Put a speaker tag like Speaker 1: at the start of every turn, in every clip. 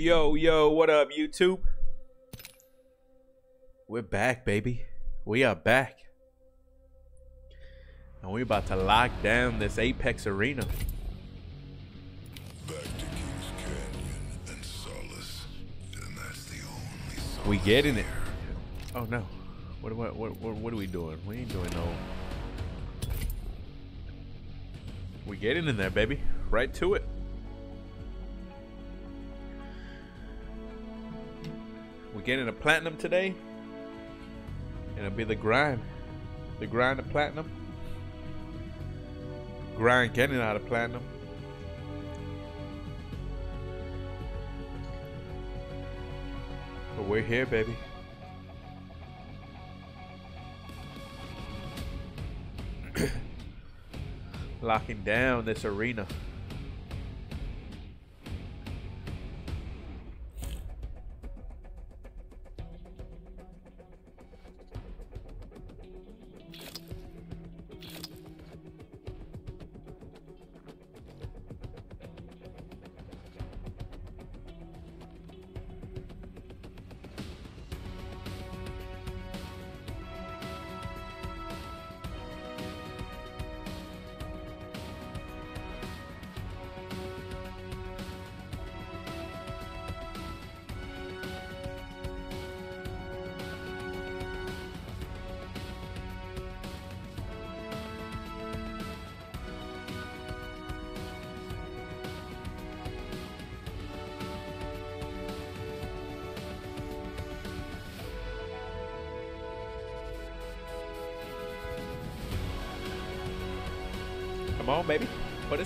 Speaker 1: Yo, yo, what up, YouTube? We're back, baby. We are back. And we're about to lock down this Apex arena.
Speaker 2: Back to Kings Canyon and Solace, and that's the only solace
Speaker 1: We getting it.
Speaker 2: there.
Speaker 1: Oh no. What, what, what, what, what are we doing? We ain't doing no. We getting in there, baby. Right to it. We're getting a platinum today. And it'll be the grind. The grind of platinum. Grind getting out of platinum. But we're here, baby. Locking down this arena.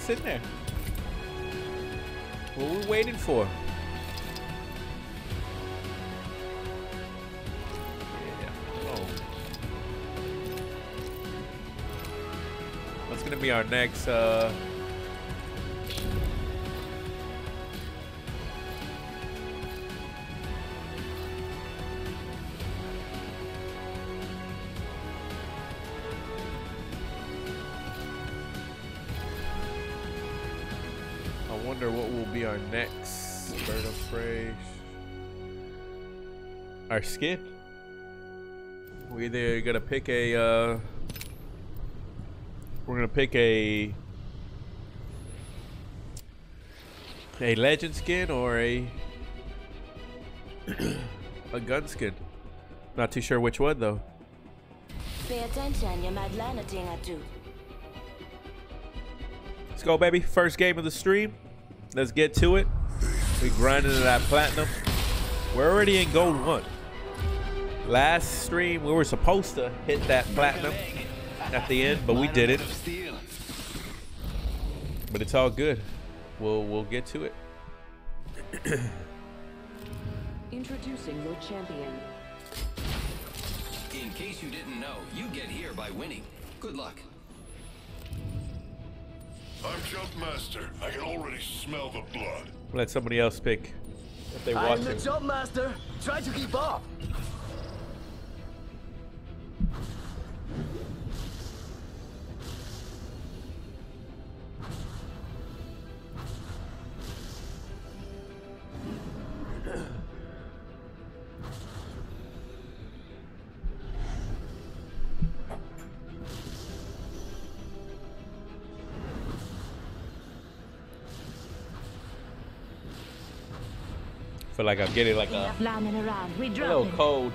Speaker 1: Us there. What we waiting for? Yeah. Oh. What's gonna be our next uh Our skin. We either gonna pick a uh we're gonna pick a a legend skin or a a gun skin. Not too sure which one though.
Speaker 3: Pay attention, you might learn a thing or two.
Speaker 1: Let's go, baby. First game of the stream. Let's get to it. We grinding to that platinum. We're already in gold one. Last stream, we were supposed to hit that platinum at the end, but we didn't. But it's all good. We'll we'll get to it.
Speaker 4: Introducing your champion.
Speaker 5: In case you didn't know, you get here by winning. Good luck.
Speaker 2: I'm Jumpmaster. I can already smell the blood.
Speaker 1: Let somebody else pick if they watch
Speaker 6: I'm the
Speaker 1: it.
Speaker 6: jump master. Try to keep up.
Speaker 1: Feel like I'm getting like a,
Speaker 3: Enough lambing around. We
Speaker 1: a little cold.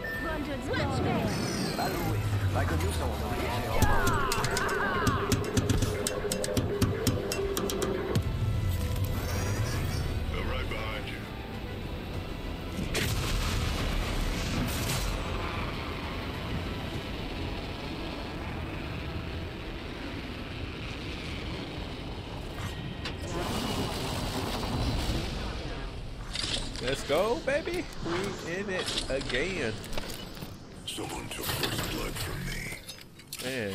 Speaker 1: Go, baby. We in it again.
Speaker 2: Someone took first blood from me.
Speaker 1: Man,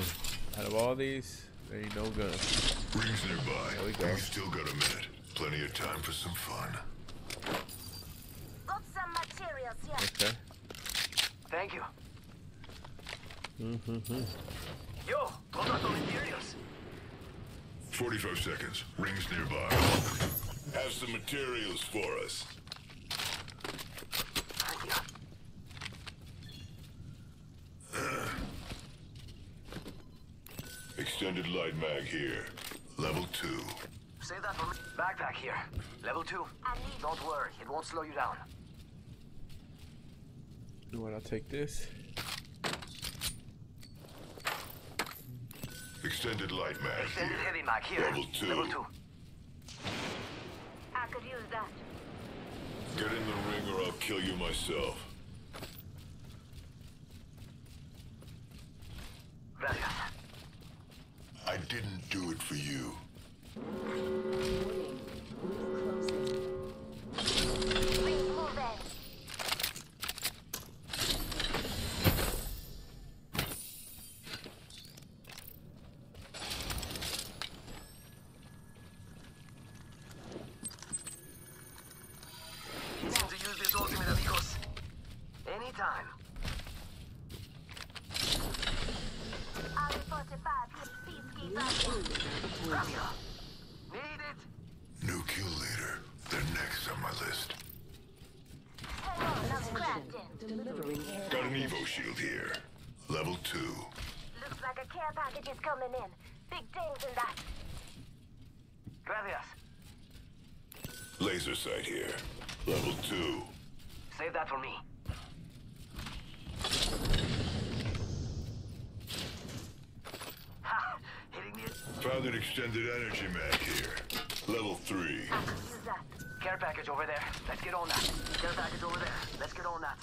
Speaker 1: out of all these, there ain't no gun.
Speaker 2: Rings nearby.
Speaker 1: There we go.
Speaker 2: You've still got a minute. Plenty of time for some fun.
Speaker 3: Got some materials here.
Speaker 1: Okay.
Speaker 6: Thank you. Yo, got out the materials.
Speaker 2: 45 seconds. Rings nearby. Have some materials for us.
Speaker 6: Thank you.
Speaker 2: Extended light mag here. Level 2.
Speaker 6: Save that for me. Backpack here. Level two.
Speaker 3: I need
Speaker 6: Don't worry, it won't slow you down.
Speaker 1: You want to take this?
Speaker 2: Extended light mag
Speaker 6: Extended
Speaker 2: here.
Speaker 6: heavy mag here.
Speaker 2: Level two.
Speaker 6: Level two.
Speaker 3: I could use that.
Speaker 2: Get in the ring or I'll kill you myself.
Speaker 6: Gracias.
Speaker 2: Do it for you. Laser sight here. Level 2.
Speaker 6: Save that for me. Ha! Hitting me.
Speaker 2: Found an extended energy mag here. Level 3.
Speaker 3: Use that.
Speaker 6: Care package over there. Let's get on that. Care package over there. Let's get on that.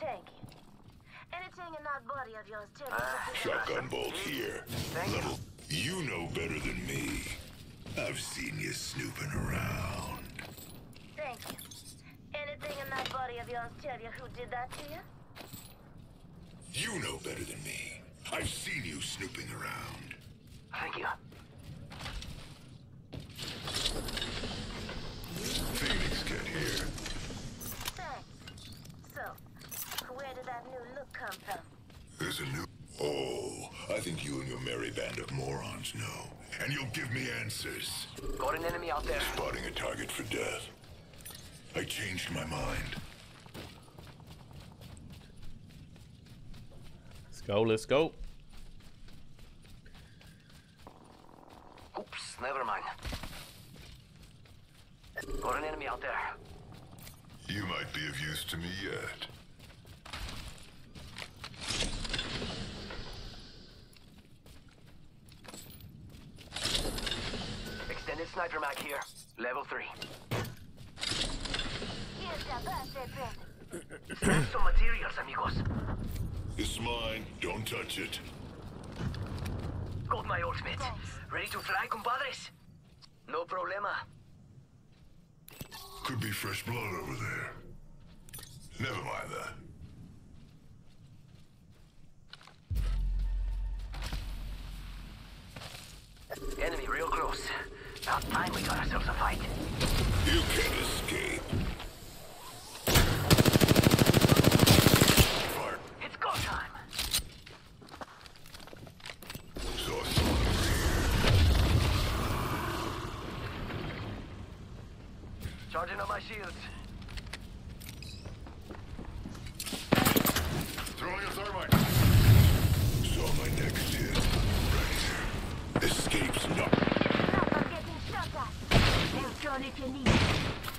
Speaker 3: Thank you. Anything in that body of yours tell me
Speaker 7: Ah,
Speaker 3: you
Speaker 2: Shotgun bolt here.
Speaker 7: Thank.
Speaker 2: Level. I've seen you snooping around.
Speaker 3: Thank you. Anything in that body of yours tell you who did that to you?
Speaker 2: You know better than me. I've seen you snooping around.
Speaker 7: Thank you.
Speaker 2: Phoenix, get here.
Speaker 3: Thanks. So, where did that new look come from?
Speaker 2: There's a new. Oh, I think you and your merry band of morons know. And you'll give me answers.
Speaker 7: Got an enemy out there.
Speaker 2: Spotting a target for death. I changed my mind.
Speaker 1: Let's go. Let's go.
Speaker 7: Oops, never mind. Got an enemy out there.
Speaker 2: You might be of use to me yet.
Speaker 7: Extended sniper mag here. Level 3.
Speaker 3: Here's your birthday present.
Speaker 7: Send some materials, amigos.
Speaker 2: It's mine. Don't touch it.
Speaker 7: Got my ultimate. Ready to fly, compadres? No problema.
Speaker 2: Could be fresh blood over there. Never mind that.
Speaker 7: Enemy real close. About time we got ourselves a fight.
Speaker 2: You can't escape.
Speaker 7: It's go time. Charging on my shields.
Speaker 2: Throwing a thermite. Saw my next hit. Right here. Escape's not.
Speaker 3: Stop from getting shot at. There's gun if you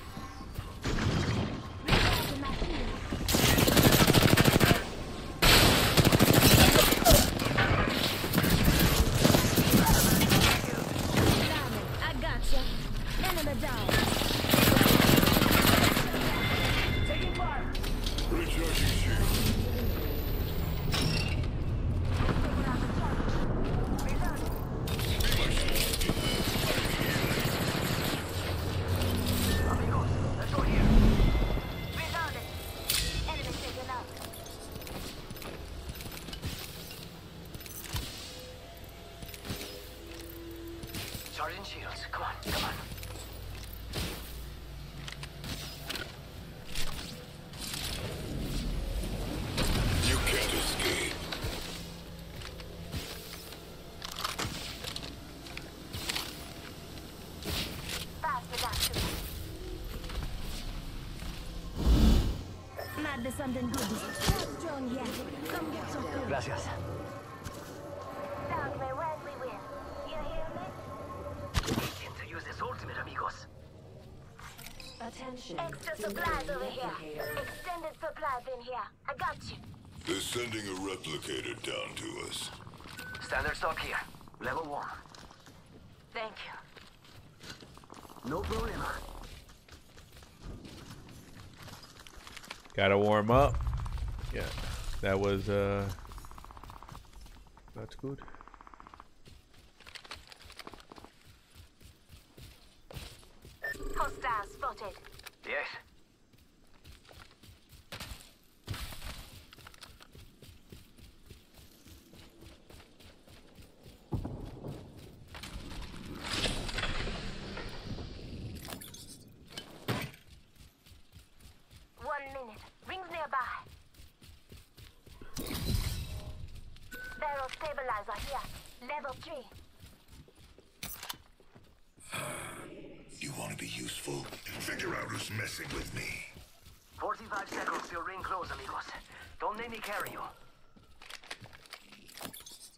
Speaker 4: Attention.
Speaker 3: Extra supplies over here. Extended supplies in here. I got you.
Speaker 2: They're sending a replicator down to us.
Speaker 7: Standard stock here. Level 1.
Speaker 3: Thank you.
Speaker 7: No problema.
Speaker 1: Gotta warm up. Yeah, that was uh, that's good.
Speaker 3: Hostile spotted.
Speaker 7: Yes.
Speaker 3: One minute. Rings nearby. Barrel stabilizer here. Level three.
Speaker 2: You want to be useful? Figure out who's messing with me.
Speaker 7: 45 seconds till ring close, amigos. Don't make me carry you.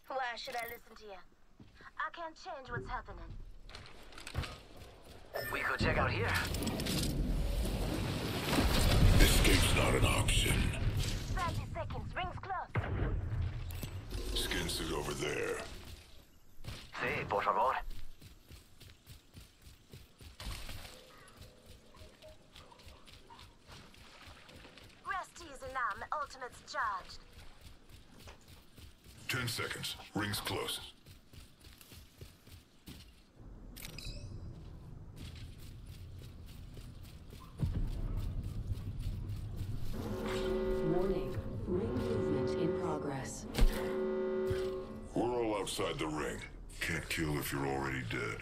Speaker 3: Why should I listen to you? I can't change what's happening.
Speaker 7: We could check out here.
Speaker 2: Escape's not an option.
Speaker 3: 30 seconds. Rings close.
Speaker 2: Skin suit over there.
Speaker 7: Sí, por favor.
Speaker 3: Rest easy now. My ultimate's charged.
Speaker 2: Ten seconds. Rings close. Kill if you're already dead.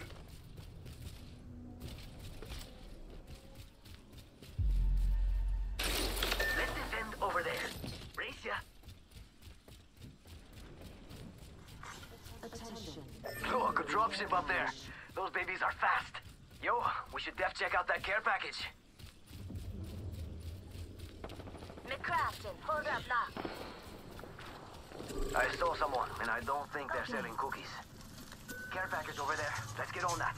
Speaker 7: Let's defend over there. Race.
Speaker 4: Attention.
Speaker 7: Look, a dropship up there. Those babies are fast. Yo, we should def check out that care package.
Speaker 3: McCrafton, hold up now.
Speaker 7: I saw someone, and I don't think they're selling cookies. Care package over there. Let's get on that.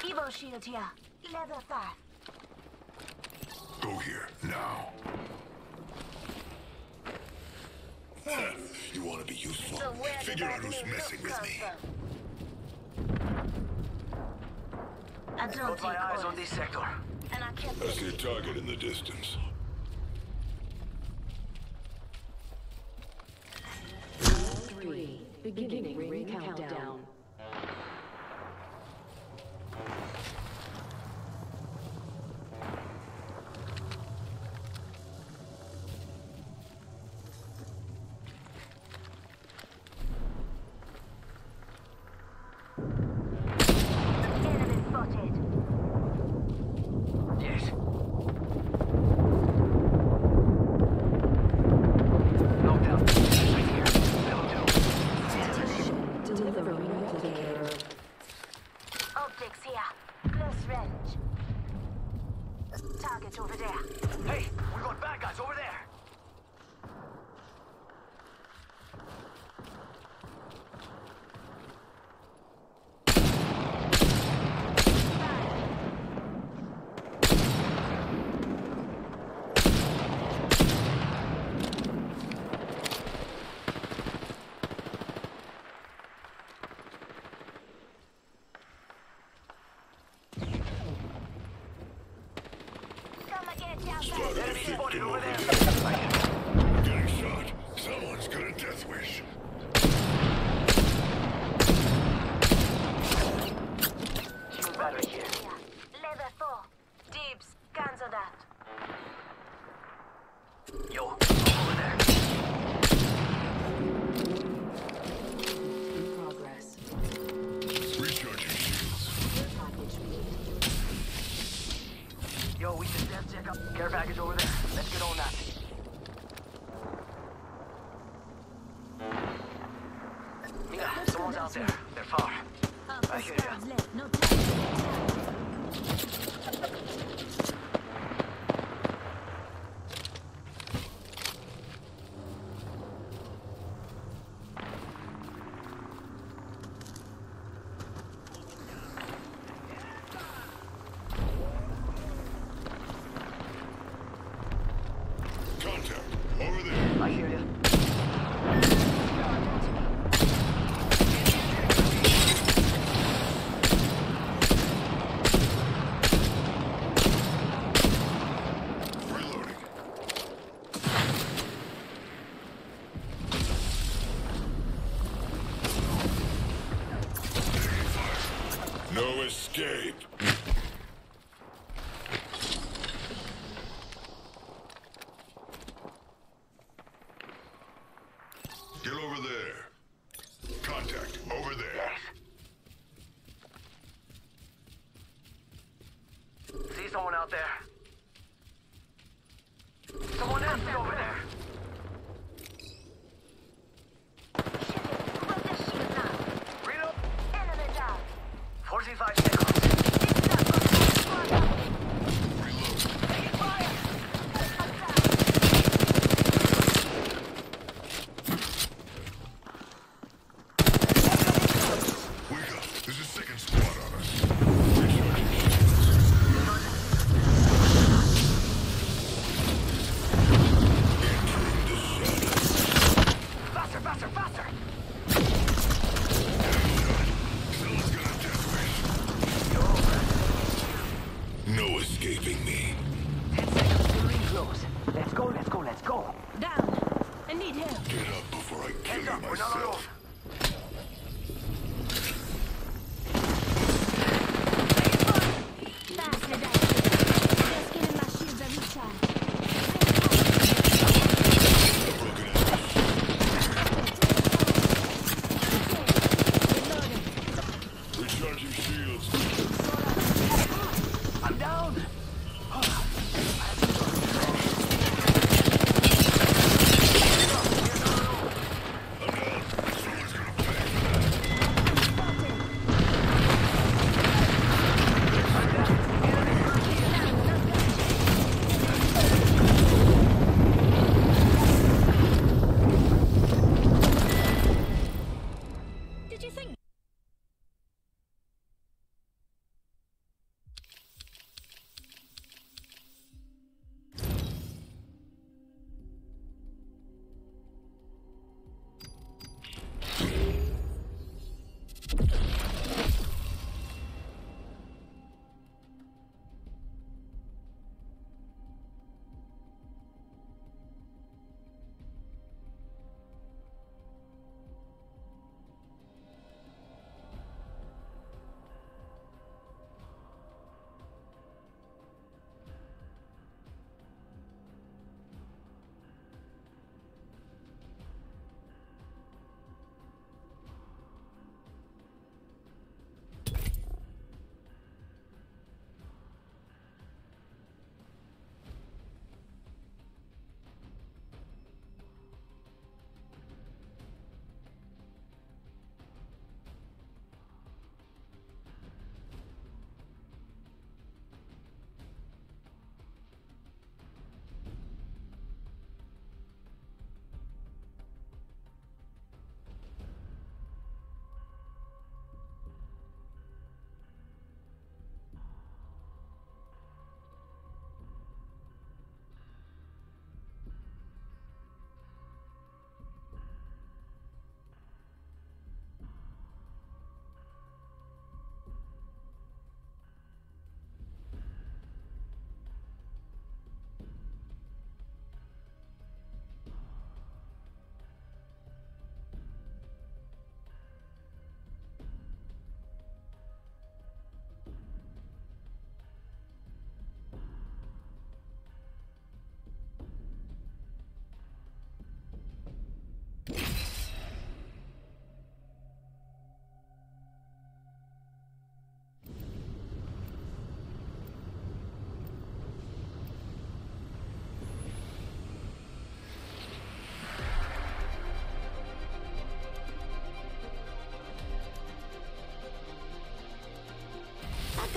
Speaker 3: Evo shield here. Level 5.
Speaker 2: Go here, now. you want to be useful?
Speaker 3: So
Speaker 2: Figure out who's messing with me.
Speaker 3: from? I don't
Speaker 7: Got my
Speaker 3: take
Speaker 7: eyes on this sector.
Speaker 3: I
Speaker 2: see a target in the distance.
Speaker 4: Three. Beginning ring countdown.
Speaker 3: enemy spotted.
Speaker 7: Yes. Knocked out. Right here. Level two.
Speaker 4: Delivering replicator.
Speaker 3: Optics here. Close range. Target over there.
Speaker 7: Hey, we got bad guys over there.
Speaker 3: Come again, Johnson.
Speaker 2: Spotted
Speaker 7: over there.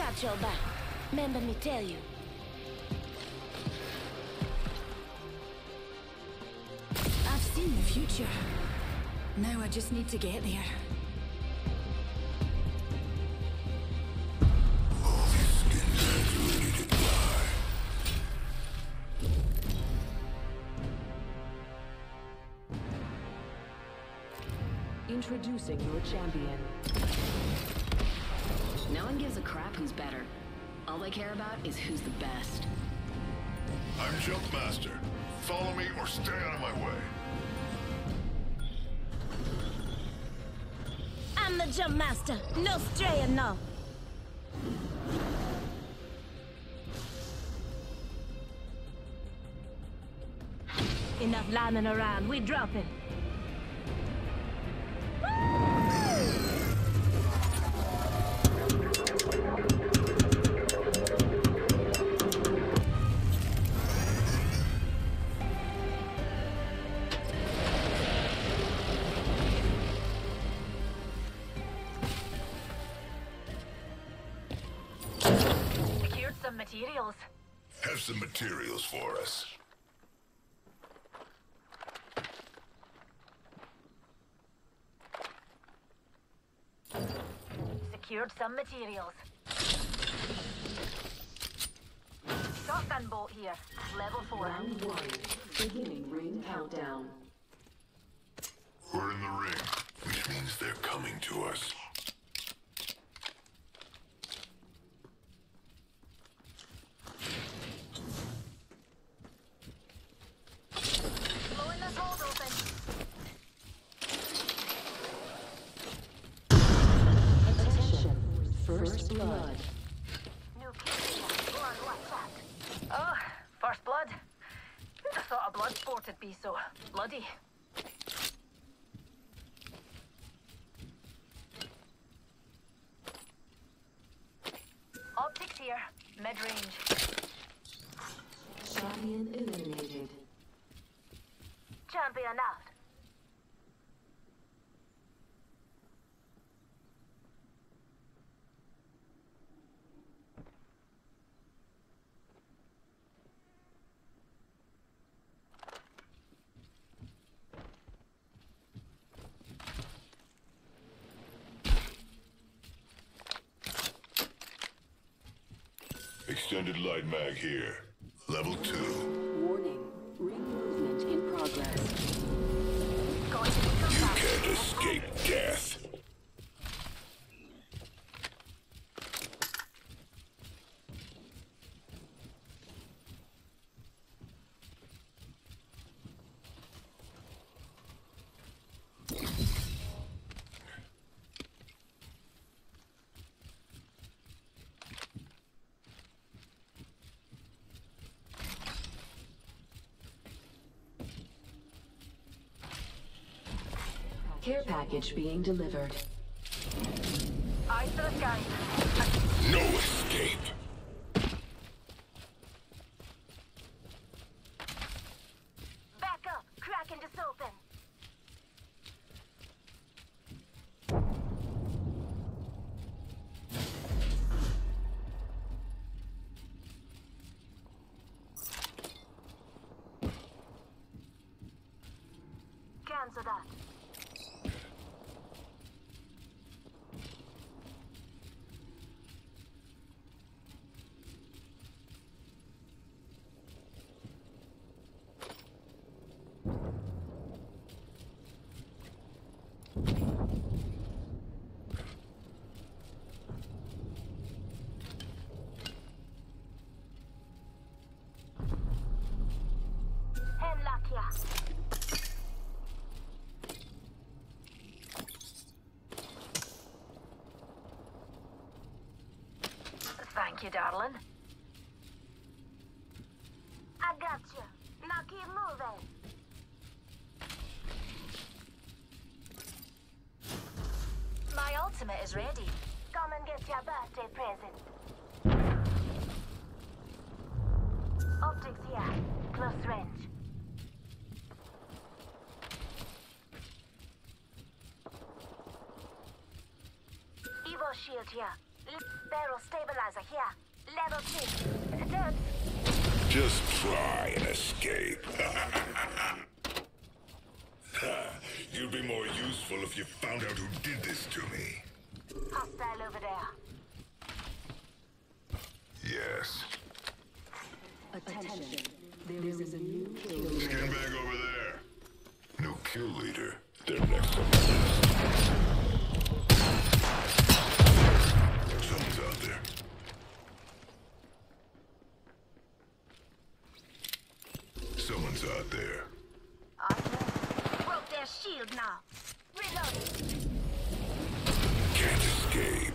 Speaker 2: Got
Speaker 3: your back. Remember me tell you.
Speaker 8: I've seen the future. Now I just need to get there.
Speaker 2: All these skinheads ready to die.
Speaker 4: Introducing your champion.
Speaker 8: Crap who's better. All they care about is who's the best.
Speaker 2: I'm Jumpmaster. Follow me or stay out of my way.
Speaker 3: I'm the jump master. No straying, no. Enough lambing around. We dropping.
Speaker 6: Some materials. Shotgun bolt here. Level 4.
Speaker 4: Round one. Beginning ring countdown.
Speaker 2: We're in the ring, which means they're coming to us.
Speaker 6: Blowing this hold open.
Speaker 4: Attention. First blood.
Speaker 6: New kill. Blood, watch out. Oh, first blood. Who'd have thought a blood sport would be so bloody? Optics here. Mid-range.
Speaker 4: Champion eliminated.
Speaker 3: Champion out.
Speaker 2: Extended light mag here. Level 2.
Speaker 4: Package being delivered.
Speaker 6: Eyes to the sky.
Speaker 2: No escape.
Speaker 3: Back up. Cracking this open. Cancel that. Hemlock here.
Speaker 6: Thank you, darling.
Speaker 3: I got you. Now keep moving.
Speaker 6: My ultimate is ready.
Speaker 3: Come and get your birthday present. Optics here. Close range. Evo shield here. Barrel stabilizer here. Level 2. Don't
Speaker 2: Just try and escape. You'd be more useful if you found out who did this to me.
Speaker 3: hostile over there.
Speaker 2: Yes.
Speaker 4: Attention. There is a new kill leader.
Speaker 2: Skin bag over there. No kill leader. They're next on the list. Someone's out there. Someone's out there.
Speaker 3: I know. Broke their shield now. Reload.
Speaker 2: Can't escape.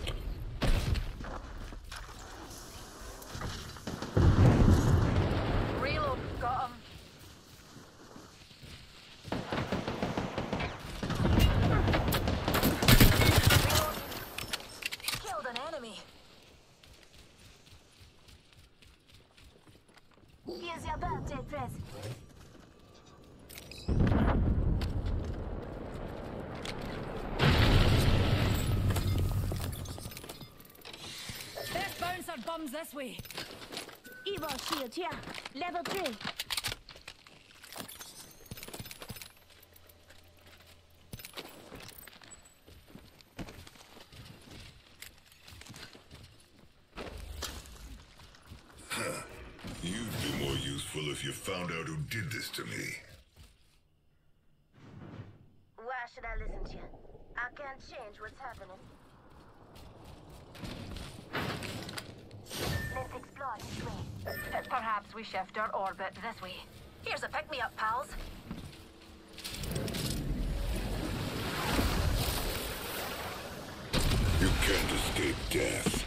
Speaker 6: Reload. Got him. Killed an enemy.
Speaker 3: Here's your birthday present.
Speaker 8: Let's bounce our bums this way.
Speaker 3: Evo shield here. Level 3.
Speaker 2: You'd be more useful if you found out who did this to me.
Speaker 3: Why should I listen to you? I can't change what's happening. Let's explore this way.
Speaker 6: Uh, Perhaps we shift our orbit this way. Here's a pick-me-up, pals.
Speaker 2: You can't escape death.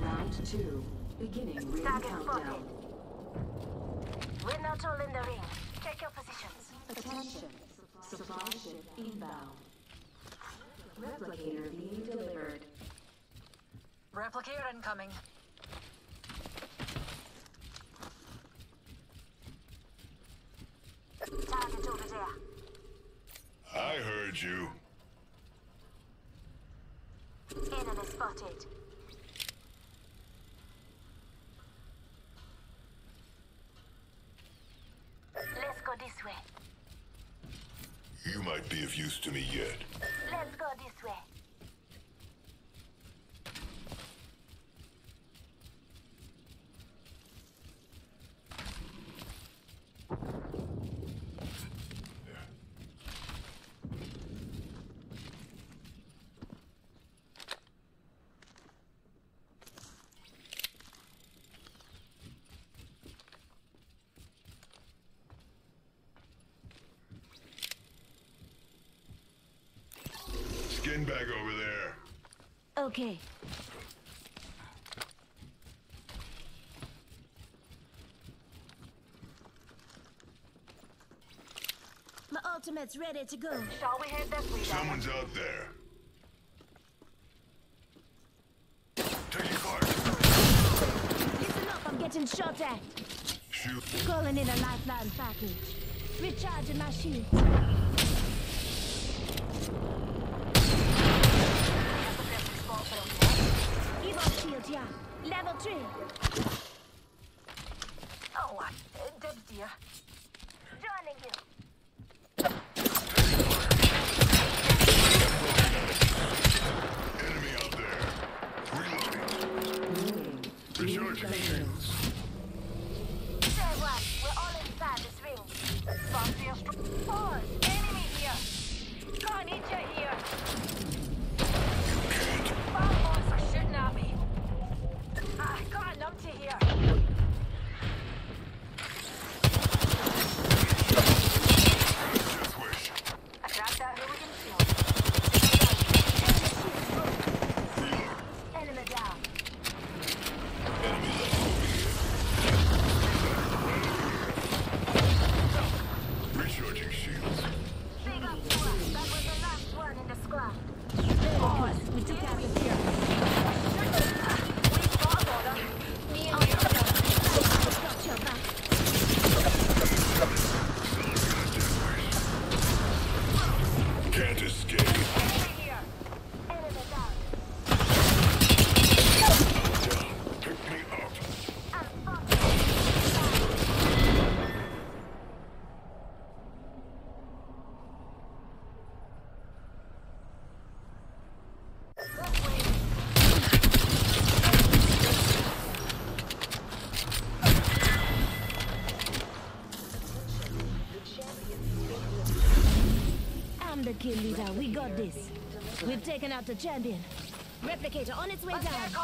Speaker 4: Round two. Beginning ring
Speaker 3: Target
Speaker 4: countdown.
Speaker 3: spotted. We're not all in the ring. Take your positions.
Speaker 4: Attention. Supply ship inbound. Replicator being delivered.
Speaker 6: Replicator incoming.
Speaker 3: Target over there.
Speaker 2: I heard you.
Speaker 3: Enemy spotted. Let's go this way.
Speaker 2: You might be of use to me yet.
Speaker 3: Let's go this way.
Speaker 2: Skin bag over there.
Speaker 3: Okay. My ultimate's ready to go.
Speaker 6: Shall we head this way.
Speaker 2: Someone's out there. Taking fire.
Speaker 3: Listen up, I'm getting shot at.
Speaker 2: Shoot.
Speaker 3: Calling in a lifeline package. Recharging my shield. Evo shield here. Level
Speaker 9: taken out the champion. Replicator on its
Speaker 3: way
Speaker 2: down.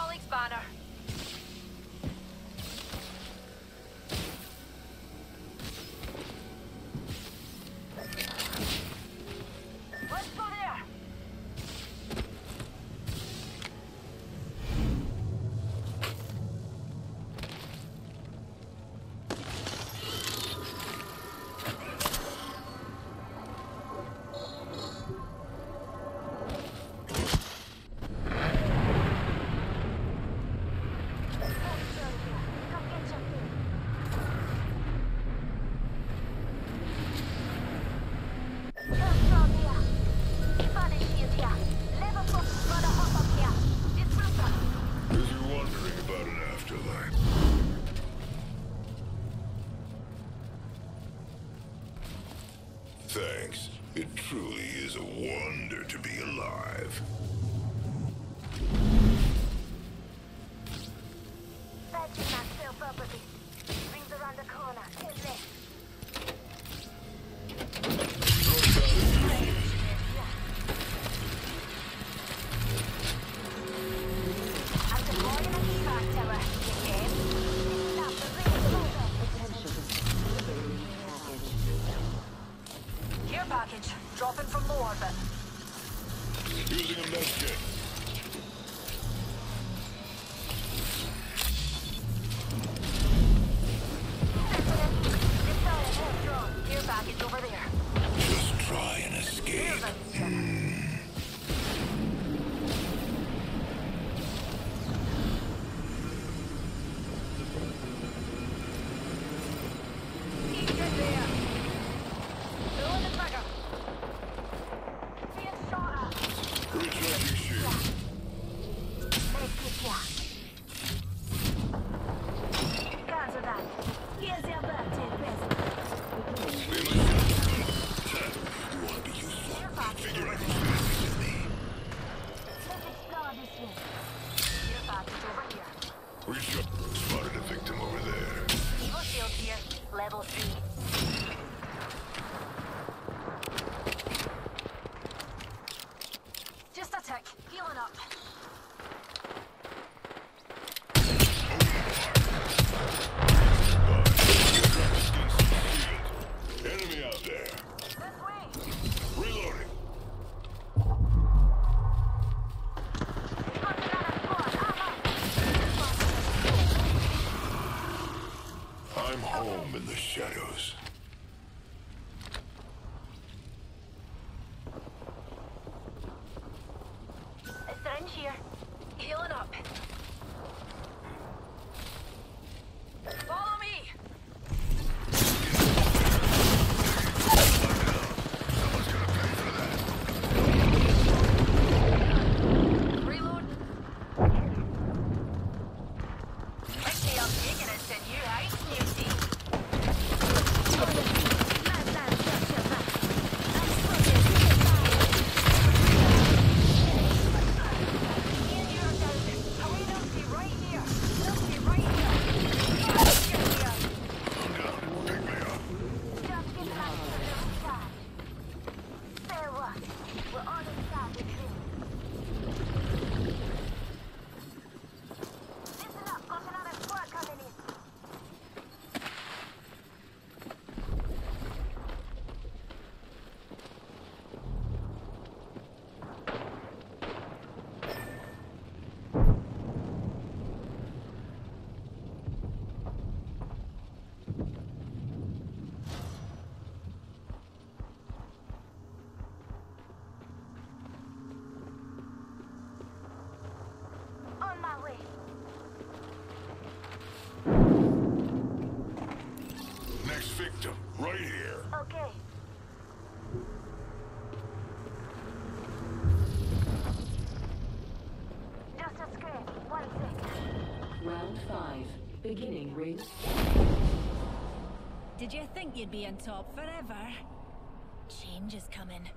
Speaker 2: Right here.
Speaker 3: Okay. Just a screen. One second.
Speaker 4: Round five. Beginning ring.
Speaker 9: Did you think you'd be on top forever? Change is coming.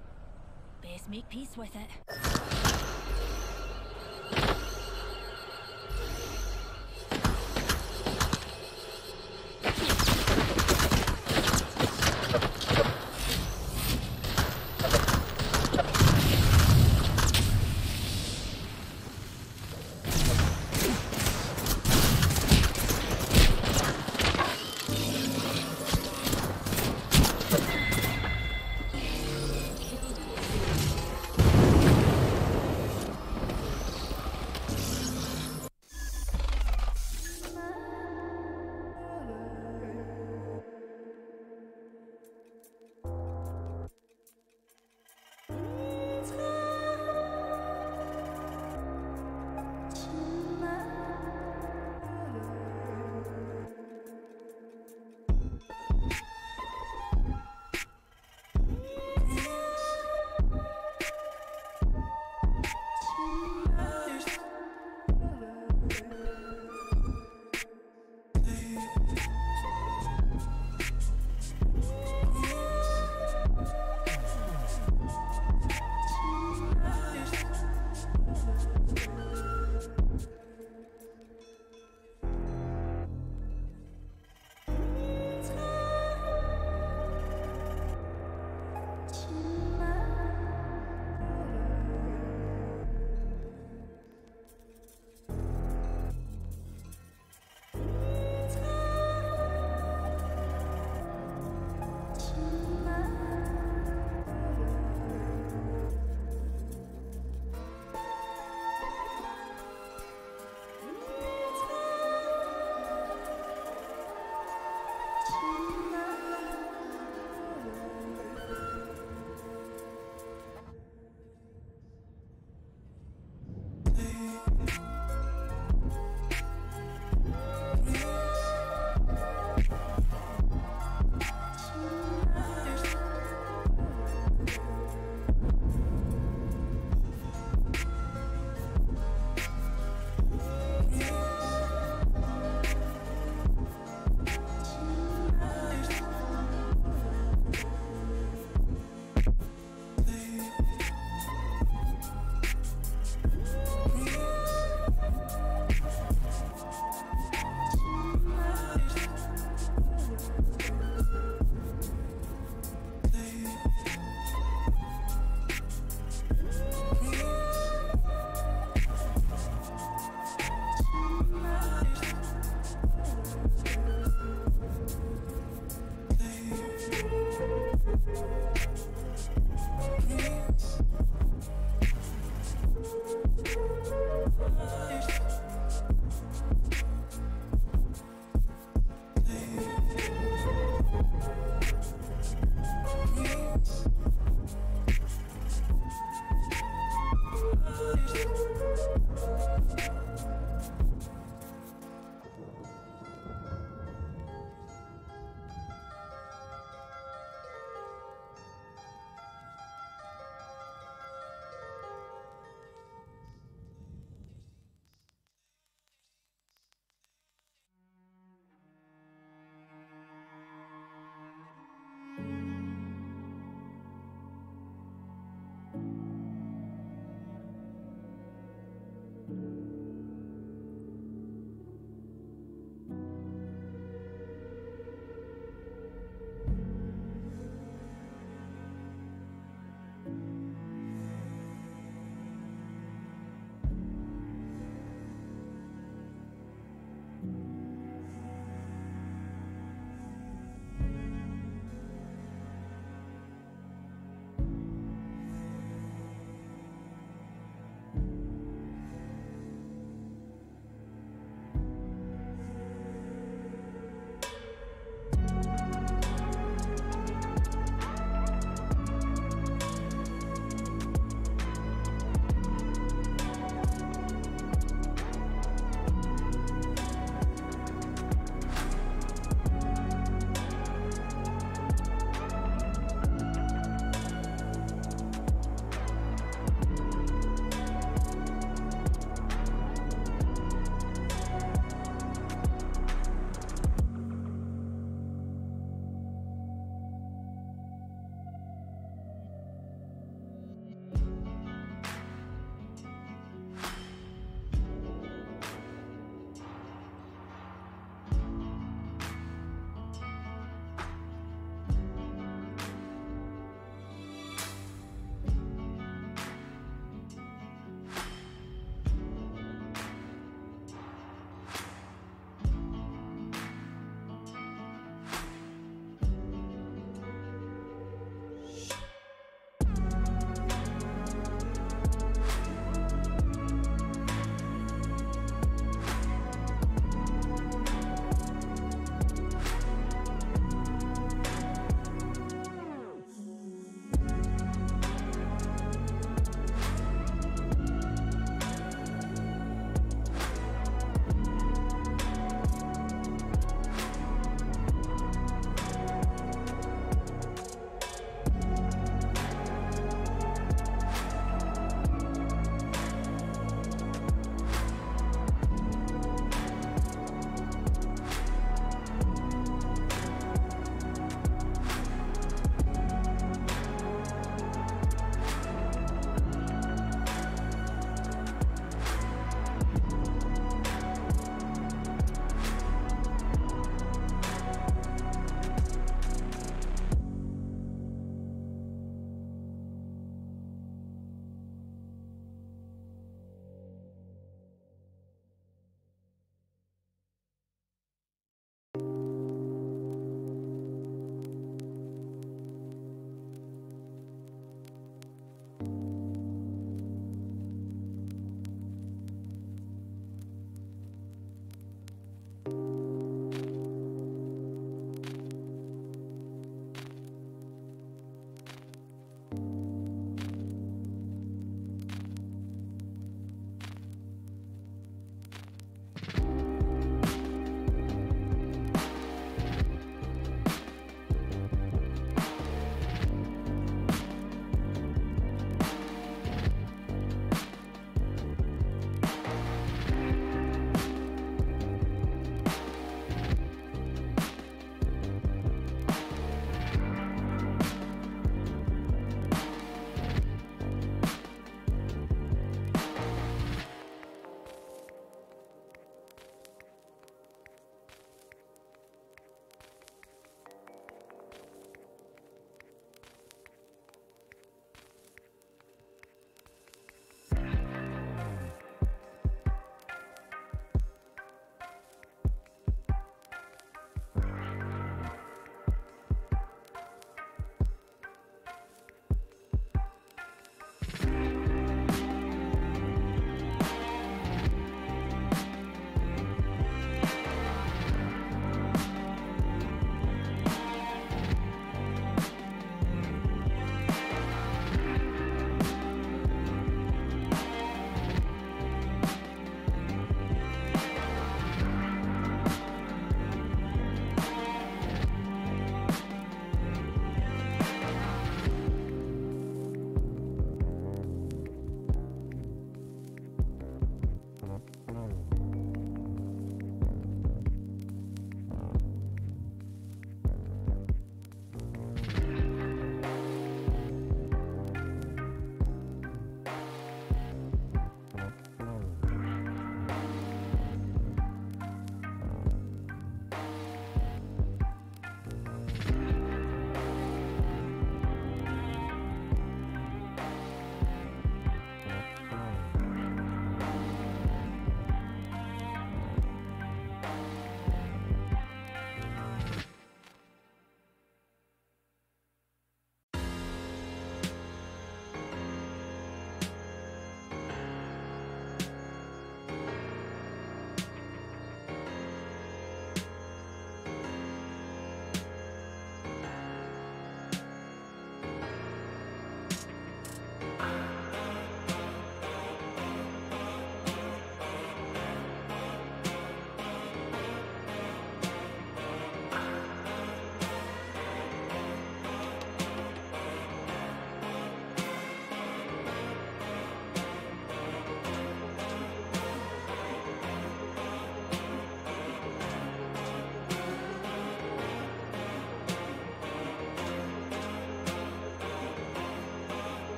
Speaker 9: Best make peace with it.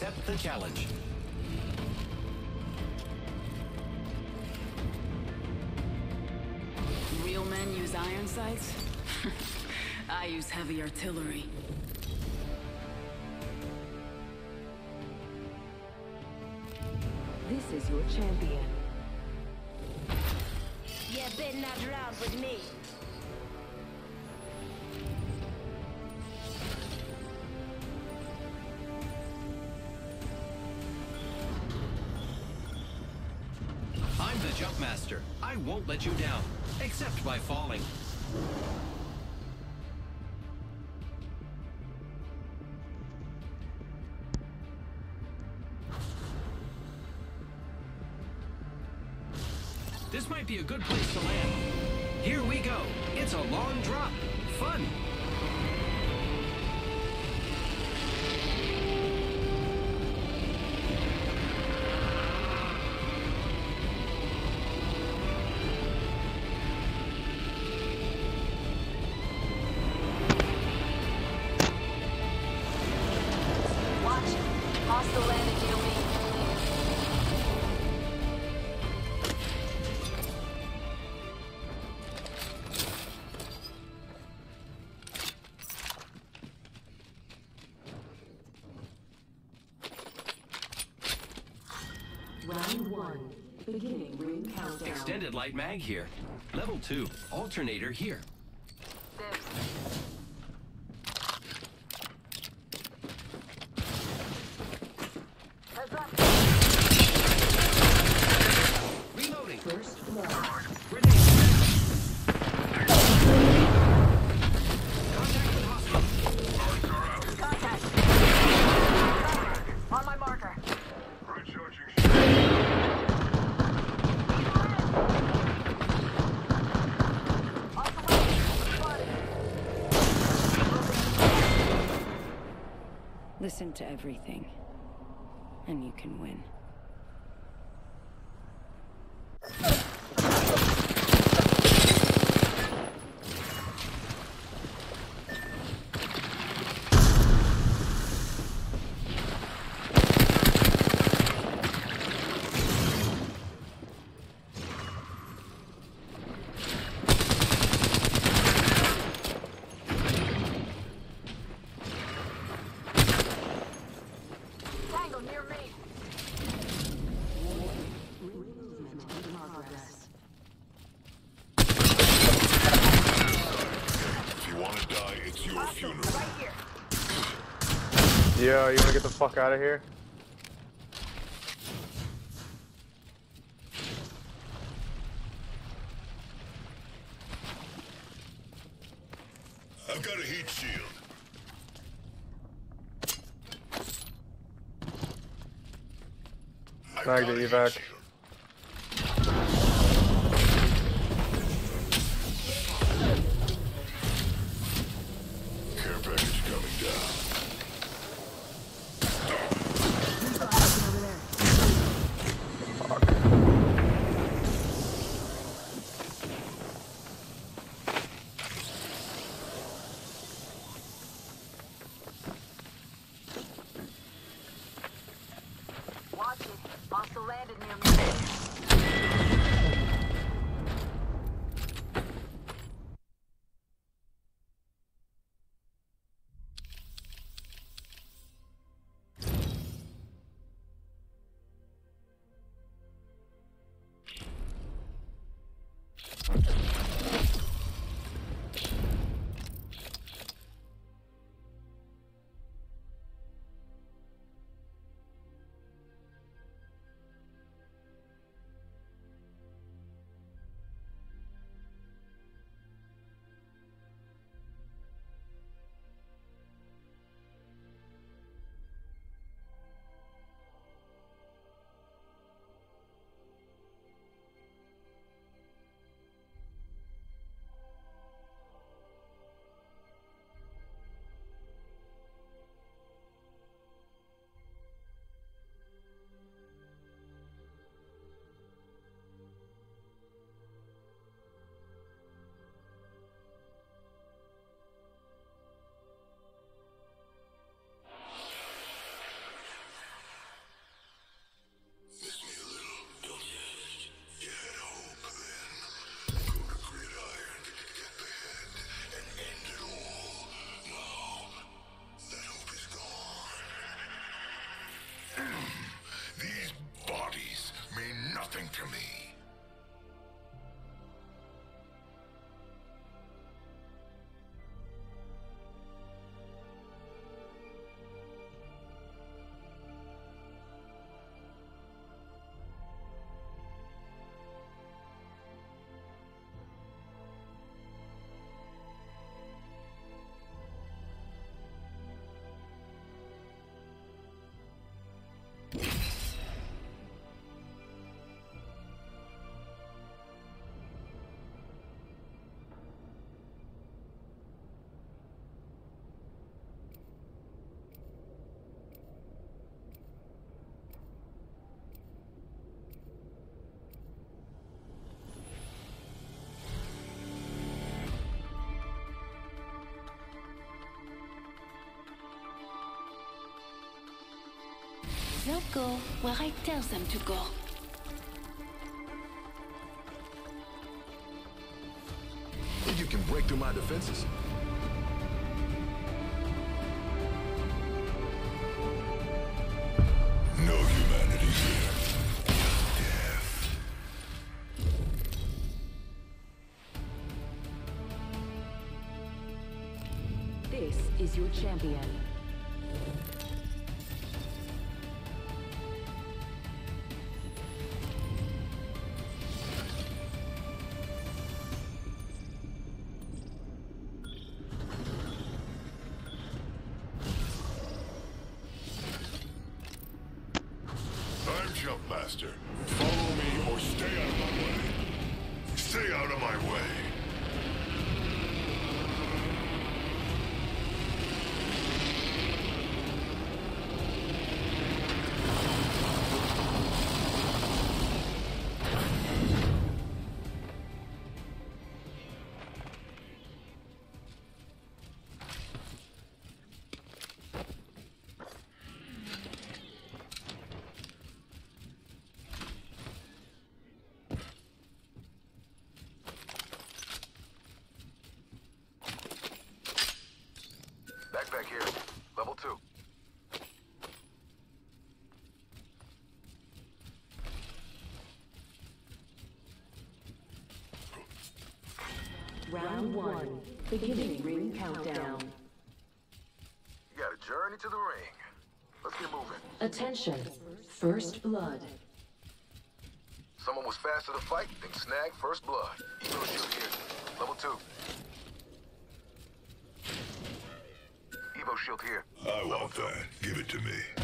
Speaker 5: Accept the challenge.
Speaker 10: Real men use iron sights? I use heavy artillery.
Speaker 4: This is your champion.
Speaker 3: You better not round with me.
Speaker 5: I'm the jump master. I won't let you down, except by falling. This might be a good place to land. Here we go. It's a long drop. Fun. Light mag here. Level 2. Alternator here.
Speaker 11: Dibs. Heads up.
Speaker 5: Reloading.
Speaker 4: First blood.
Speaker 5: Grenade. Contact with hostile.
Speaker 11: Contact. On my marker. Off the way. Spotted.
Speaker 10: Listen to everything, and you can win.
Speaker 11: Tango near me.
Speaker 10: Progress.
Speaker 2: If you want to die, it's your
Speaker 11: Hostile
Speaker 2: funeral.
Speaker 11: right here.
Speaker 12: Yo, you wanna get the fuck out of here?
Speaker 2: I've got a heat shield. I've
Speaker 12: Snag
Speaker 2: got
Speaker 12: the
Speaker 2: a heat
Speaker 12: evac.
Speaker 9: They'll go where I tell them to go.
Speaker 13: You can break through my defenses?
Speaker 4: Round one. Beginning ring countdown.
Speaker 13: You got a journey to the ring. Let's get moving.
Speaker 4: Attention. First blood.
Speaker 13: Someone was faster to fight, then snag first blood. Evo shield here. Level two. Evo shield here.
Speaker 2: I want that. Give it to me.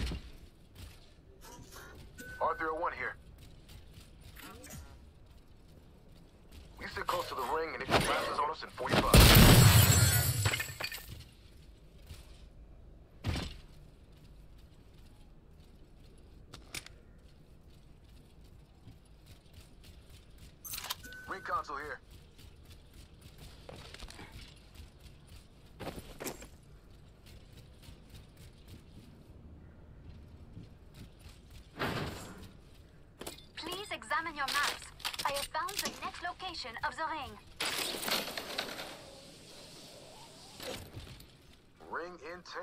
Speaker 13: 10.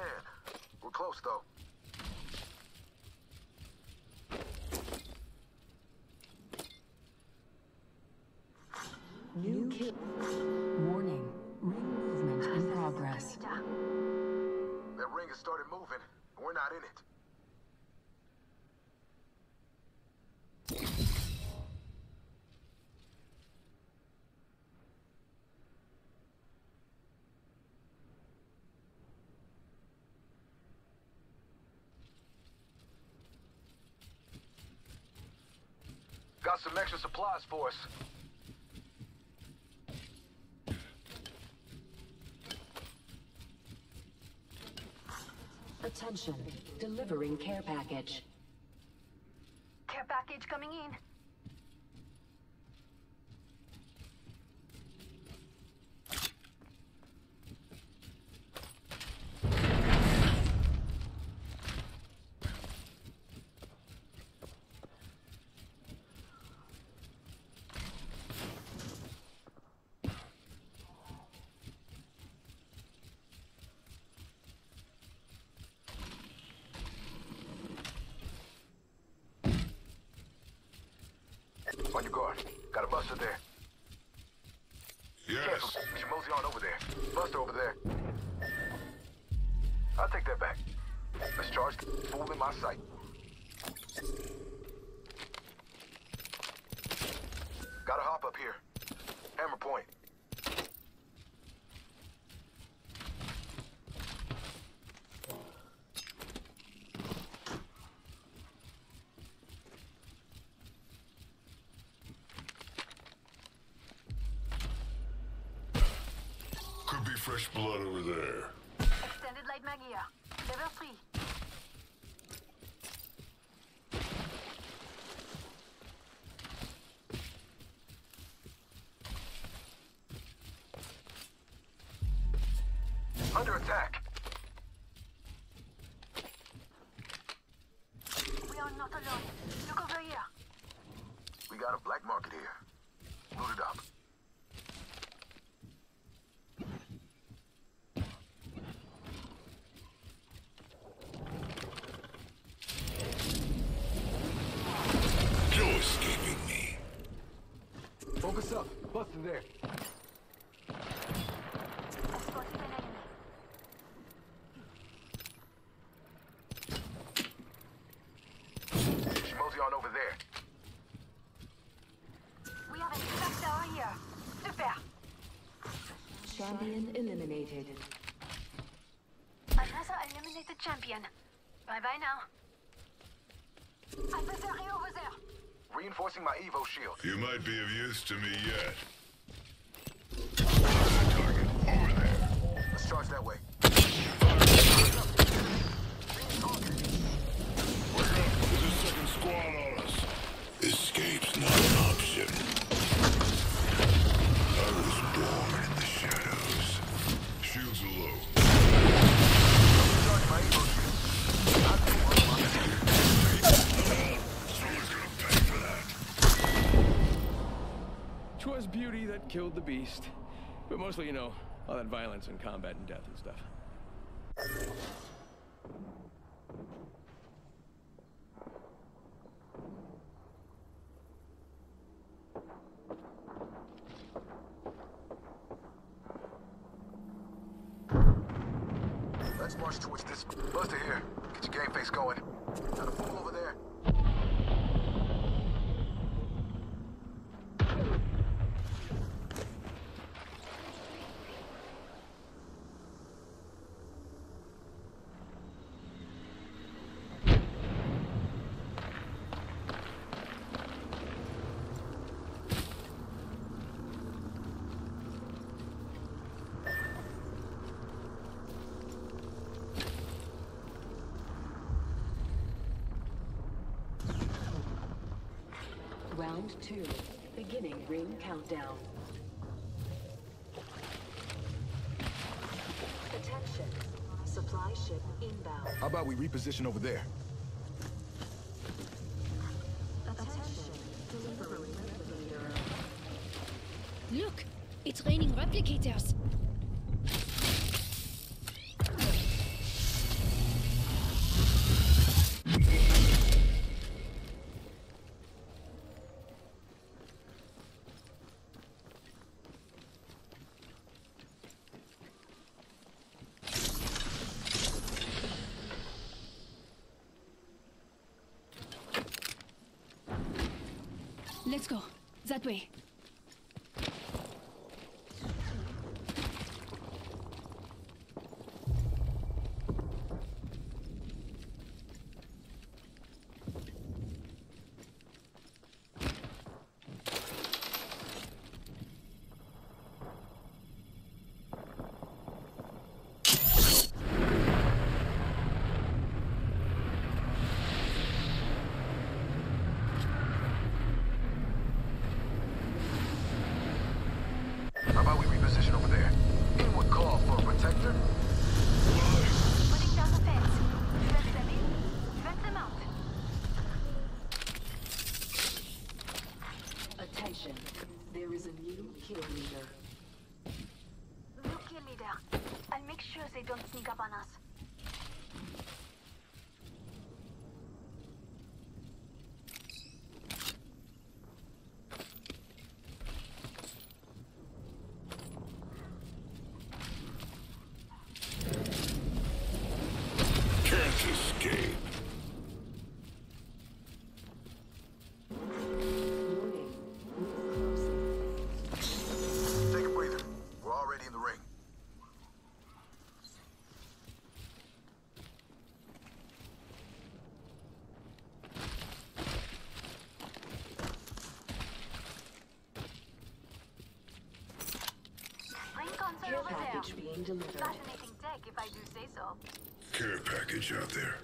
Speaker 13: We're close though.
Speaker 4: New kill. Warning. Ring movement in progress.
Speaker 13: That ring has started moving. We're not in it. Got some extra supplies for us.
Speaker 4: Attention. Delivering care package.
Speaker 6: Care package coming in.
Speaker 13: On your guard. Got a buster there.
Speaker 2: Yes.
Speaker 13: Careful. We should mosey on over there. Buster over there. I'll take that back. Let's charge the fool in my sight. Got a hop up here. Hammer point.
Speaker 2: Could be fresh blood over there.
Speaker 6: Extended light magia.
Speaker 4: champion.
Speaker 6: Bye-bye now. Adversary over there.
Speaker 14: Reinforcing my Evo shield.
Speaker 2: You might be of use to me yet.
Speaker 15: mostly, you know, all that violence and combat and death and stuff.
Speaker 4: Round two. Beginning ring countdown. Attention. Supply ship inbound.
Speaker 2: How about we reposition over there?
Speaker 8: Let's go. That way.
Speaker 6: don't sneak up on us.
Speaker 4: package being delivered.
Speaker 6: Fascinating tech, if I do say so.
Speaker 2: Care package out there.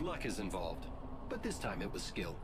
Speaker 5: Luck is involved, but this time it was skill.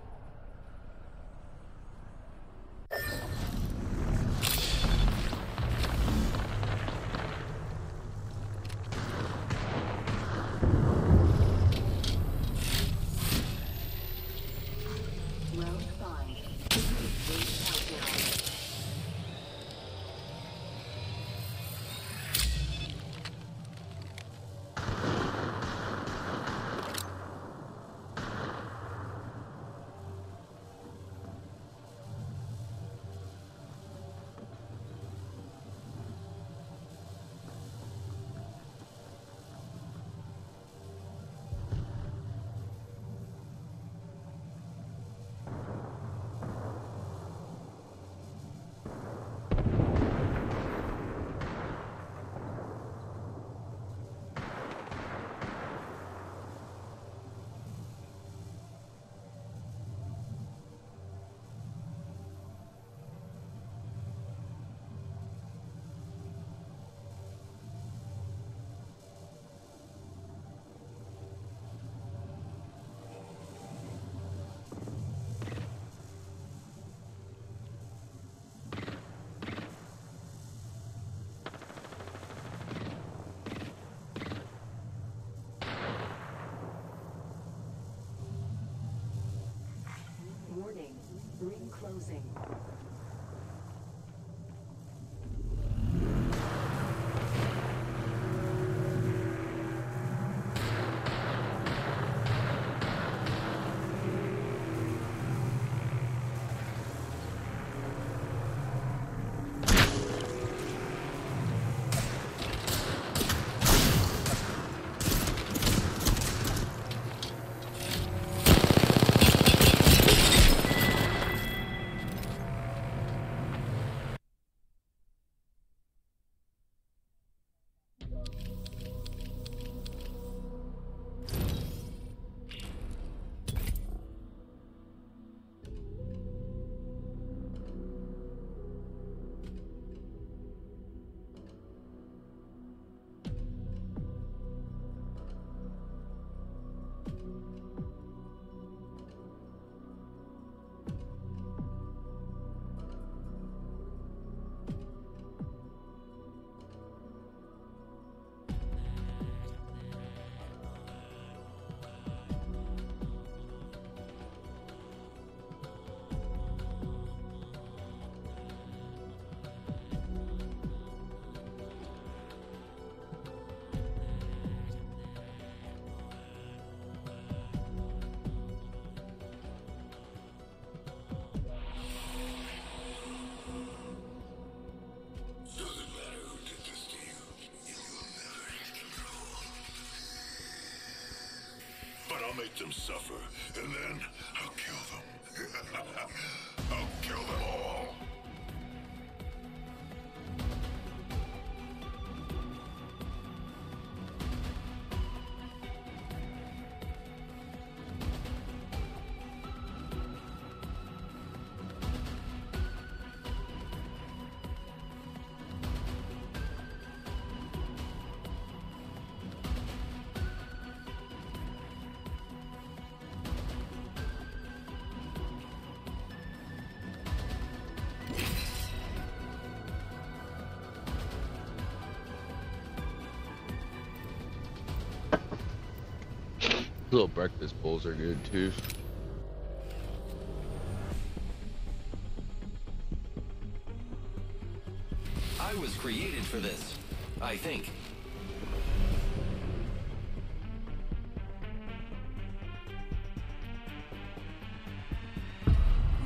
Speaker 4: Closing.
Speaker 2: I'll make them suffer, and then I'll kill them.
Speaker 16: Little breakfast bowls are good too.
Speaker 5: I was created for this. I think.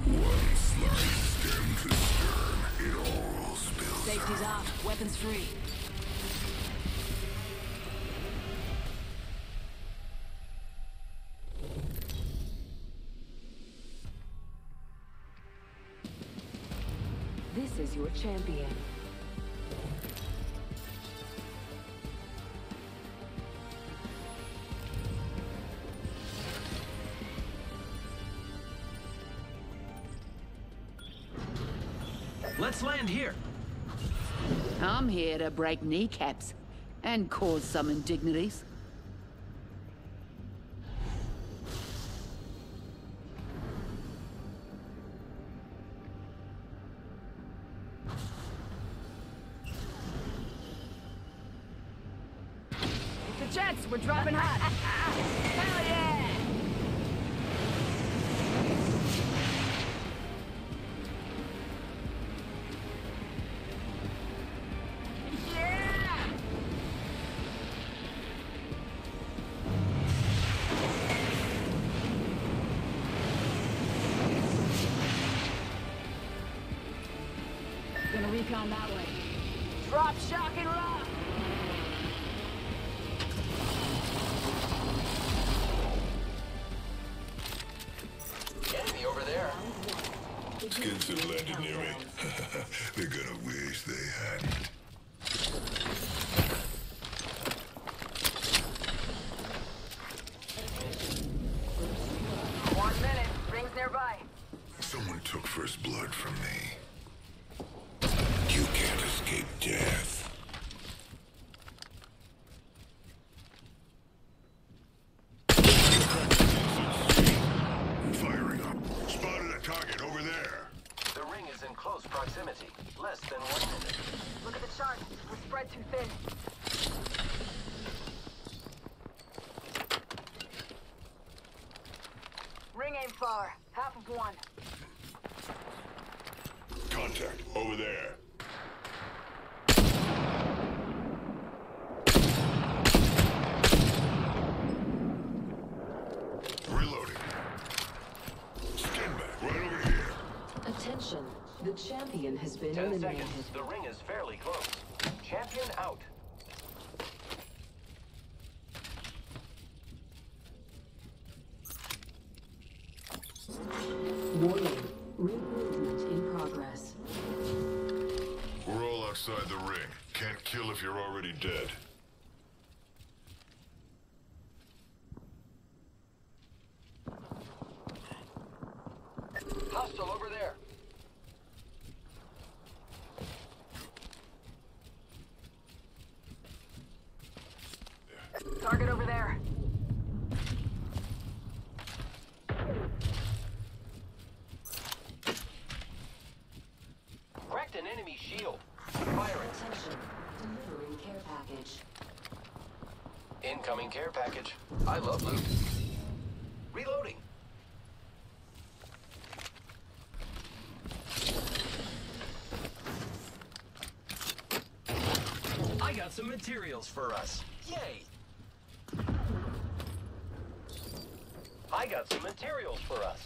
Speaker 2: One slice stem to stern, it all spills
Speaker 8: Safety's off. Weapons free.
Speaker 4: Champion.
Speaker 5: Let's land here.
Speaker 17: I'm here to break kneecaps and cause some indignities.
Speaker 5: Ten
Speaker 4: eliminated.
Speaker 5: seconds. The ring is fairly close. Incoming care package. I love loot. Reloading. I got some materials for us. Yay! I got some materials for us.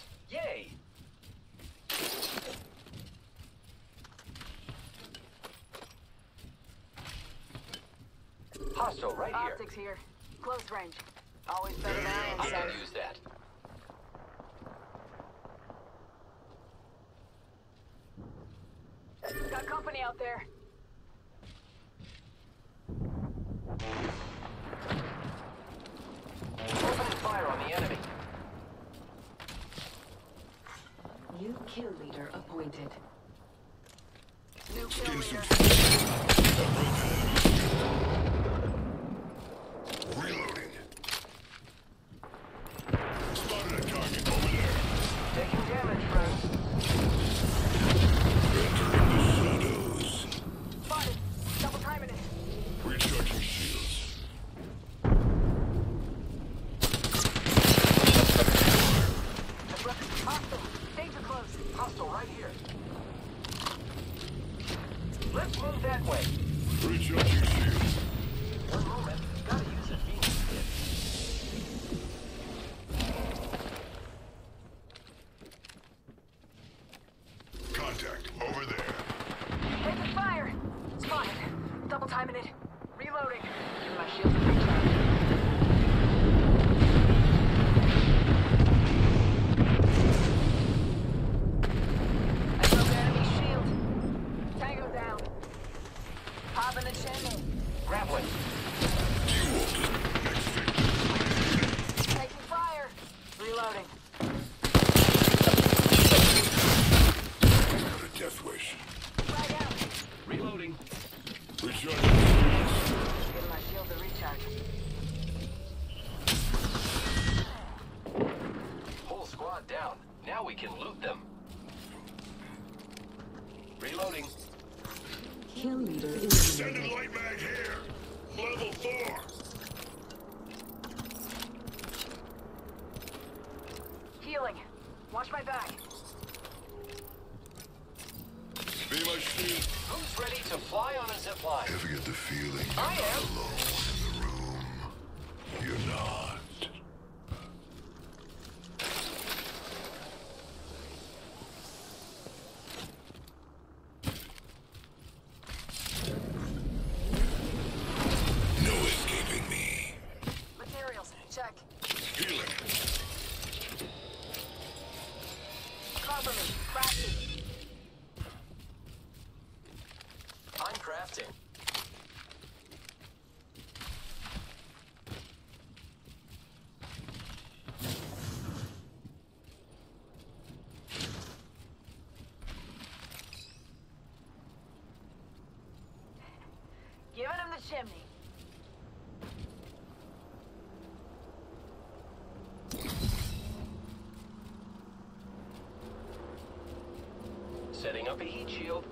Speaker 4: heat Shield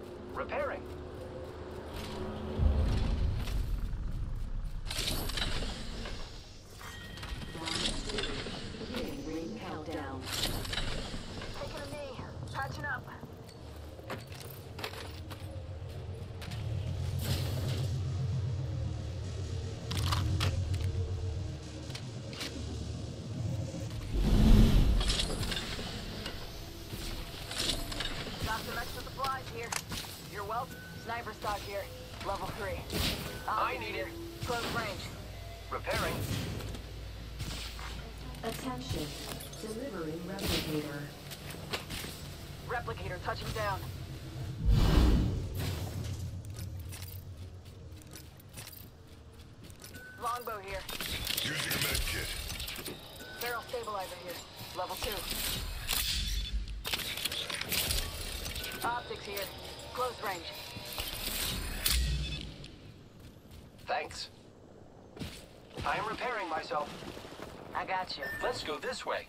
Speaker 5: got you.
Speaker 4: Let's go this way.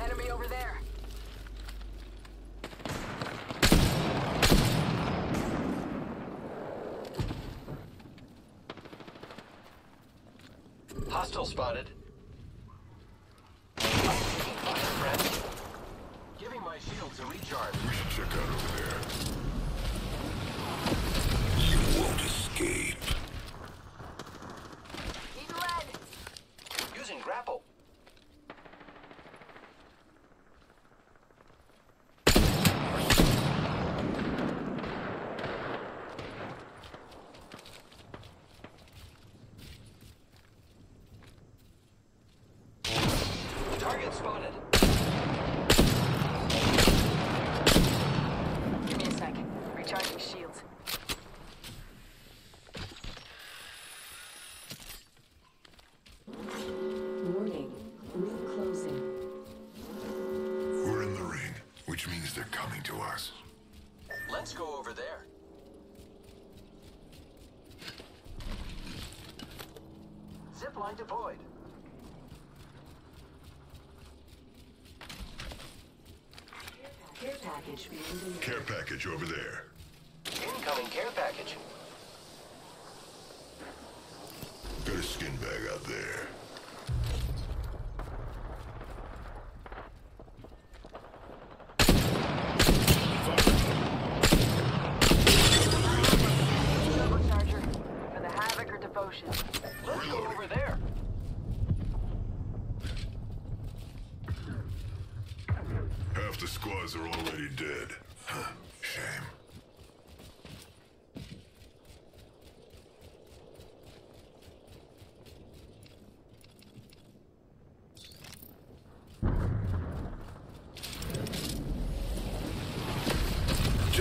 Speaker 5: Enemy over there.
Speaker 4: Supply deployed.
Speaker 18: Care package,
Speaker 2: Care package over there.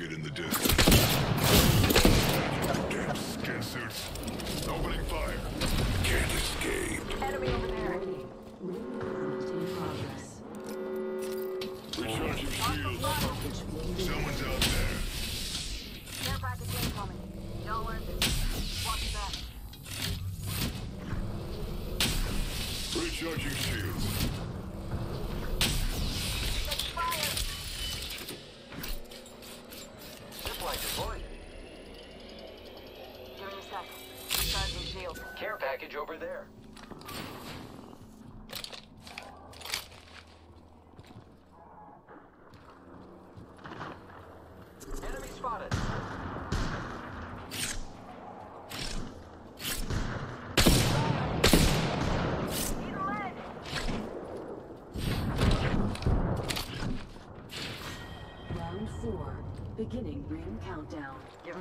Speaker 4: target in the distance.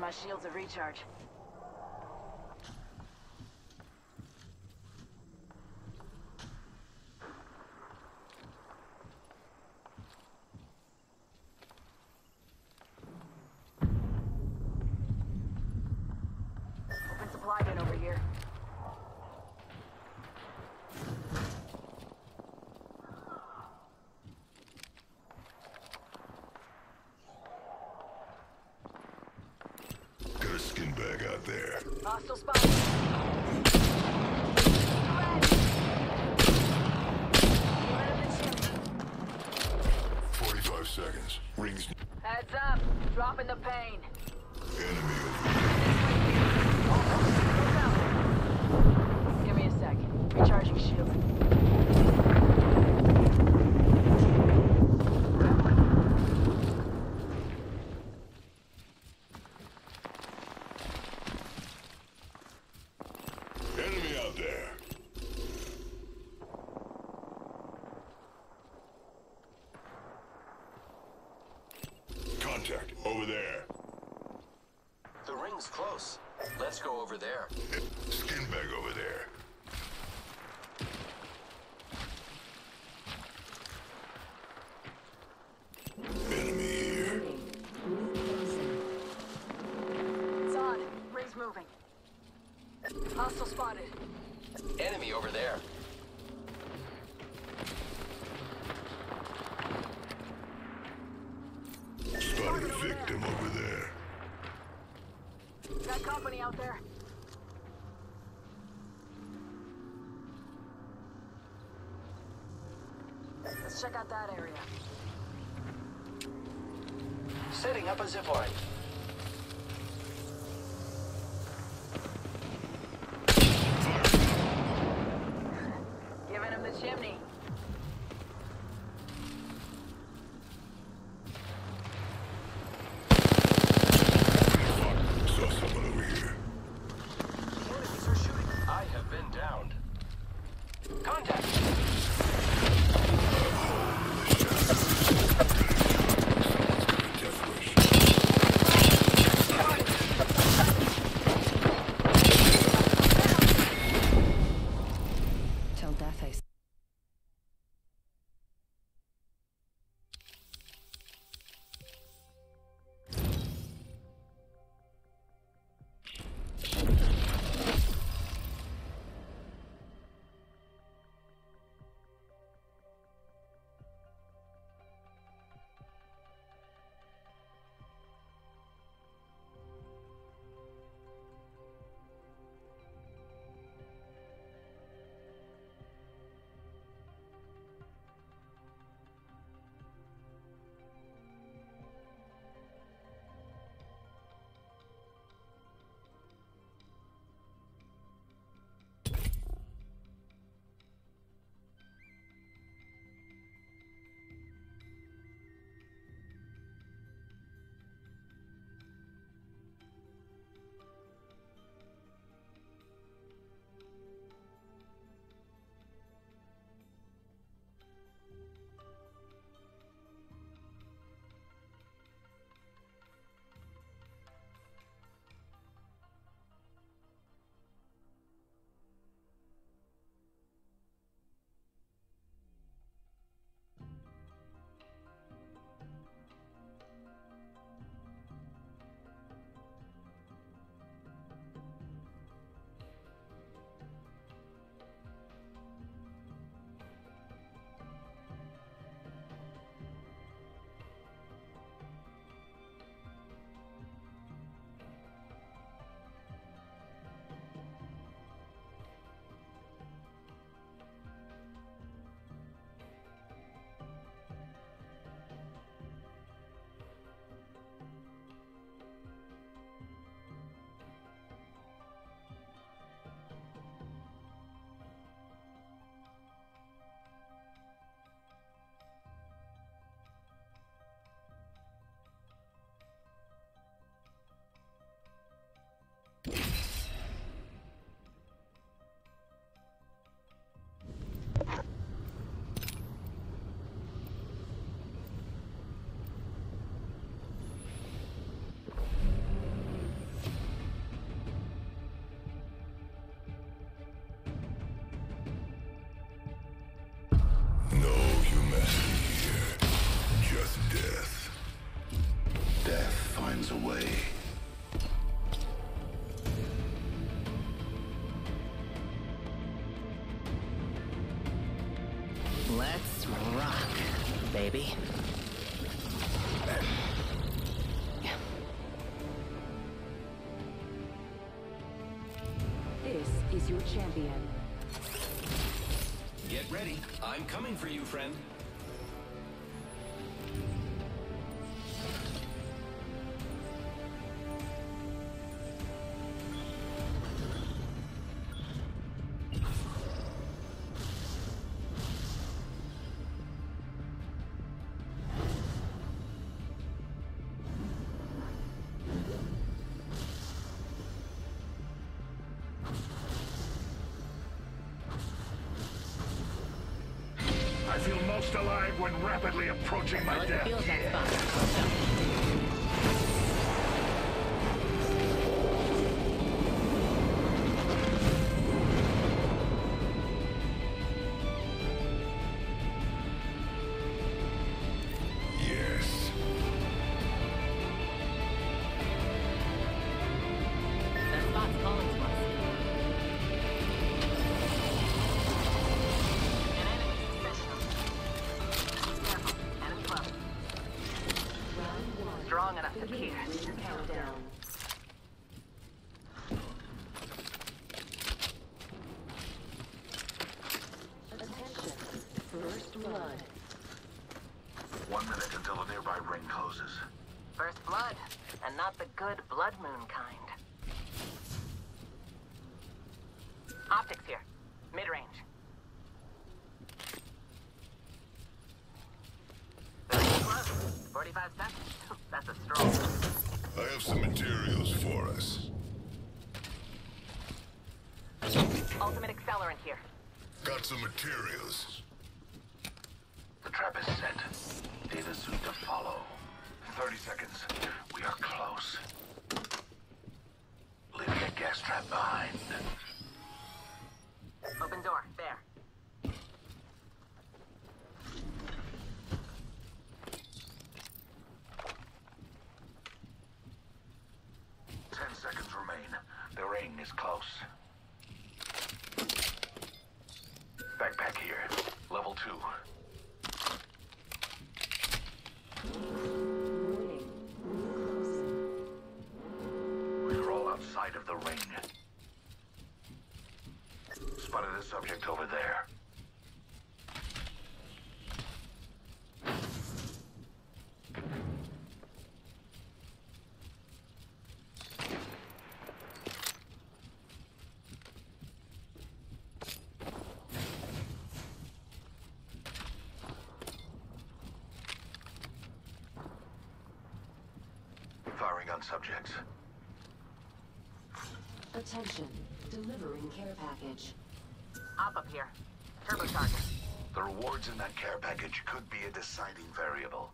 Speaker 5: my shields a recharge.
Speaker 2: Let's go over there.
Speaker 5: out there. Let's check out that area.
Speaker 2: Setting up a
Speaker 19: zip line. Baby.
Speaker 4: This is your champion.
Speaker 5: Get ready. I'm coming for you, friend.
Speaker 8: I feel most alive when rapidly approaching my death. Some materials.
Speaker 14: The trap is set. Data suit to follow. 30 seconds. We are close. Leaving a gas trap behind.
Speaker 20: Open door. There.
Speaker 14: Ten seconds remain. The ring is close. Subject over there. Firing on subjects.
Speaker 4: Attention. Delivering care package.
Speaker 20: Here. Turbocharger.
Speaker 14: The rewards in that care package could be a deciding variable.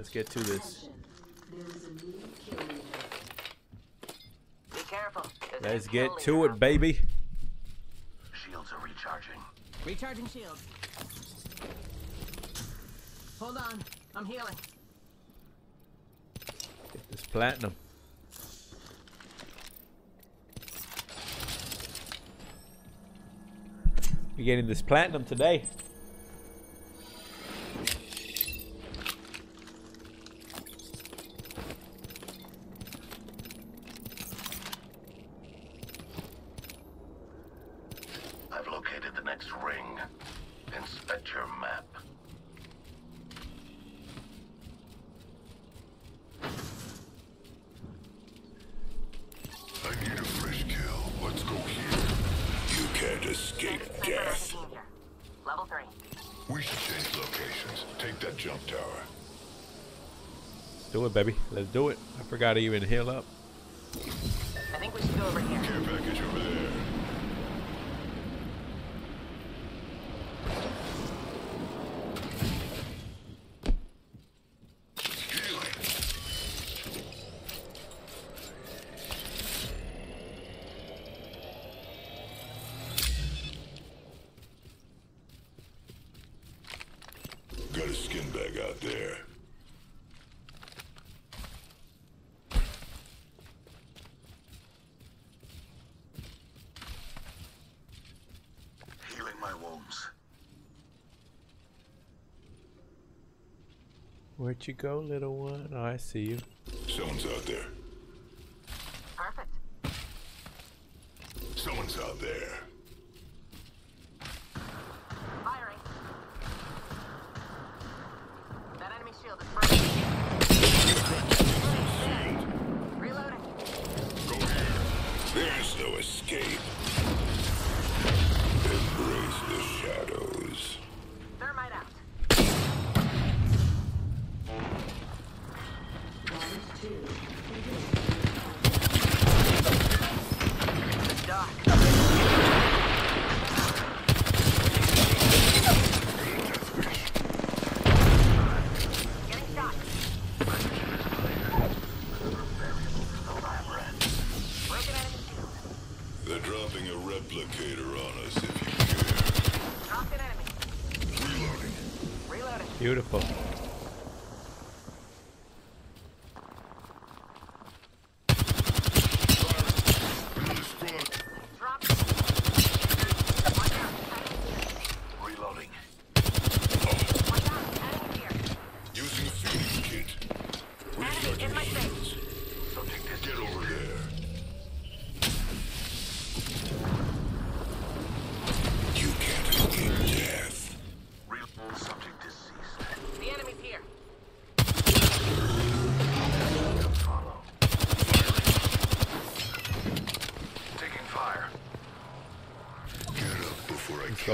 Speaker 1: Let's get to this. Let's get to it, baby.
Speaker 14: Shields are recharging.
Speaker 20: Recharging shields. Hold on, I'm healing.
Speaker 1: Get this
Speaker 2: platinum. We're getting this platinum today. Forgot to even heal up. You go, little one? Oh, I see you.
Speaker 8: Someone's out there.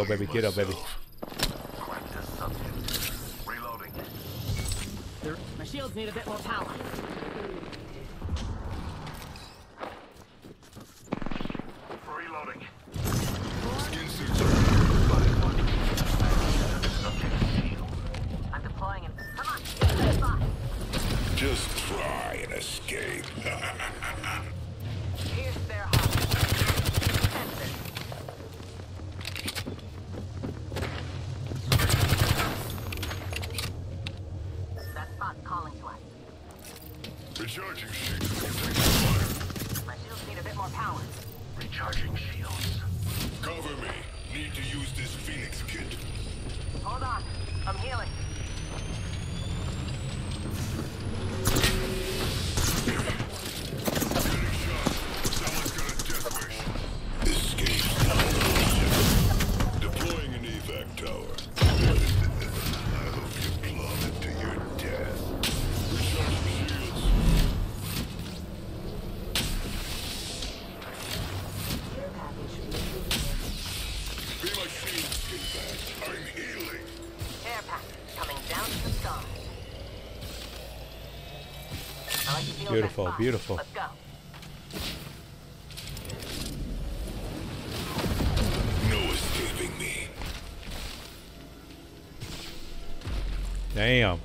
Speaker 2: baby, get up, baby. Beautiful, beautiful.
Speaker 8: No escaping me.
Speaker 2: Damn.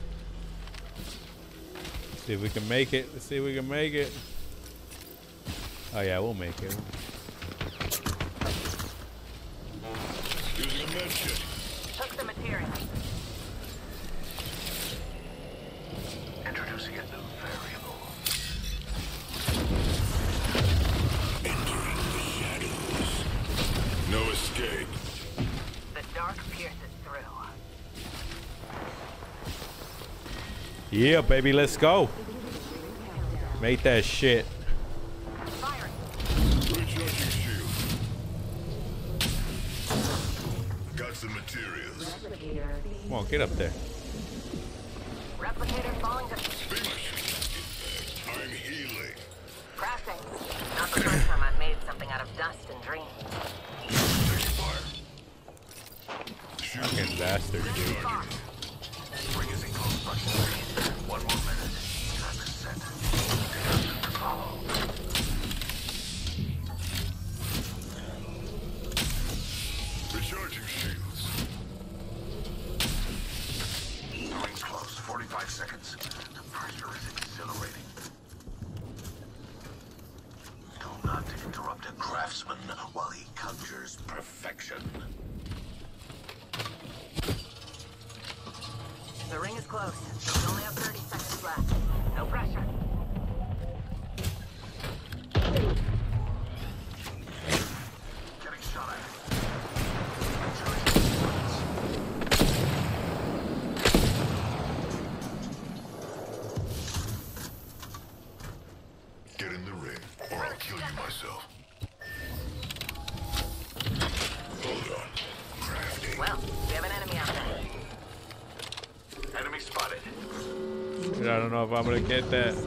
Speaker 2: Let's see if we can make it. Let's see if we can make it. Oh yeah, we'll make it.
Speaker 14: Baby, let's go. Make that shit.
Speaker 2: Got some materials.
Speaker 14: Come on, get up there.
Speaker 8: right there.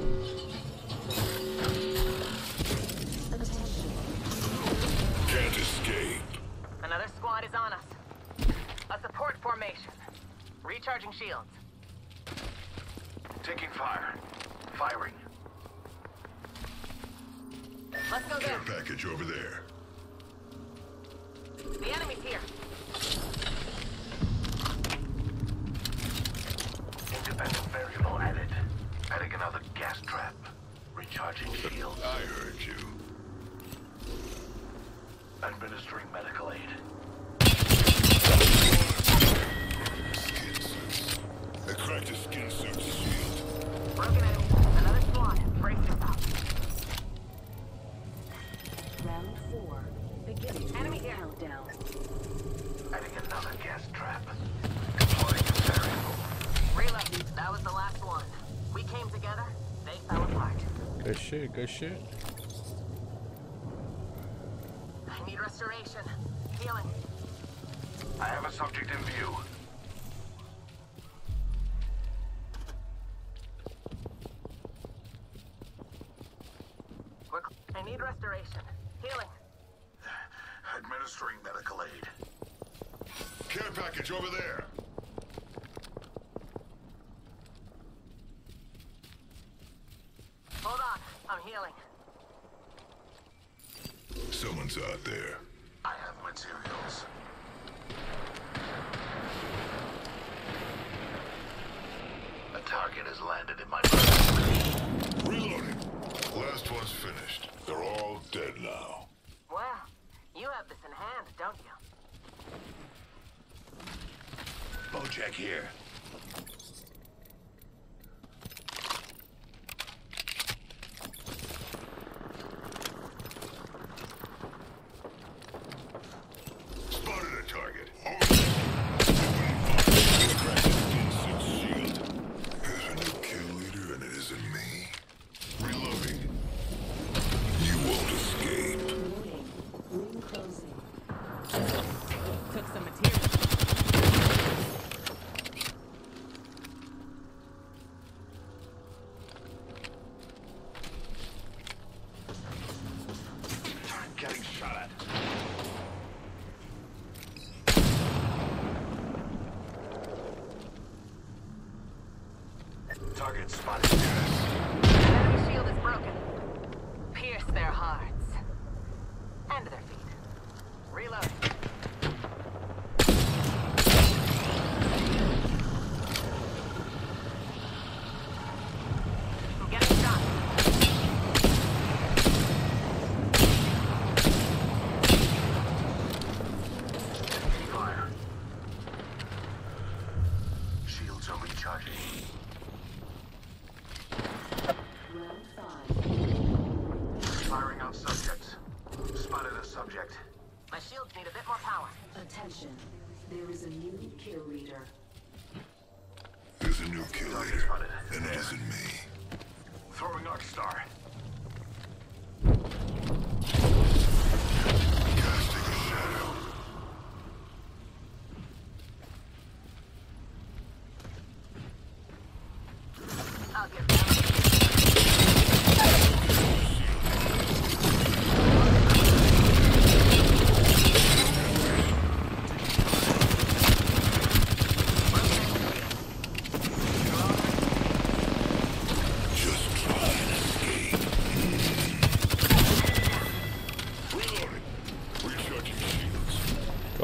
Speaker 8: go
Speaker 1: shoot.
Speaker 2: I
Speaker 8: need restoration. Healing.
Speaker 1: I have a subject in view.
Speaker 8: I need restoration. Healing.
Speaker 1: Administering medical aid.
Speaker 2: Care package over there. spot. Kill leader, and it isn't me.
Speaker 14: Throwing Arc Star.
Speaker 2: Casting a shadow.
Speaker 8: I'll get down.
Speaker 2: Just try and escape. Reloading. Recharging shields.
Speaker 1: Go, baby.
Speaker 14: We're close to the ring. Ten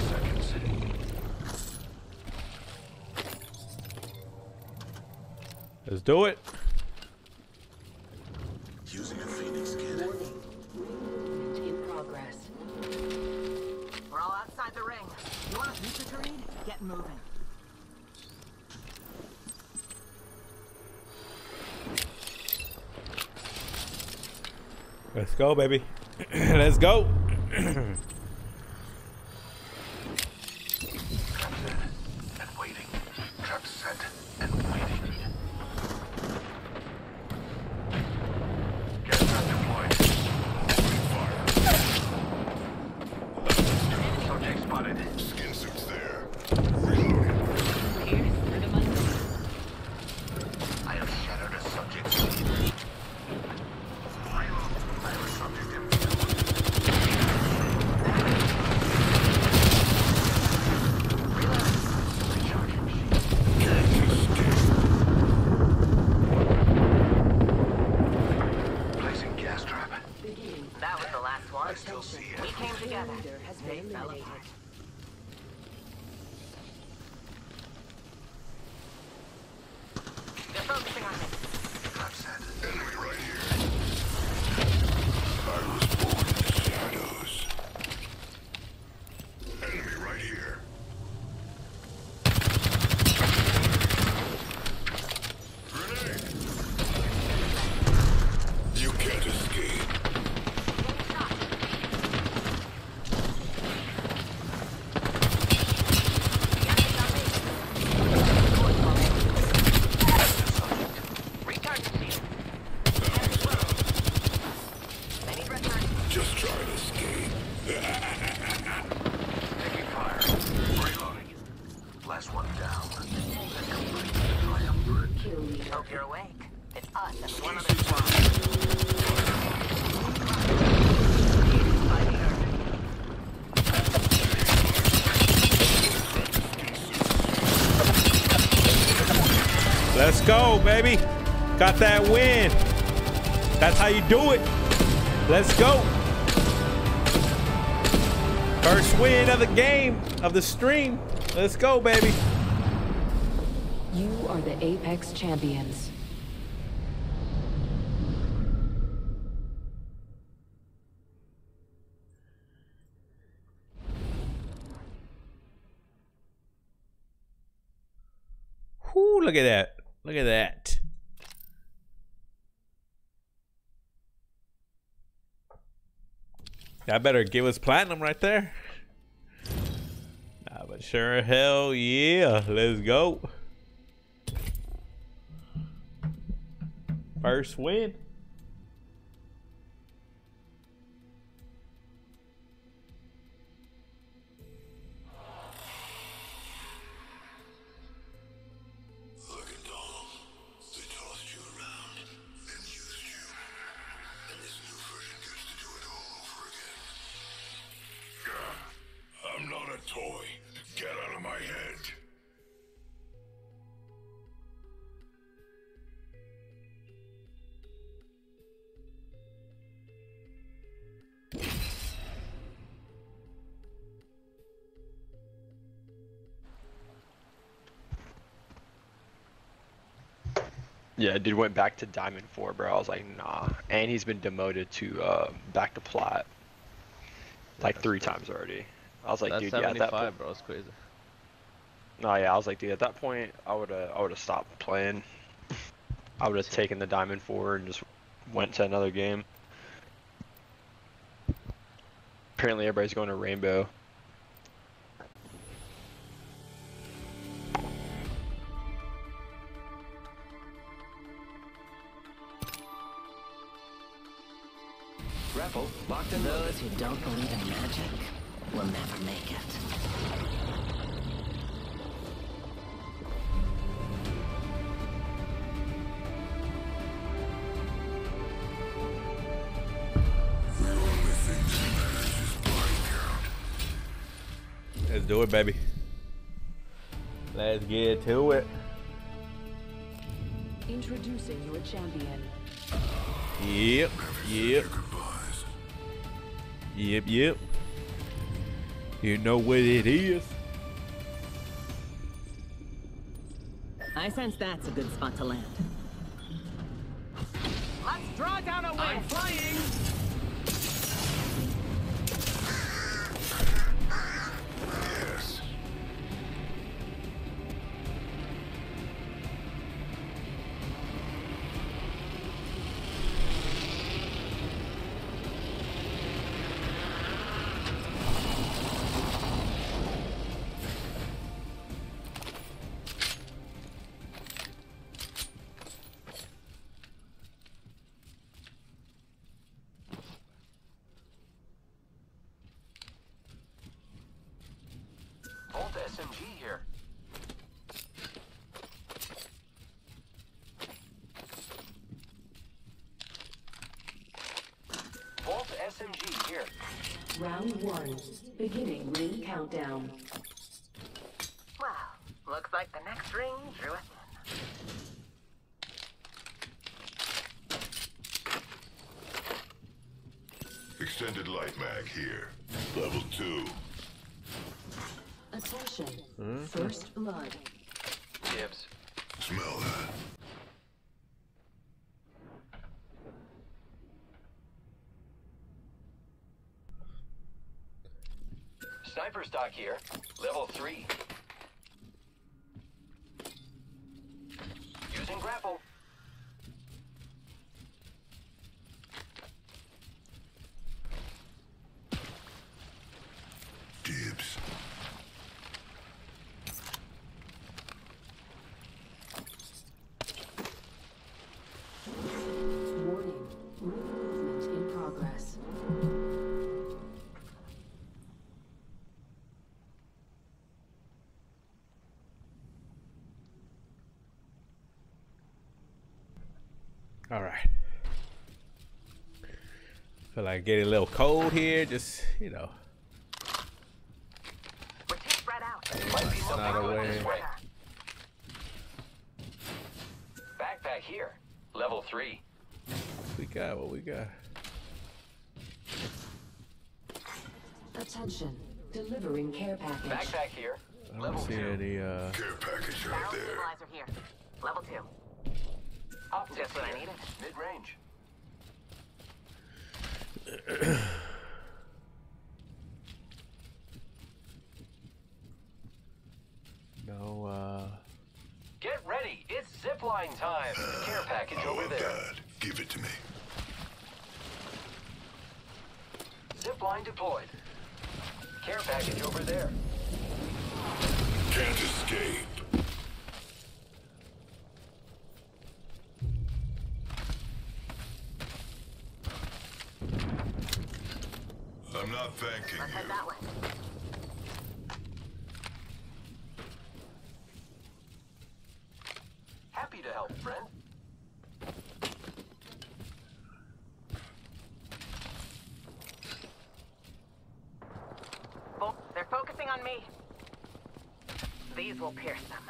Speaker 14: seconds.
Speaker 1: Let's do it. Go, baby. Let's go.
Speaker 14: Trap set and waiting. Trap set and waiting. Gas trap deployed. Opening fire. Subject spotted.
Speaker 2: Skin suits there. Reloading.
Speaker 14: I have shattered a subject. Reload. I have a subject in view. Recharging shield. Placing gas trap.
Speaker 8: That was the last one.
Speaker 14: I still see it.
Speaker 8: We came together.
Speaker 4: Leader has
Speaker 8: They
Speaker 4: been
Speaker 8: fell
Speaker 4: eliminated.
Speaker 8: apart. They're focusing on me.
Speaker 14: Trap set.
Speaker 2: Enemy right here. I was born in the shadows. Enemy right here. Grenade! You can't escape.
Speaker 8: Recharging shield. I need return.
Speaker 2: Just try and escape.
Speaker 14: Taking fire. Reloading. Last one down. Complete triumvirate.
Speaker 8: Hope you're awake. It's us and one other
Speaker 2: Skin suits
Speaker 8: squad.
Speaker 1: Let's go, baby. Got that win. That's how you do it. Let's go. First win of the game, of the stream. Let's go, baby.
Speaker 4: You are the Apex champions.
Speaker 1: Whoo, look at that. Look at that. That better give us platinum right there. Nah, but sure hell yeah. Let's go. First win.
Speaker 16: Yeah, dude went back to Diamond 4, bro. I was like, nah. And he's been demoted to uh, back to Plat. Like three times already. I was like,
Speaker 21: That's
Speaker 16: dude, yeah, at that point.
Speaker 21: bro. It's crazy.
Speaker 16: No, yeah, I was like, dude, at that point, I would have, I would have stopped playing. I would have taken the diamond four and just went to another game. Apparently everybody's going to rainbow.
Speaker 19: Who don't believe in magic will never make it.
Speaker 1: Let's do it, baby. Let's get to it.
Speaker 22: Introducing your champion.
Speaker 1: Yep. Yep. Yep. Yep. You know what it is.
Speaker 19: I sense that's a good spot to land.
Speaker 23: Let's draw down a
Speaker 4: I'm flying!
Speaker 5: Sniper stock here. Level 3.
Speaker 1: Feel like getting a little cold here. Just you know,
Speaker 8: We're too spread out.
Speaker 5: Might be
Speaker 1: not a way.
Speaker 5: Backpack here. Level 3.
Speaker 1: we got what we got.
Speaker 22: Attention. Delivering care package.
Speaker 5: Backpack here.
Speaker 1: I don't
Speaker 5: Level
Speaker 1: see
Speaker 5: 2.
Speaker 1: any. Uh,
Speaker 2: Care package right there.
Speaker 8: here. Level two.
Speaker 5: Optics
Speaker 8: Just what I
Speaker 5: here.
Speaker 8: needed.
Speaker 5: Mid-range.
Speaker 1: No. Uh,
Speaker 5: Get ready. It's zipline time. Care package
Speaker 2: I
Speaker 5: over
Speaker 2: love
Speaker 5: there.
Speaker 2: that. Give it to me.
Speaker 5: Zipline deployed. Care package over there.
Speaker 2: Can't escape. I'm not thanking you.
Speaker 8: that way.
Speaker 5: Happy to help, friend.
Speaker 8: Fo- They're focusing on me. These will pierce them.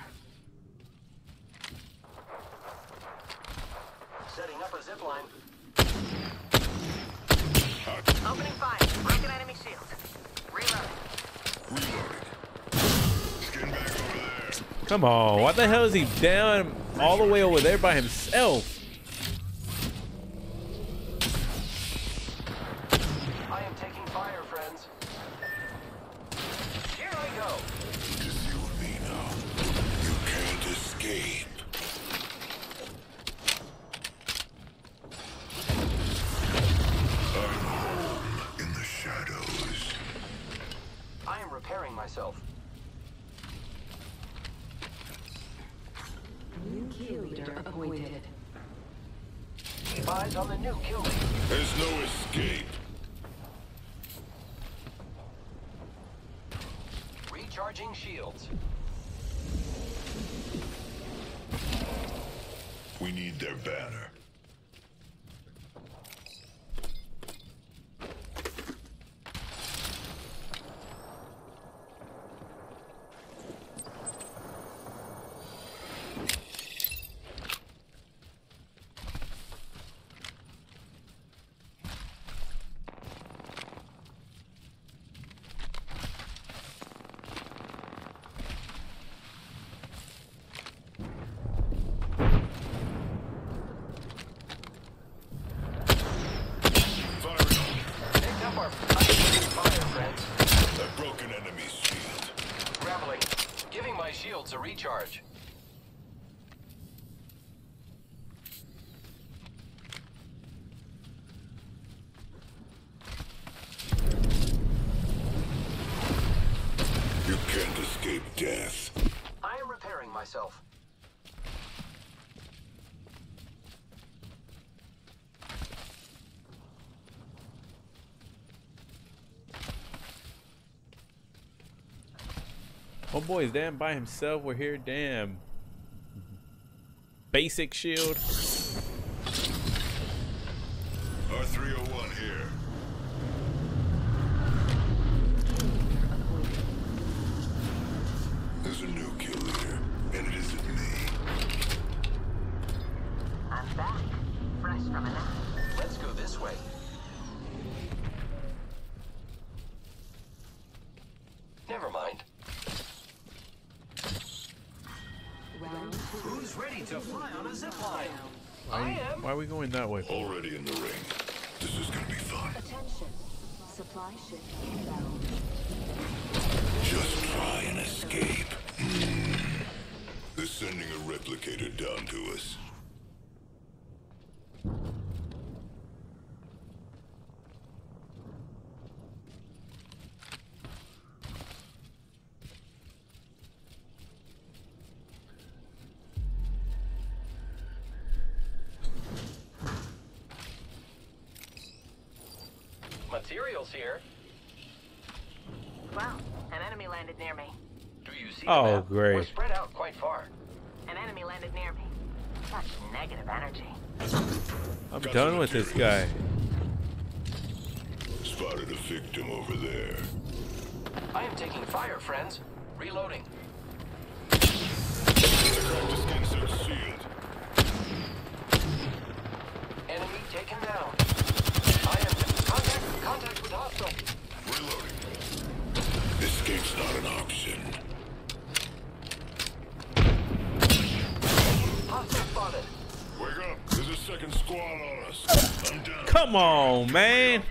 Speaker 5: Setting up a zipline.
Speaker 8: Opening fire. Broken enemy shield. Reloading.
Speaker 2: Skin back over there.
Speaker 1: Come on. What the hell is he down all the way over there by himself?
Speaker 5: I am taking fire, friends. Here I go.
Speaker 2: Just you and me now. You can't escape.
Speaker 5: repairing myself.
Speaker 4: New kill leader appointed.
Speaker 5: Keep eyes on the new kill leader.
Speaker 2: There's no escape.
Speaker 5: Recharging shields.
Speaker 2: We need their banner.
Speaker 5: Picked up our fire, friends.
Speaker 2: A broken enemy's shield.
Speaker 5: Grappling. Giving my shields a recharge.
Speaker 2: You can't escape death.
Speaker 5: I am repairing myself.
Speaker 1: Homeboy is damn by himself. We're here, damn. Basic shield.
Speaker 2: Already in the ring. This is gonna be fun.
Speaker 4: Attention. Supply ship inbound.
Speaker 2: Just try and escape. Hmm. They're sending a replicator down to us.
Speaker 5: Materials here.
Speaker 8: Wow, an enemy landed near me.
Speaker 5: Do you see
Speaker 1: Oh,
Speaker 5: the
Speaker 1: great.
Speaker 5: We're spread out quite far.
Speaker 8: An enemy landed near me. Such negative energy.
Speaker 1: I'm done with this guy.
Speaker 2: Spotted a victim over there.
Speaker 5: I am taking fire, friends. Reloading.
Speaker 1: Come on, man.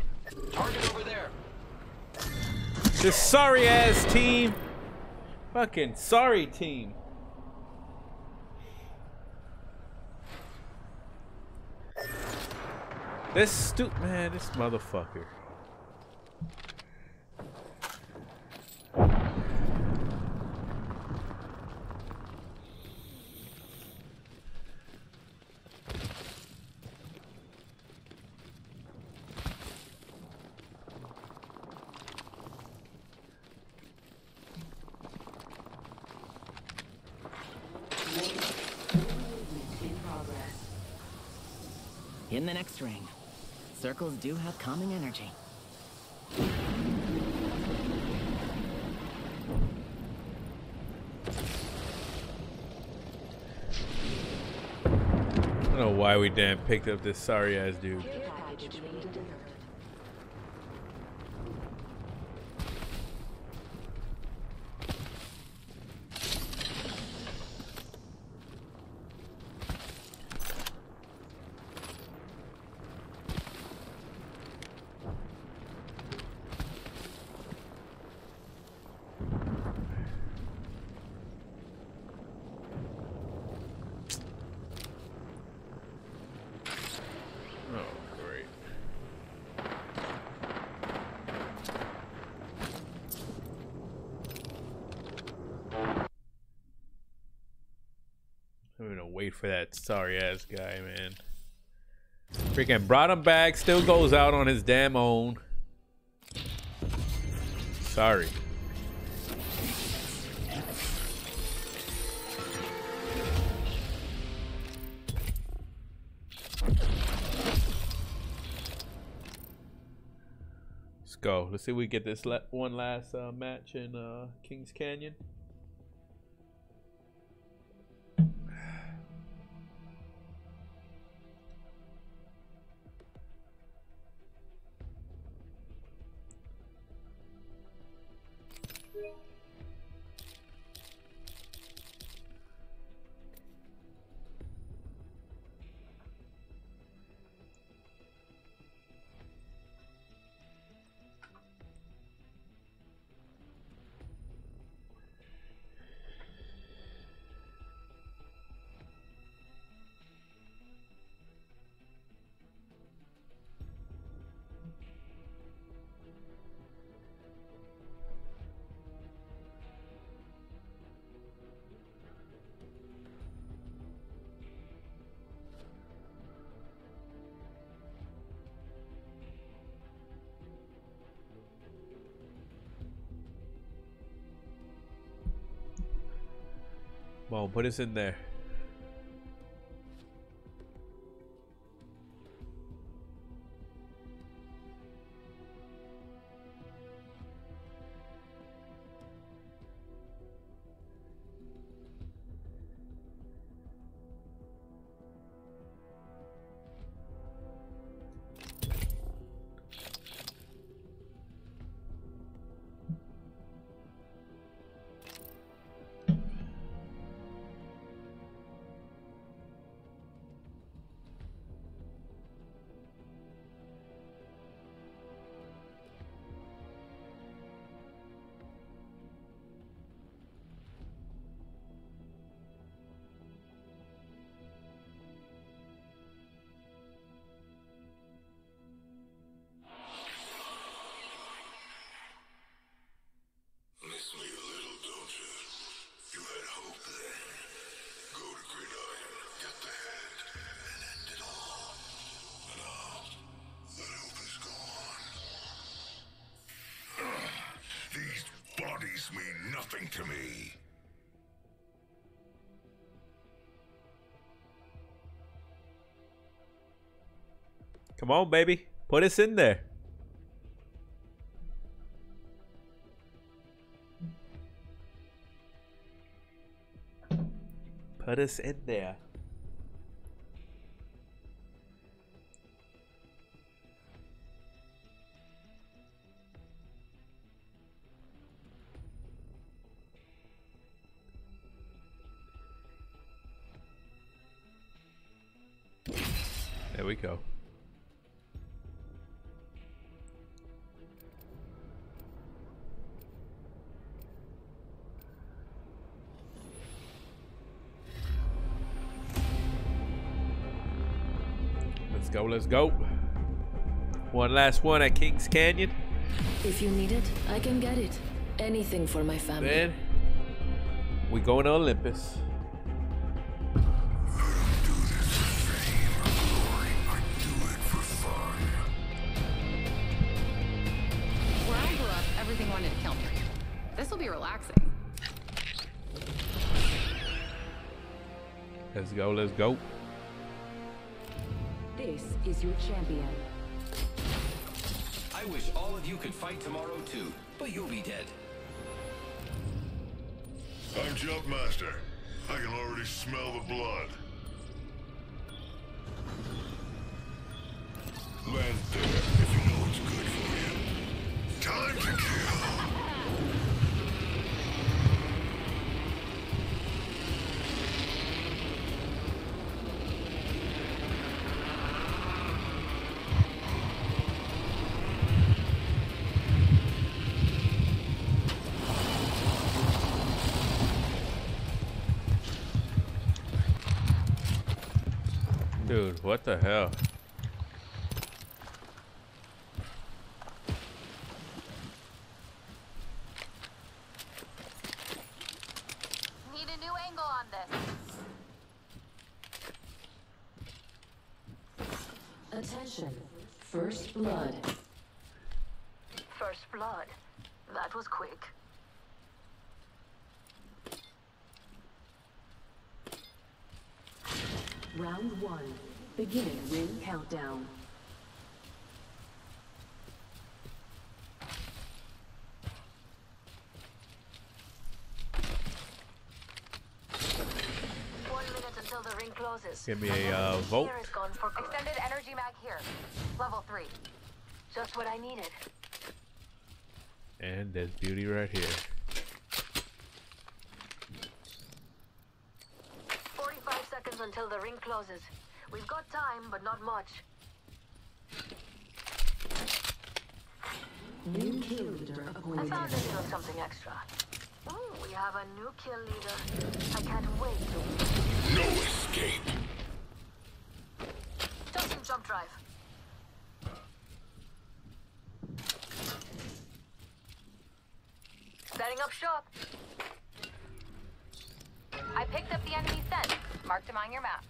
Speaker 1: This sorry ass team. Fucking sorry team. This stu man, this motherfucker.
Speaker 4: In progress.
Speaker 19: In the next ring, circles do have calming energy.
Speaker 1: I don't know why we damn picked up this sorry ass dude.
Speaker 4: Care package being delivered.
Speaker 1: Oh, Wait for that sorry ass guy, man. Freaking brought him back, still goes out on his damn own. Sorry. Let's go. Let's see if we get this one last uh, match in uh, Kings Canyon. Put us in there. Come on, baby. Put us in there. Put us in there. There we go. Go, let's go. One last one at Kings Canyon.
Speaker 11: If you need it, I can get it. Anything for my family.
Speaker 1: Then we going to Olympus.
Speaker 17: Where I grew up, everything wanted to kill me. This will be relaxing.
Speaker 1: Let's go, let's go.
Speaker 4: This is your champion.
Speaker 5: I wish all of you could fight tomorrow too, but you'll be dead.
Speaker 2: I'm Jumpmaster. I can already smell the blood. Land there if you know what's good for you. Time to kill.
Speaker 1: Dude, what the hell?
Speaker 6: Need a new angle on this.
Speaker 4: Attention. First blood.
Speaker 9: First blood. That was quick.
Speaker 4: Round one. Beginning ring countdown.
Speaker 9: One minute until the ring closes.
Speaker 1: Give me a uh, vote.
Speaker 9: Gone for. Extended energy mag here. Level three. Just what I needed.
Speaker 1: And there's beauty right here.
Speaker 9: 45 seconds until the ring closes. We've got time, but not much.
Speaker 4: New kill leader appointed.
Speaker 9: I
Speaker 4: appointed.
Speaker 9: found a little something extra. Ooh, we have a new kill leader. I can't wait to...
Speaker 2: No escape.
Speaker 9: Tossing jump drive. Setting up shop. I picked up the enemy scent. Marked him on your map.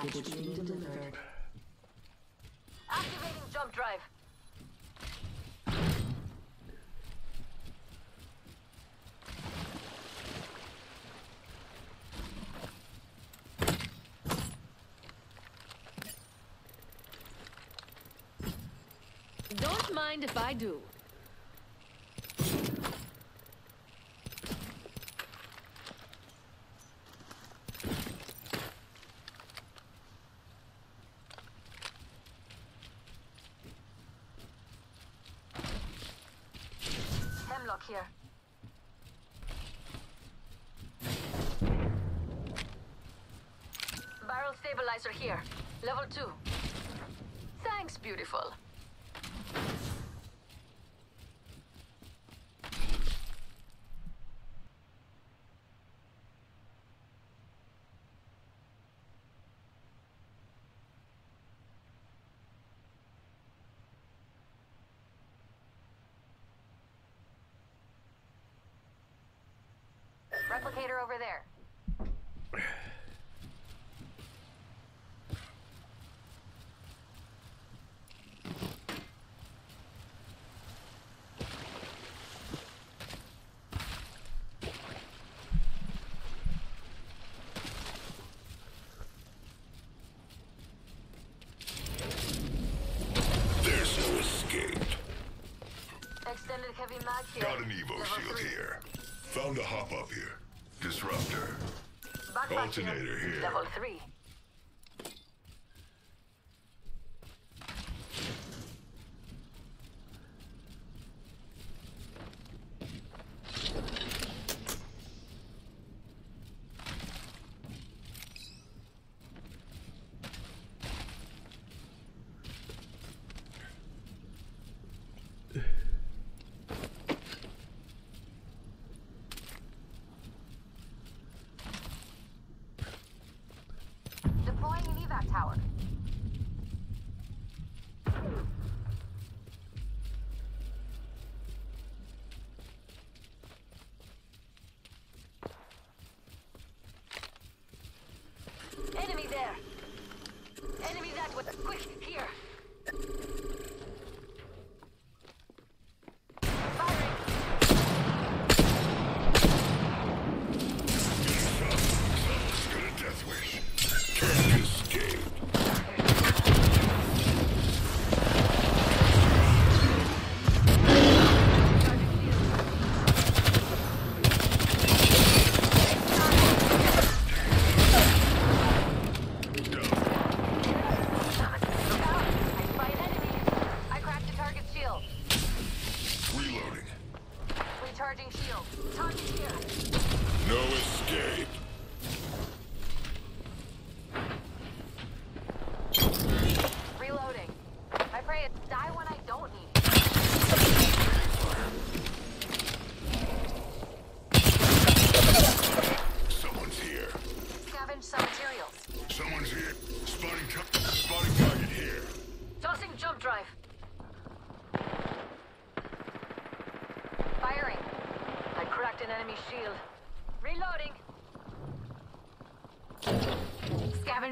Speaker 4: Package being delivered.
Speaker 9: Activating jump drive.
Speaker 24: Don't mind if I do.
Speaker 9: Here. Barrel stabilizer here. Level two. Thanks, beautiful. Heavy mag here.
Speaker 2: Got an Evo
Speaker 9: Level
Speaker 2: shield
Speaker 9: three.
Speaker 2: here. Found a hop up here. Disruptor.
Speaker 9: Backpack
Speaker 2: Alternator here.
Speaker 9: here.
Speaker 2: Level
Speaker 4: 3.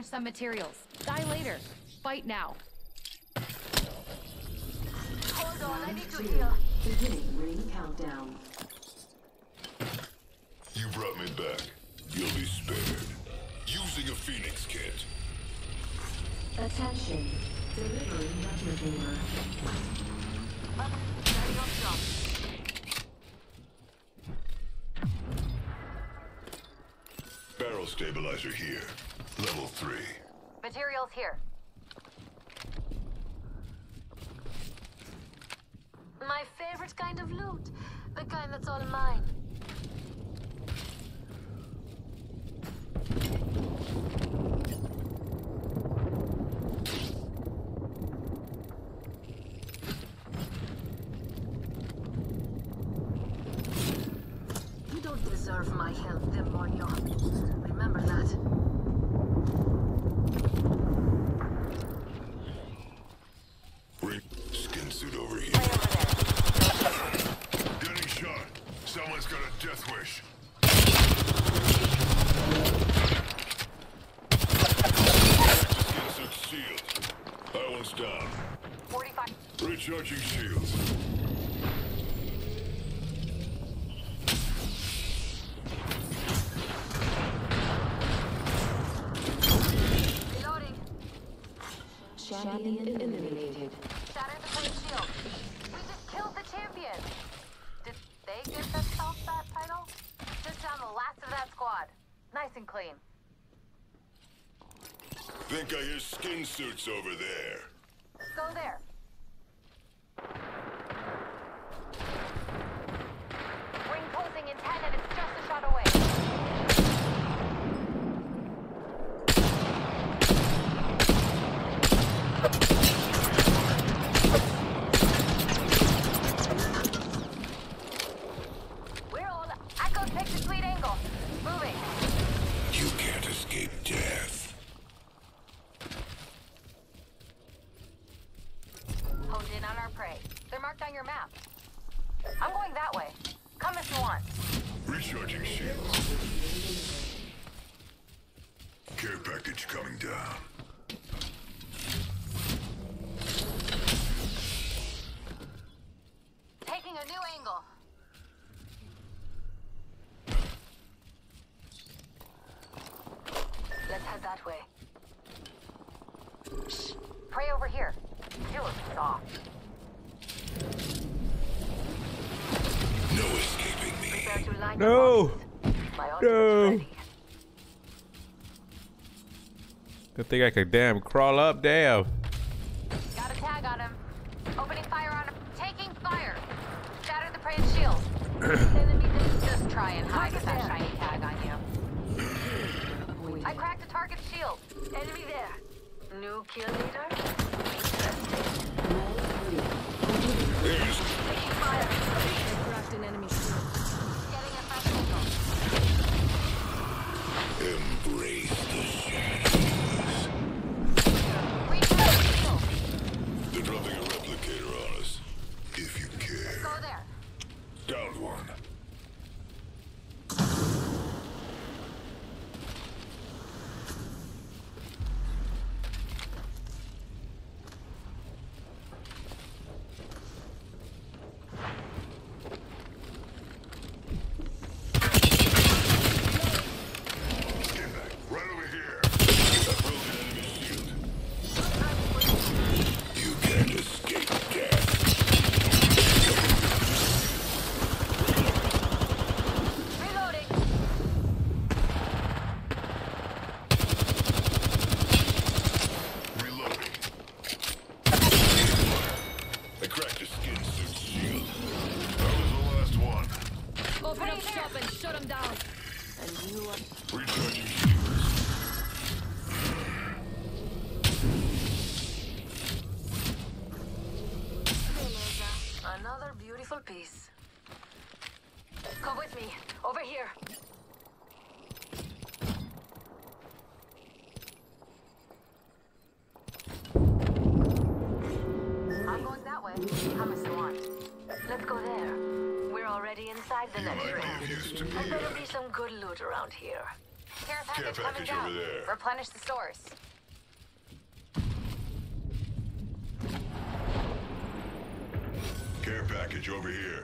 Speaker 4: some materials. Die later. Fight now.
Speaker 2: Hold on, I need to heal.
Speaker 11: here. got your skin suits over there. No!
Speaker 1: No! Good thing I could damn crawl up, damn.
Speaker 4: Got a tag on him. Opening fire on him. Taking fire. Shatter the prey's shield. Enemy didn't just try and hide with that shiny tag on you. I cracked a target shield.
Speaker 2: Enemy there. New kill leader? around here.
Speaker 11: Care package,
Speaker 9: Care package
Speaker 11: coming
Speaker 9: over down. there.
Speaker 11: Replenish the stores.
Speaker 9: Care package over here.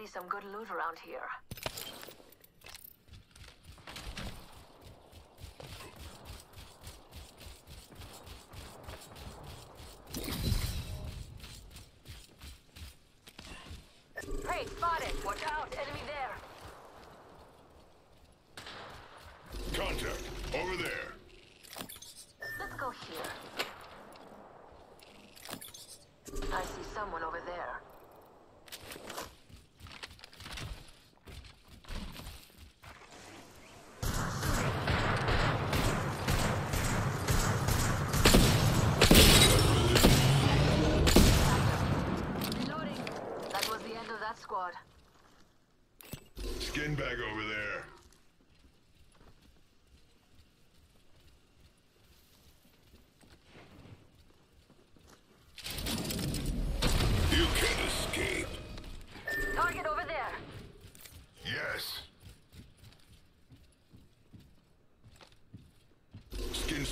Speaker 2: be some good loot around here.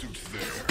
Speaker 2: pursuit there.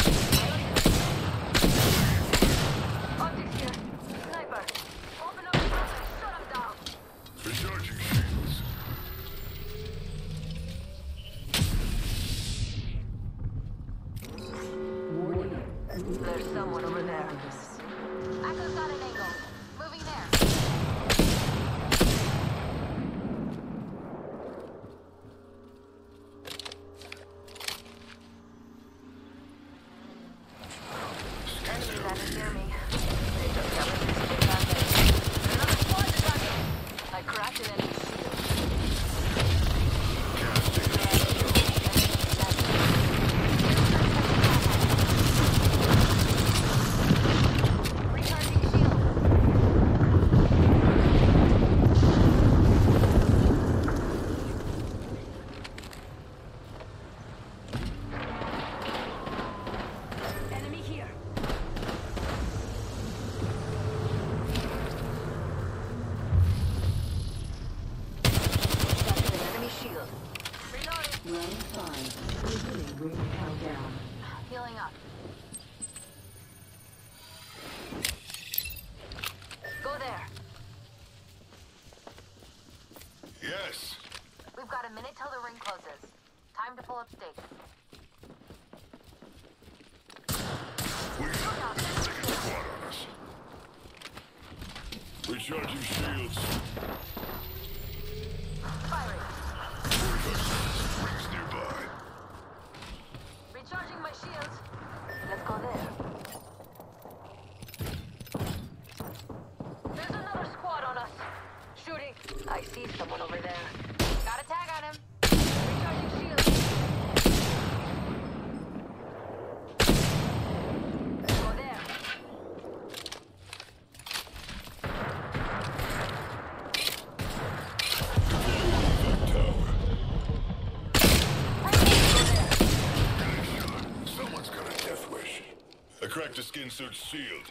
Speaker 2: Insert
Speaker 9: sealed.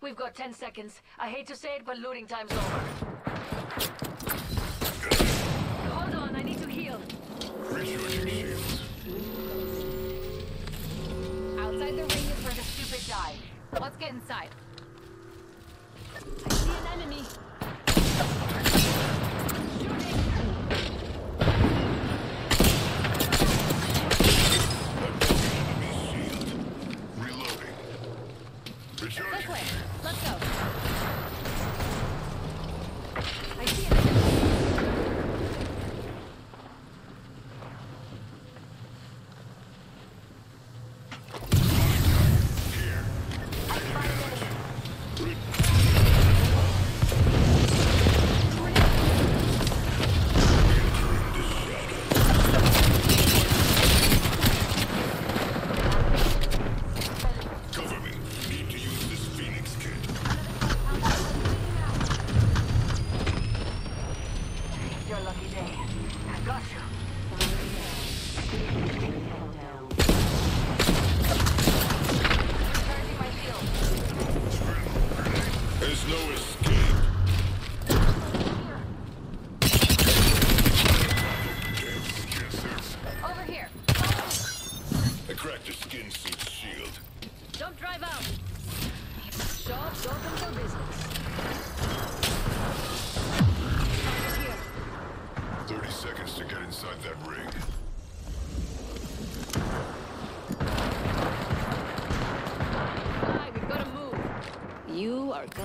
Speaker 11: We've got
Speaker 2: 10 seconds. I hate to say it, but looting time's over.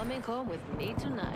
Speaker 11: coming home with me tonight.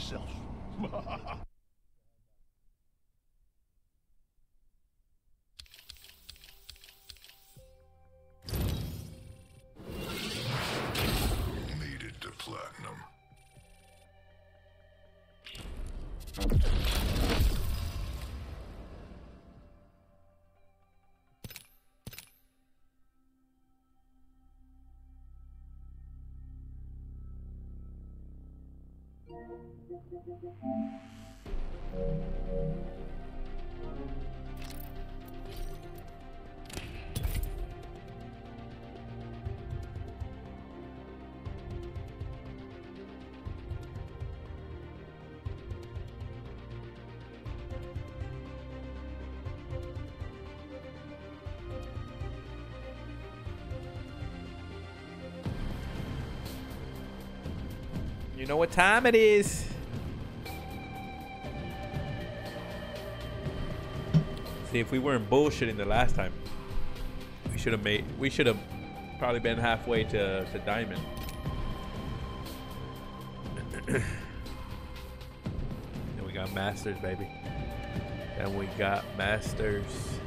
Speaker 2: myself.
Speaker 1: You know what time it is. honestly, if we weren't bullshitting the last time, we should have made. We should have probably been halfway to to diamond. and we got masters, baby. And we got masters.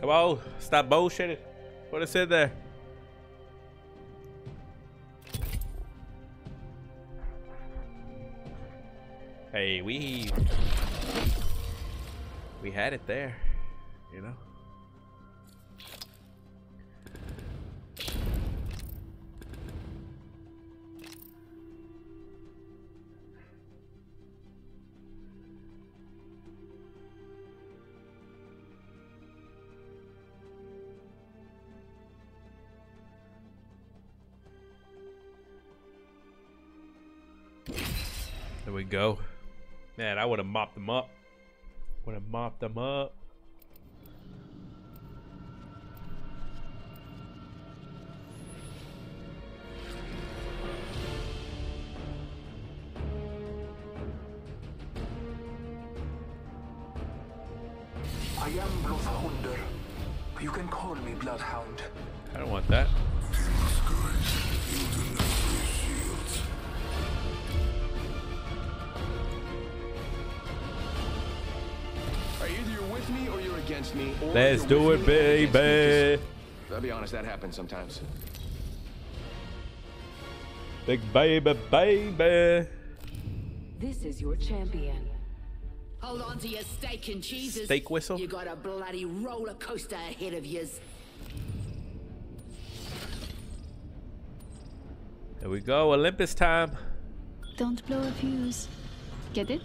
Speaker 25: Come on, stop bullshitting. What is in there? Hey, we... We had it there. 怎
Speaker 15: 么？
Speaker 25: do it, baby.
Speaker 15: I'll be honest, that happens sometimes.
Speaker 25: Big baby, baby.
Speaker 4: This is your champion.
Speaker 17: Hold on to your steak and cheeses.
Speaker 25: Steak whistle.
Speaker 17: You got a bloody roller coaster ahead of yours.
Speaker 25: There we go, Olympus time.
Speaker 26: Don't blow a fuse. Get it?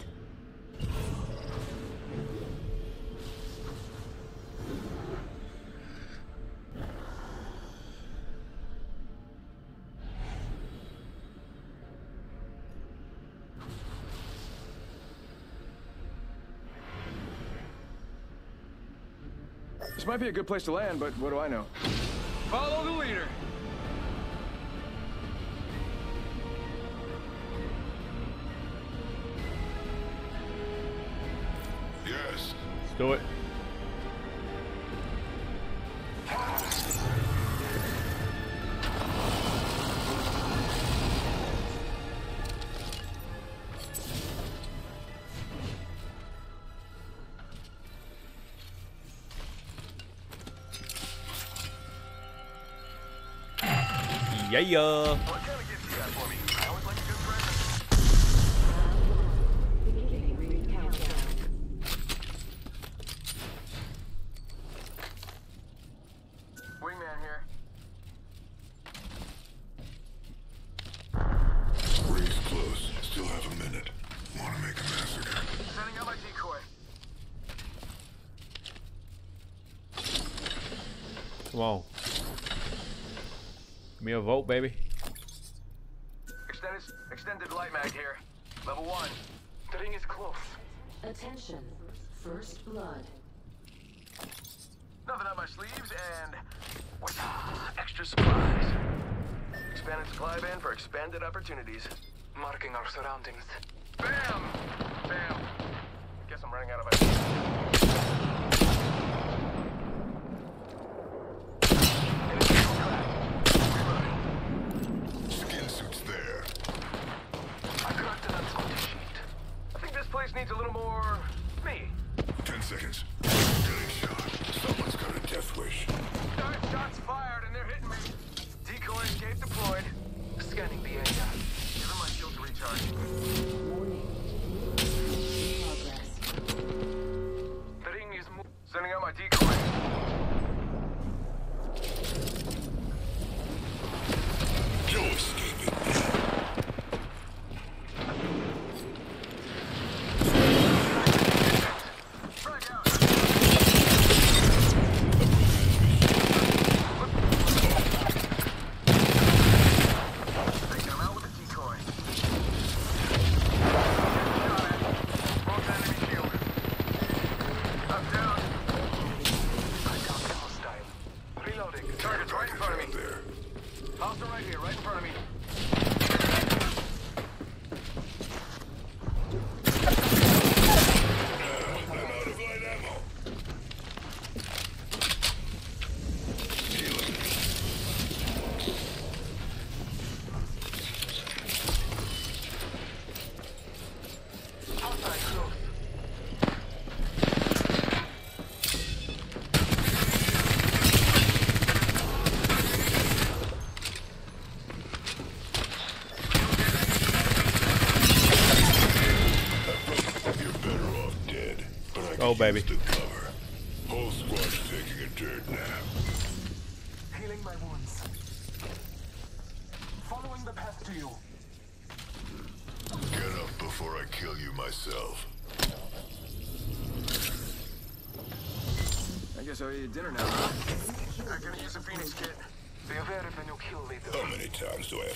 Speaker 15: be a good place to land, but what do I know? Follow the leader.
Speaker 2: Yes.
Speaker 25: Let's do it. Yeah.
Speaker 1: baby.
Speaker 25: dinner now, gonna use a Phoenix kit.
Speaker 2: How many times do I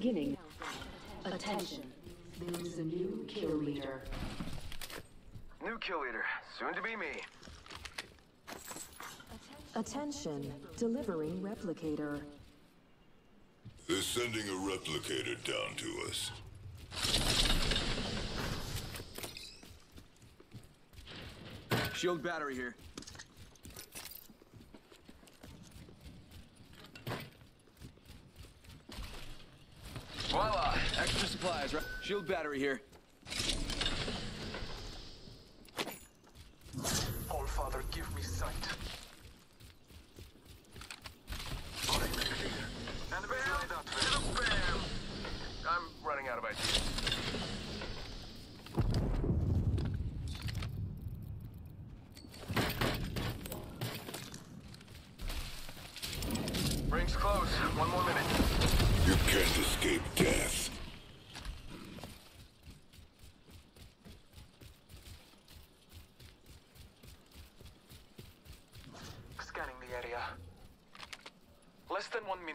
Speaker 4: Beginning. Attention. There is a new kill leader.
Speaker 25: New kill leader. Soon to be me.
Speaker 27: Attention. Delivering replicator.
Speaker 2: They're sending a replicator down to us.
Speaker 25: Shield battery here. Voila! Extra supplies, right? Shield battery here. All Father, give me sight. And bam! Bam! I'm running out of ideas. Rings close. One more minute.
Speaker 2: You can't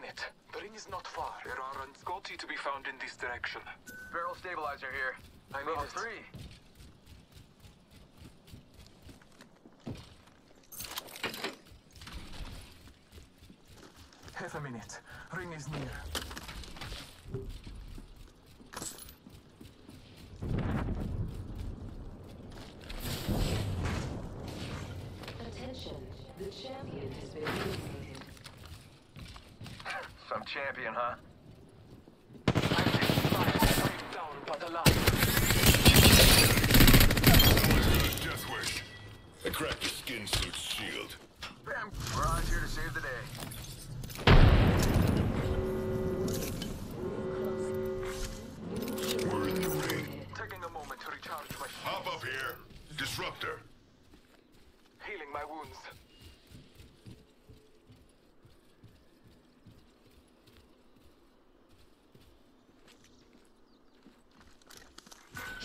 Speaker 25: minute. The ring is not far. There are Unscotty to be found in this direction. Barrel stabilizer here. I need it. three. Half a minute. Ring is near.
Speaker 4: champion,
Speaker 25: huh?
Speaker 2: I cracked skin shield.
Speaker 25: Here to save the day. Taking a moment to recharge my shield.
Speaker 2: Hop up here. Disruptor.
Speaker 25: Healing my wounds.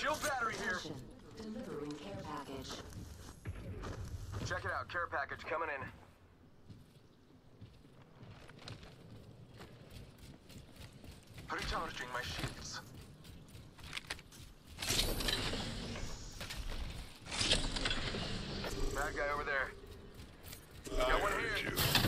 Speaker 25: Shield battery here.
Speaker 27: Delivering care package.
Speaker 25: Check it out. Care package coming in. Recharging my shields. Bad guy over there. Got one here.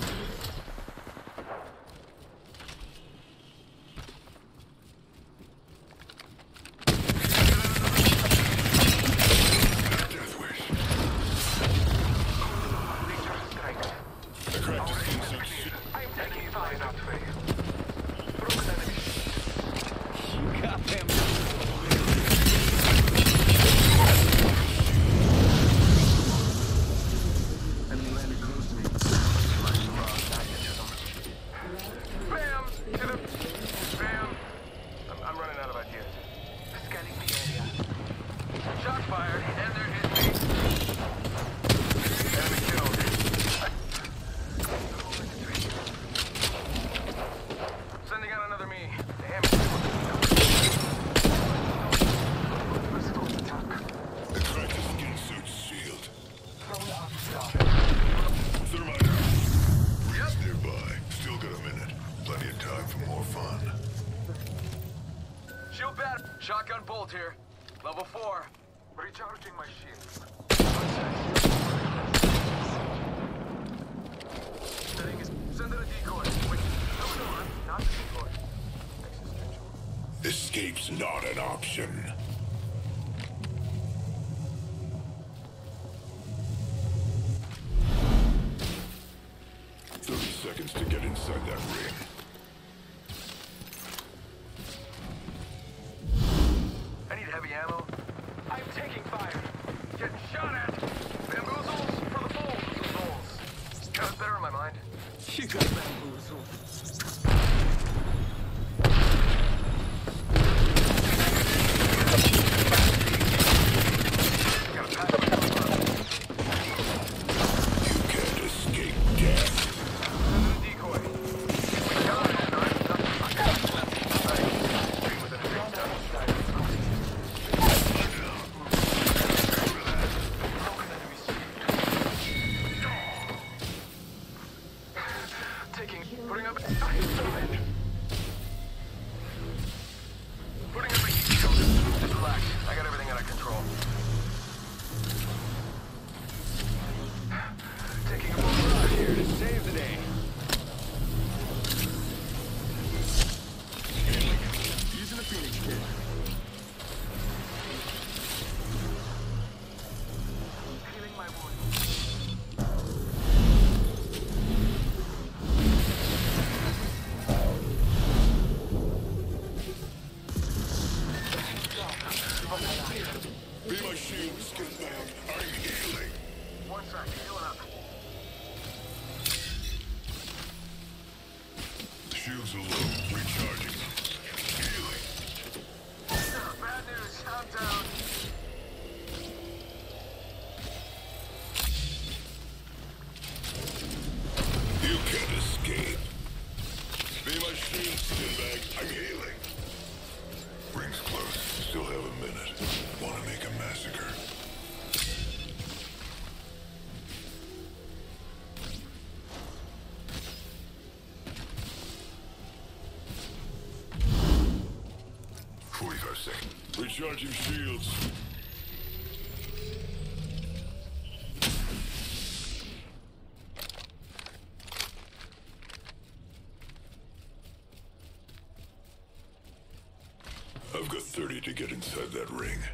Speaker 25: Return that
Speaker 2: ring.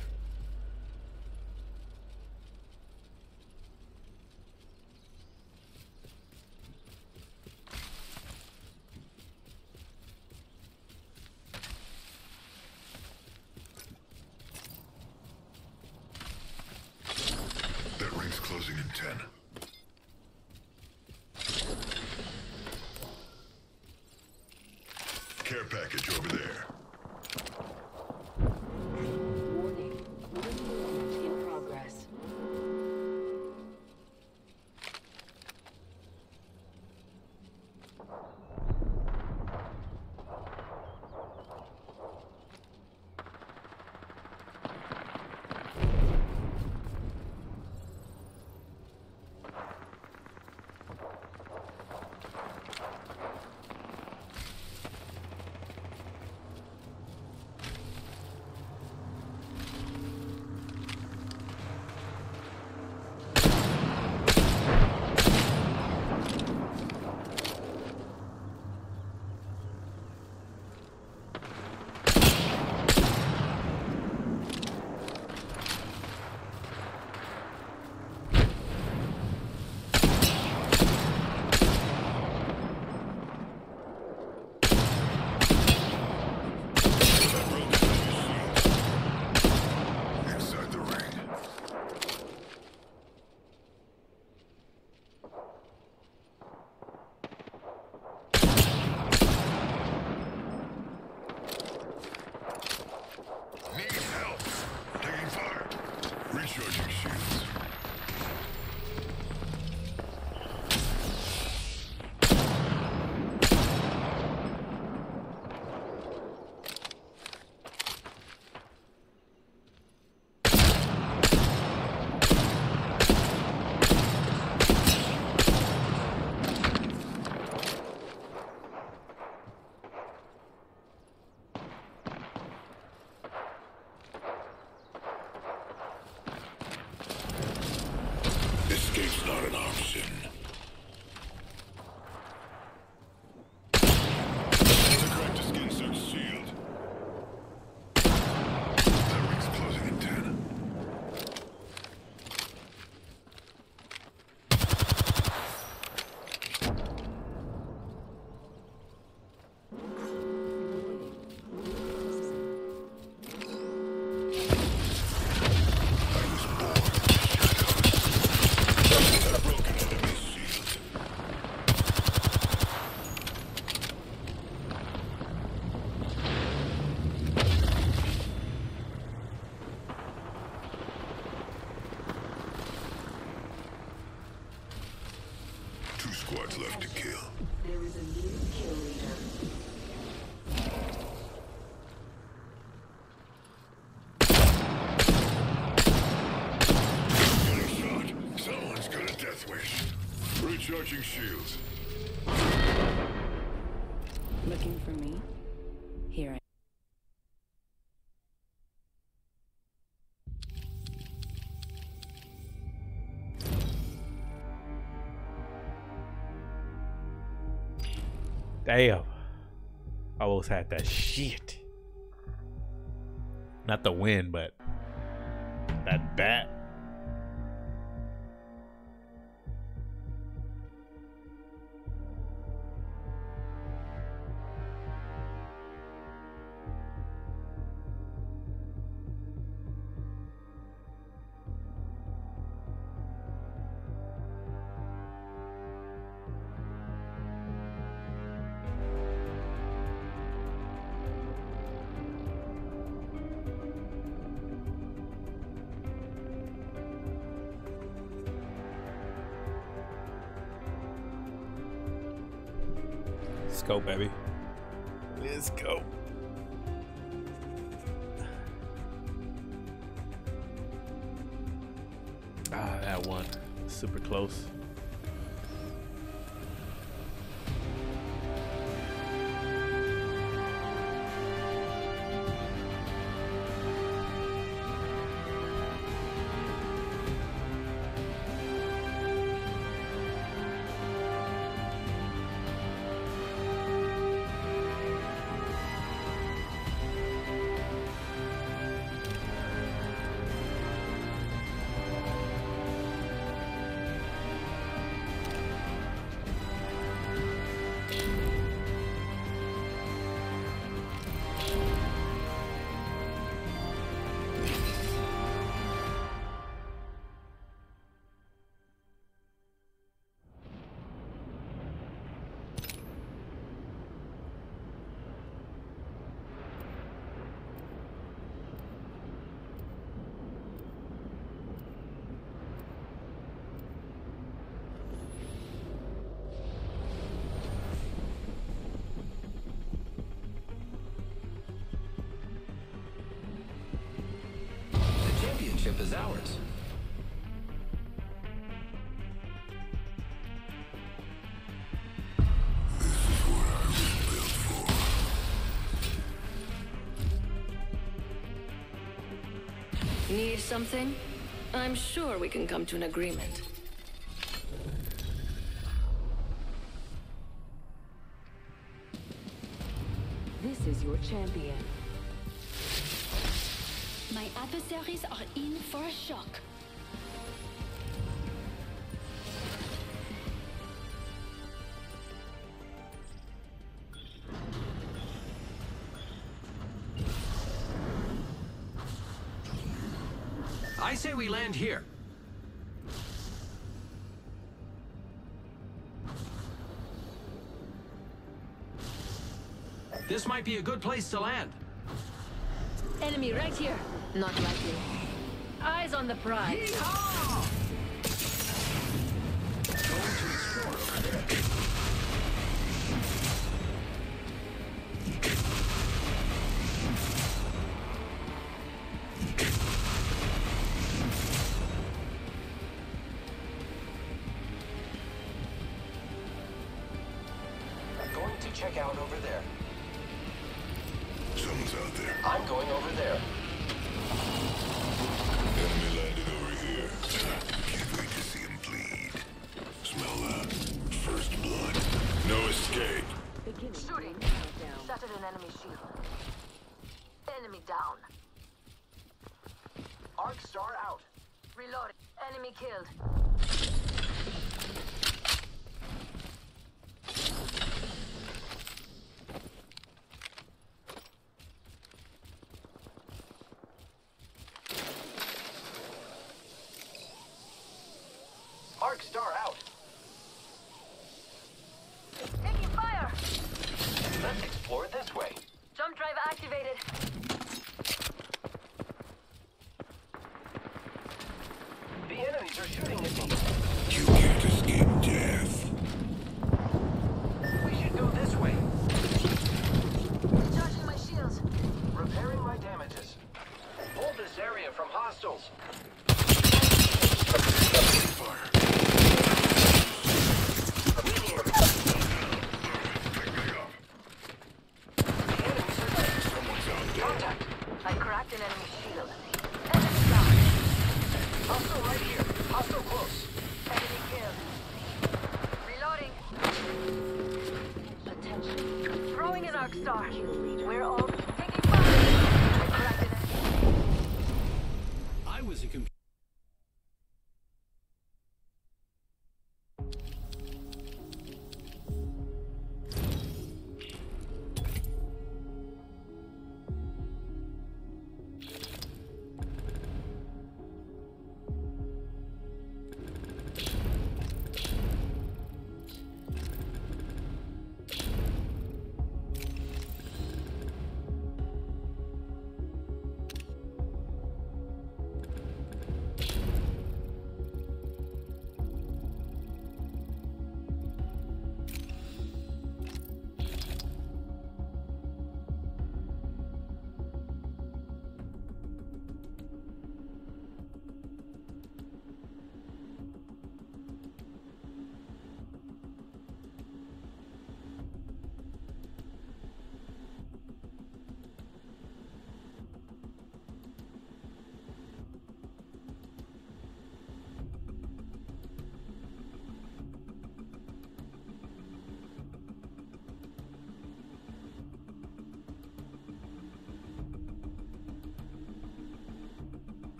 Speaker 2: Two squads left to kill.
Speaker 4: There is a new kill leader.
Speaker 2: Getting shot. Someone's got a death wish. Recharging shields.
Speaker 28: Looking for me? Here I
Speaker 1: Damn. I almost had that shit. Not the win, but that bat.
Speaker 9: something? I'm sure we can come to an agreement.
Speaker 4: This is your champion.
Speaker 29: My adversaries are in for a shock.
Speaker 30: we land here? This might be a good place to land.
Speaker 9: Enemy right here. Not likely. Eyes on the prize.
Speaker 5: Yeehaw!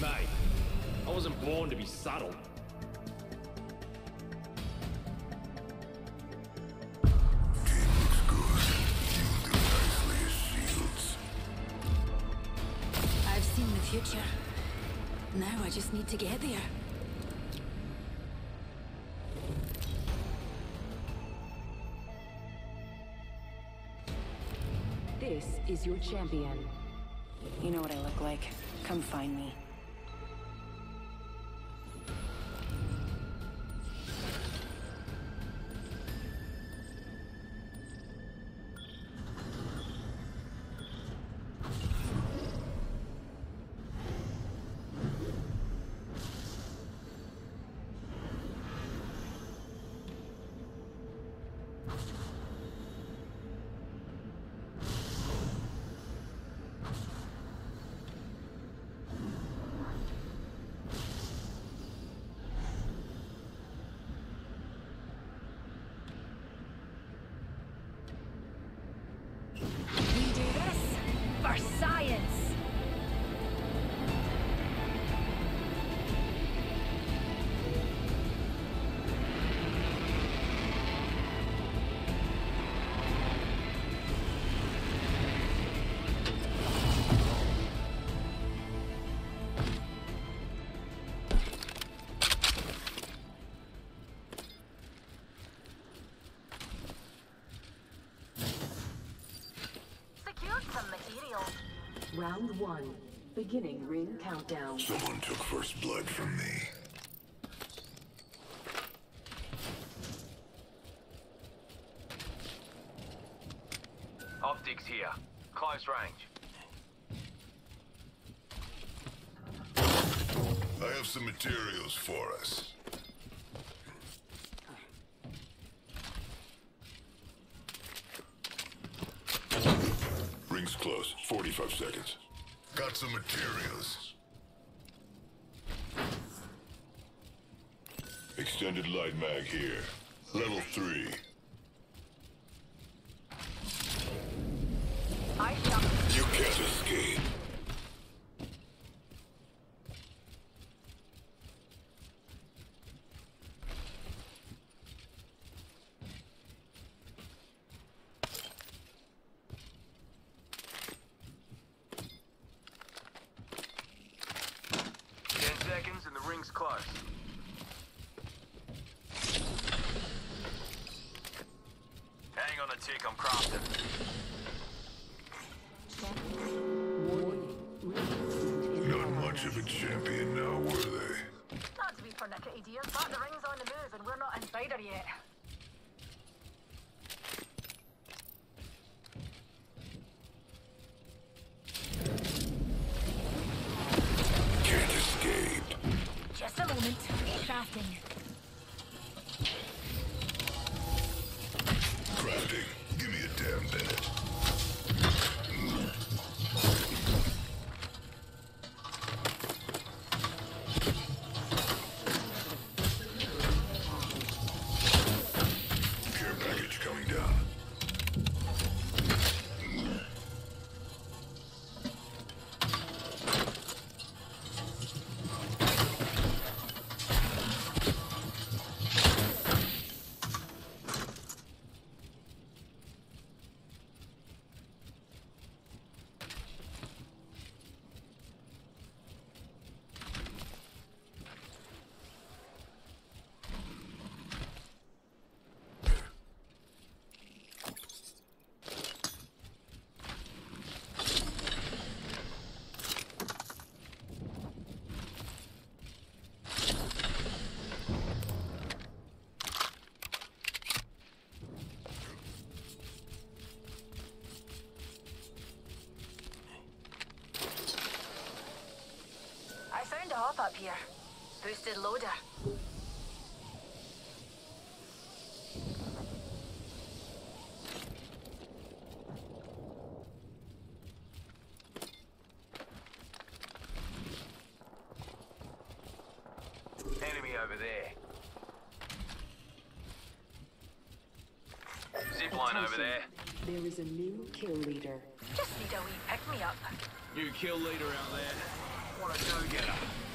Speaker 5: Mate, I wasn't born to be subtle.
Speaker 9: I've seen the future. Now I just need to get there.
Speaker 4: This is your champion.
Speaker 10: You know what I look like. Come find me.
Speaker 4: Beginning ring countdown.
Speaker 2: Someone took first blood from me.
Speaker 25: Optics here. Close range.
Speaker 2: I have some materials for us. Rings close. 45 seconds. Got some materials. Extended light mag here. Level 3.
Speaker 6: I found a hop up here. Boosted loader.
Speaker 25: Enemy over there. Zipline over there.
Speaker 4: There is a new kill leader.
Speaker 6: Just need a wee pick me up.
Speaker 5: New kill leader out there.
Speaker 14: What a go-getter.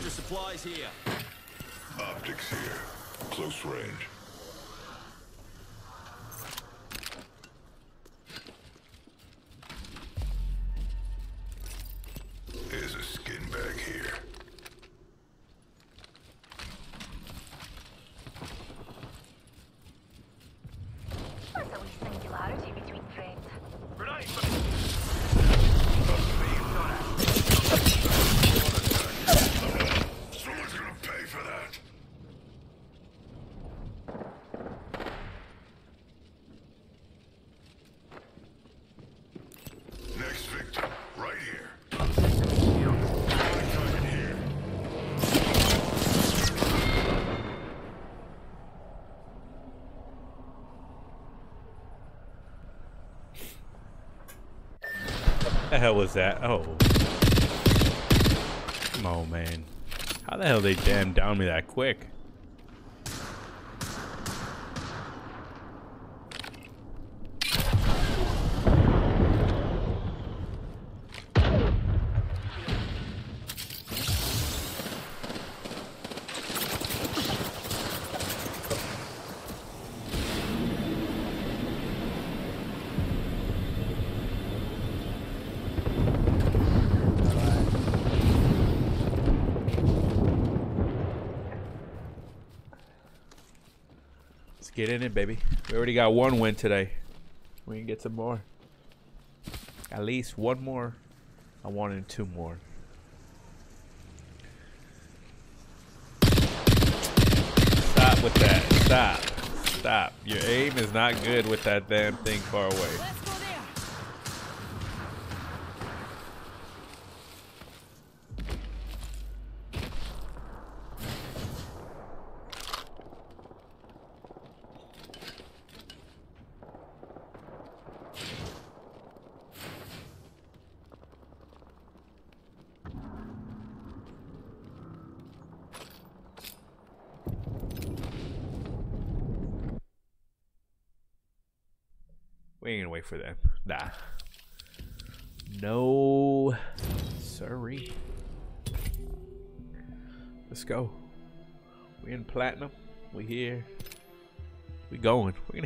Speaker 31: Extra supplies here.
Speaker 2: Optics here. Close range. There's a skin bag here.
Speaker 6: What's a wee singularity between friends?
Speaker 2: Someone's gonna pay for that. Next victim, right here. Target here.
Speaker 1: The hell was that? Oh. Come on, man. How the hell they damn down me that quick? Let's get in it, baby. We already got one win today. We can get some more. At least one more. I wanted two more. Stop with that. Stop. Stop. Your aim is not good with that damn thing far away.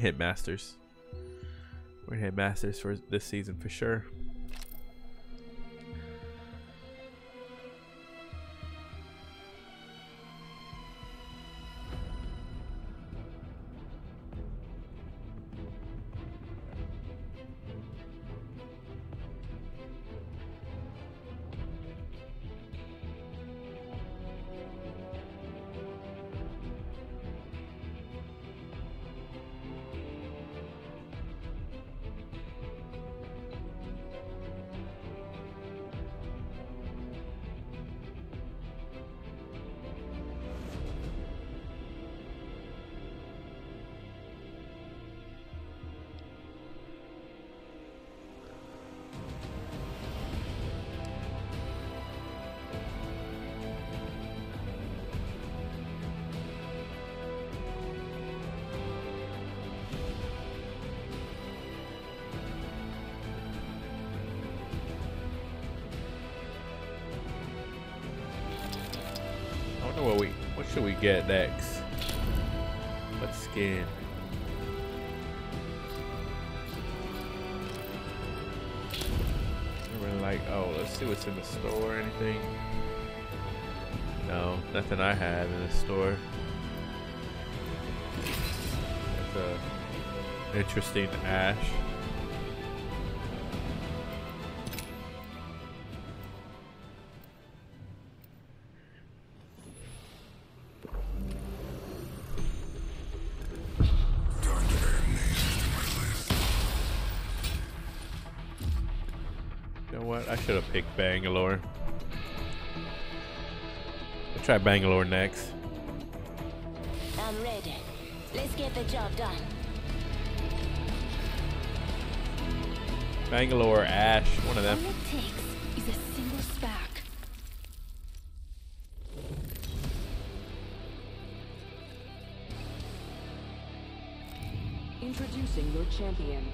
Speaker 1: Hit masters. We're gonna hit masters for this season for sure. Interesting ash. You know what? I should have picked Bangalore. I'll try Bangalore next.
Speaker 11: I'm ready. Let's get the job done.
Speaker 1: Bangalore, Ash, one of them.
Speaker 8: All it takes is a single spark.
Speaker 27: Introducing your champion.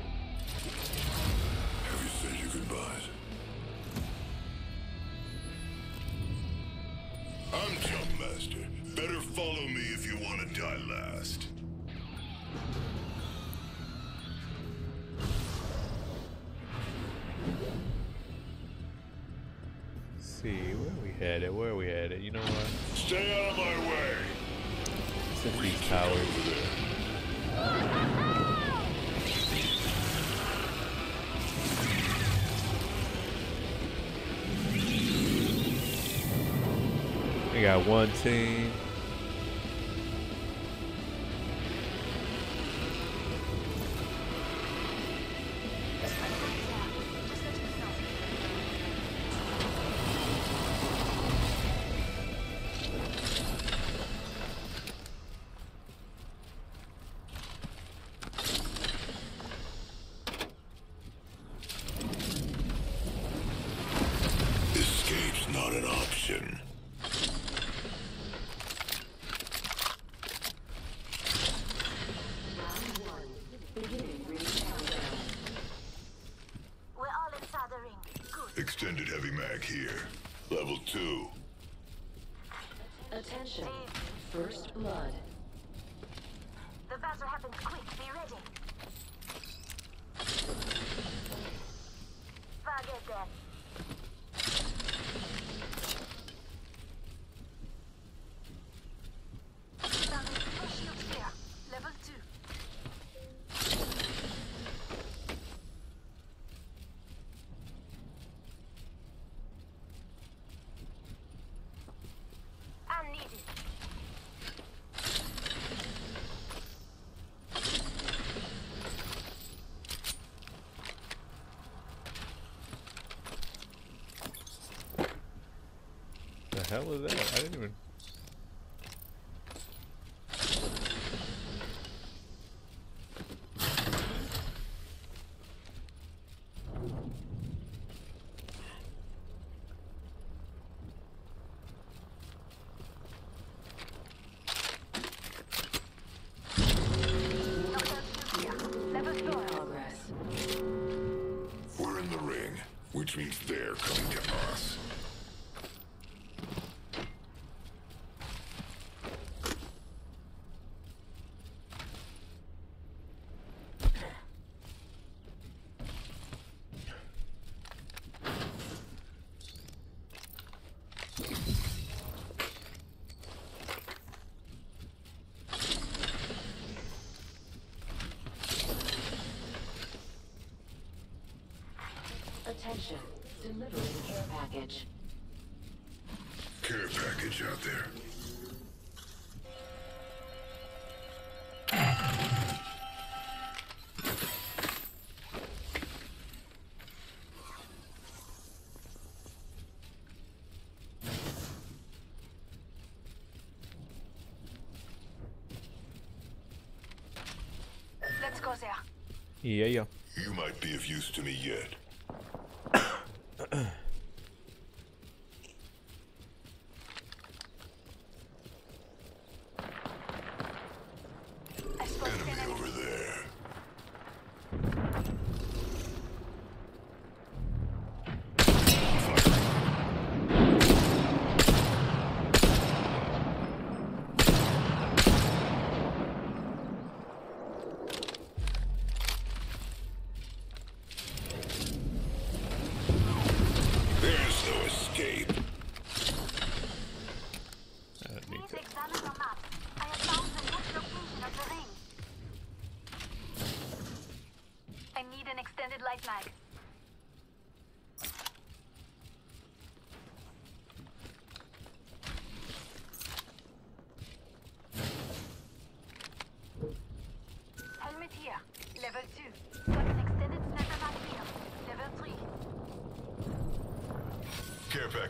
Speaker 6: one team. hell is that? I didn't even...
Speaker 2: We're in the ring, which means they're coming to us.
Speaker 6: Yeah, yeah.
Speaker 2: You might be of use to me yet.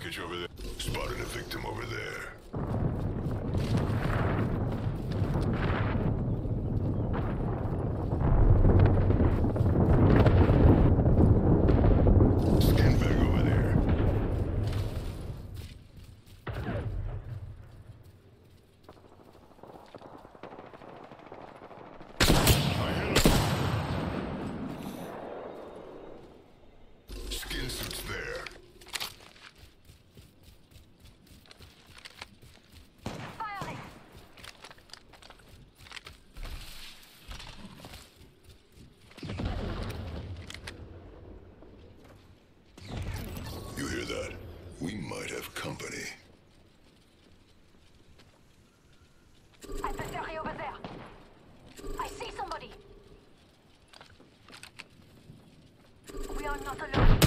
Speaker 2: look over there. We
Speaker 6: are not alone.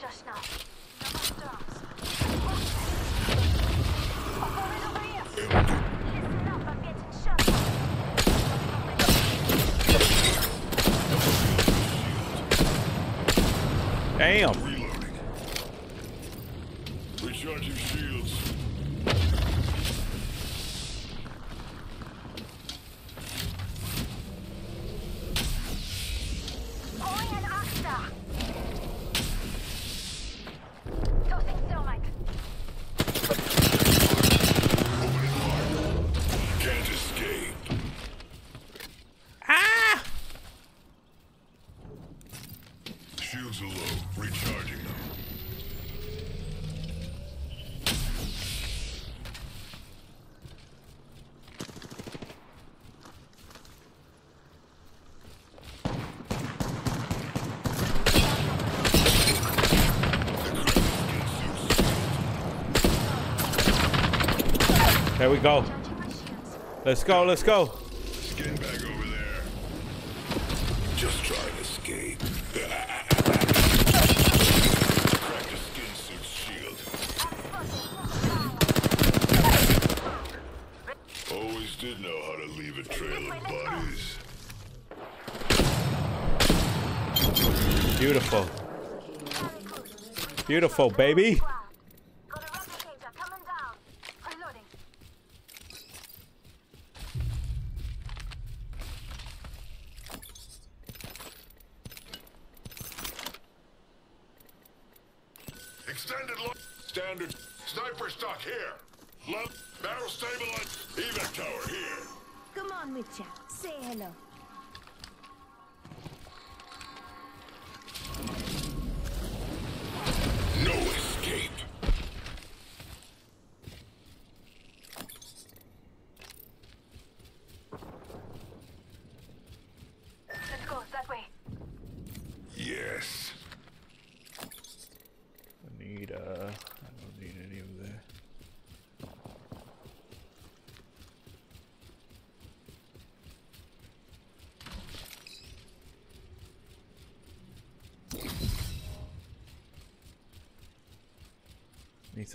Speaker 6: Just now. No more storms. Opponent over here. Listen up, I'm getting shot.
Speaker 1: Damn.
Speaker 2: Recharge your shields.
Speaker 6: Calling an Asta. Tossing thermite.
Speaker 2: Can't escape.
Speaker 1: Ah!
Speaker 2: Shields are low. Recharging them.
Speaker 1: There we go. Let's go, let's go.
Speaker 2: Skin bag over there. Just try and escape. Cracked a skin suit's shield. Always did know how to leave a trail of bodies.
Speaker 1: Beautiful. Beautiful, baby.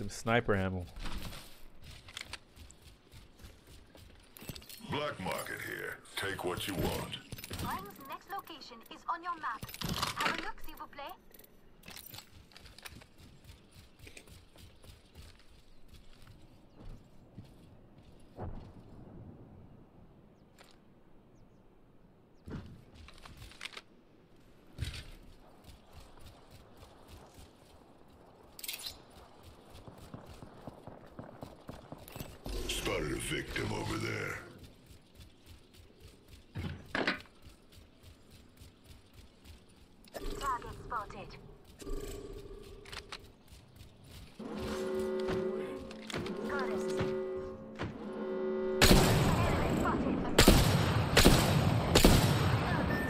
Speaker 1: Some sniper ammo.
Speaker 2: Black market here. Take what you want.
Speaker 6: Ring's next location is on your map. Have a look, s'il vous plaît.
Speaker 2: Spotted a victim over there.
Speaker 6: Target spotted. Got it. Enemy spotted.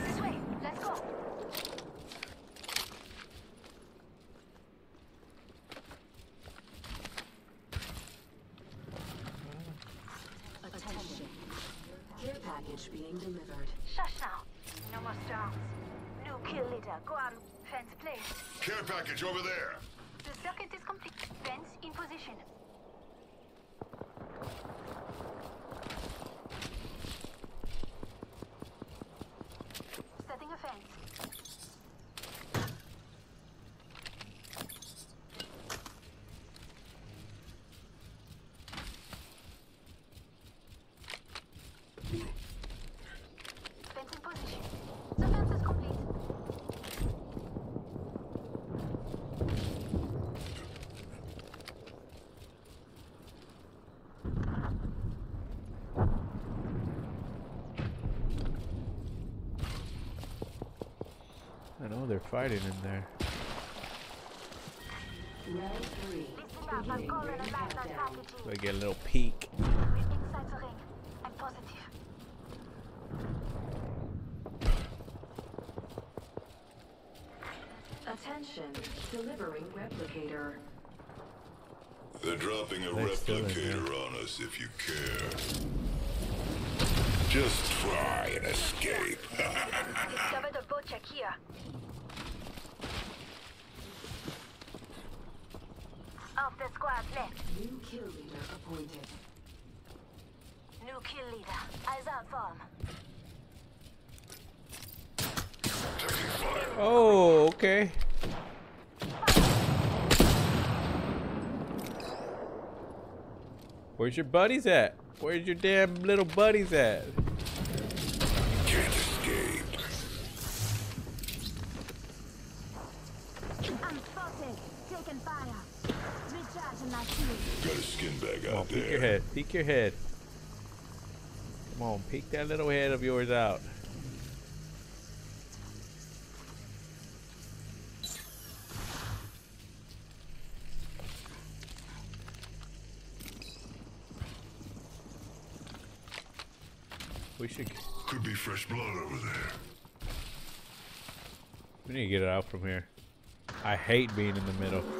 Speaker 6: This way. Let's go.
Speaker 27: Attention. Care package being delivered.
Speaker 6: Shush now. No more storms. New kill leader. Go on. Fence placed.
Speaker 2: Care package over there.
Speaker 6: The circuit is complete. Fence in position. Setting a fence. Fence in position. The fence is complete.
Speaker 1: I know they're fighting in there.
Speaker 27: Round three.
Speaker 6: Listen up, I'm calling a back on packaging.
Speaker 1: So I get a little peek.
Speaker 6: We're inside the ring. I'm positive.
Speaker 27: Attention, delivering replicator.
Speaker 2: They're dropping a
Speaker 1: They still
Speaker 2: replicator on us if you care. Just try and escape.
Speaker 6: Discovered a boat check here. Of the squad left.
Speaker 27: New kill leader appointed.
Speaker 6: New kill leader. Eyes on farm.
Speaker 1: Oh, okay. Where's your buddies at? Where's your damn little buddies at?
Speaker 2: Can't escape.
Speaker 6: I'm spotted. Taking fire. Recharging my shield.
Speaker 2: Got a skin bag
Speaker 1: Come on,
Speaker 2: out
Speaker 1: peek your
Speaker 2: there.
Speaker 1: head. Peek your head. Come on, peek that little head of yours out. We should.
Speaker 2: Could be fresh blood over there.
Speaker 1: We need to get it out from here. I hate being in the middle.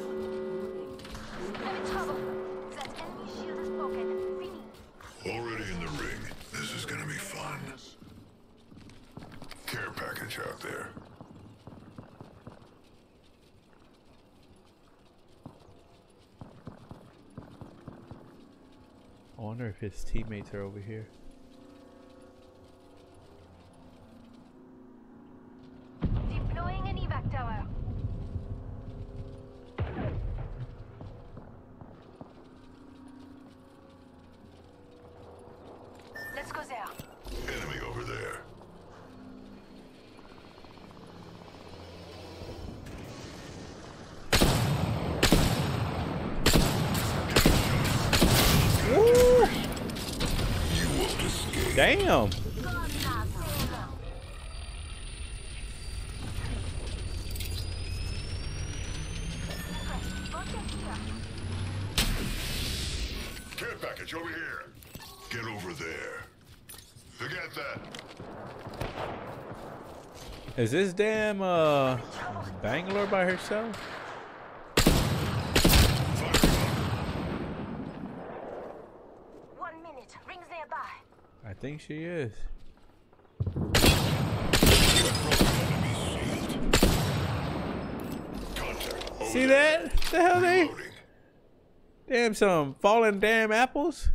Speaker 1: Teammates are over here.
Speaker 6: Deploying an evac tower. Let's go there.
Speaker 2: Enemy over there.
Speaker 1: Woo!
Speaker 2: You won't escape.
Speaker 1: Damn!
Speaker 2: Care package over here. Get over there. Forget that.
Speaker 1: Is this damn uh Bangalore by herself?
Speaker 6: One minute. Rings nearby.
Speaker 1: I think she is. See that? The hell they? Damn, some fallen damn apples.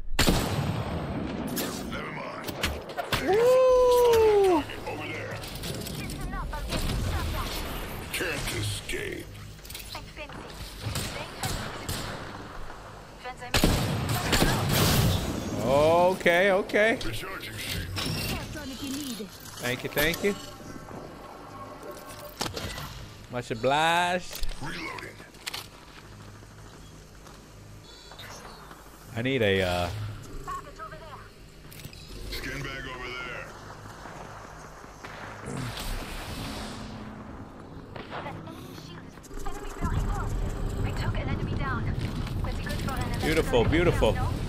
Speaker 1: Okay, okay. Thank you, thank you. Much obliged.
Speaker 2: Reloading.
Speaker 1: I need a uh
Speaker 2: Skin bag over there.
Speaker 6: Beautiful, took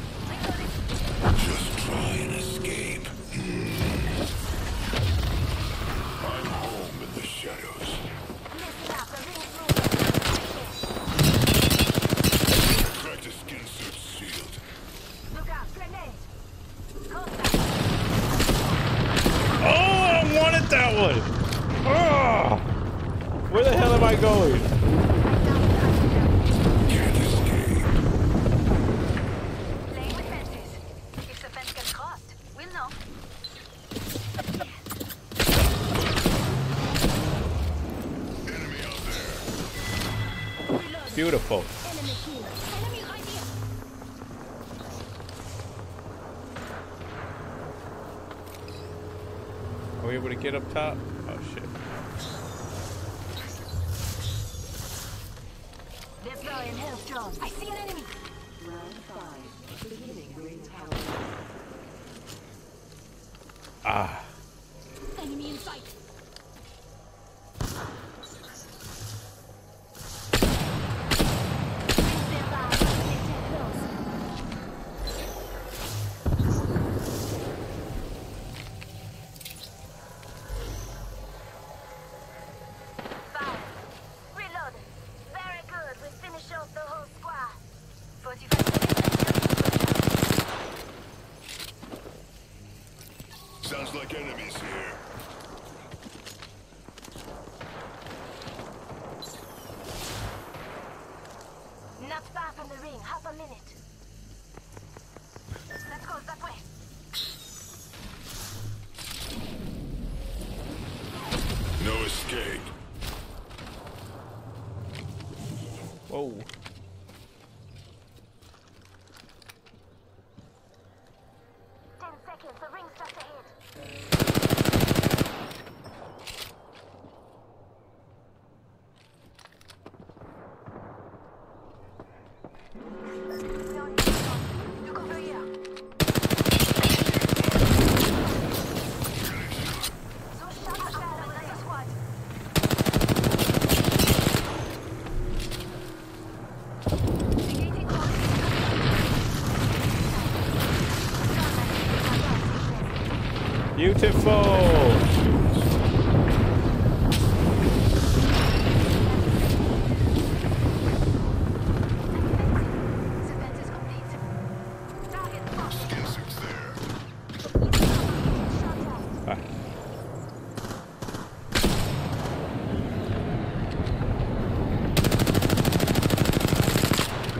Speaker 1: Beautiful.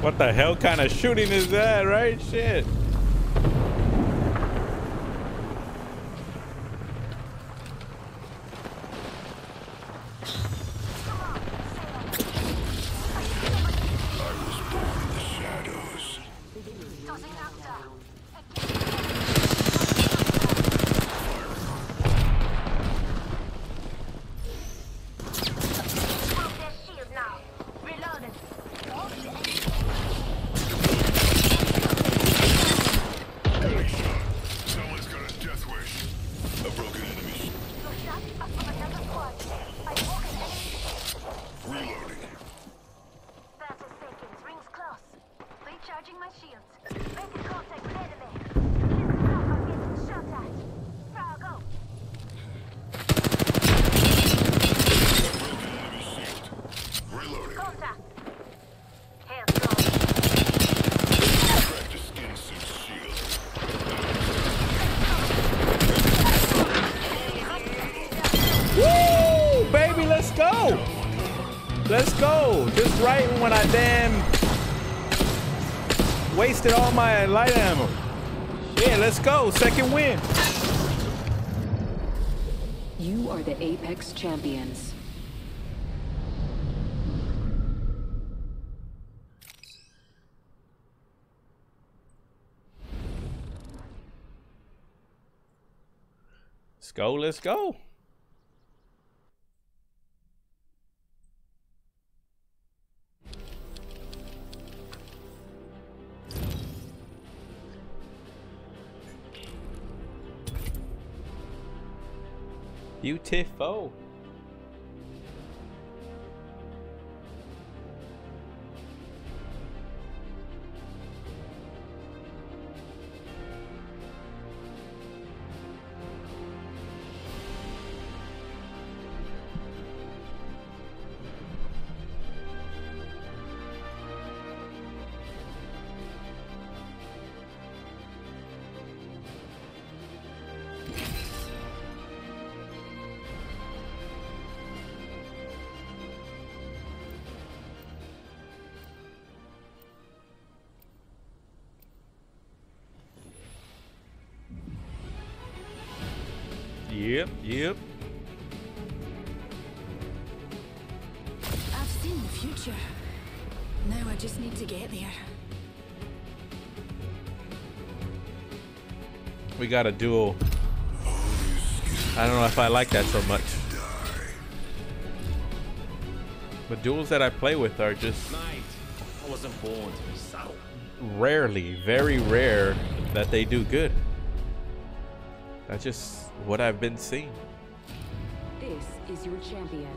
Speaker 6: What
Speaker 1: the hell kind of shooting is that, right? Shit. Second win.
Speaker 27: You are the Apex Champions.
Speaker 1: Let's go. Let's go. Yep, yep.
Speaker 8: I've seen the future. Now I just need to get there.
Speaker 1: We got a duel. I don't know if I like that so much. The duels that I play with are just
Speaker 31: I wasn't born to be subtle.
Speaker 1: rarely, very rare that they do good. That just what I've been seeing.
Speaker 27: This is your champion.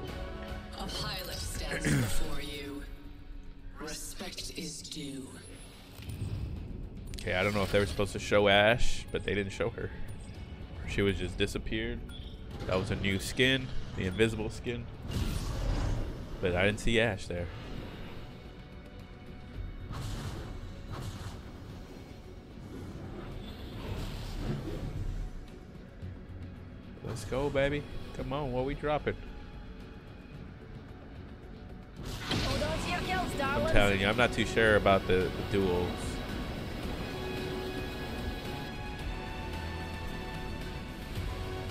Speaker 32: A pilot stands before you. Respect is due.
Speaker 1: Okay, I don't know if they were supposed to show Ash, but they didn't show her. She was just disappeared. That was a new skin, the invisible skin. But I didn't see Ash there. go, baby. Come on, what we dropping?
Speaker 9: Kills,
Speaker 1: I'm telling you, I'm not too sure about the, the duels.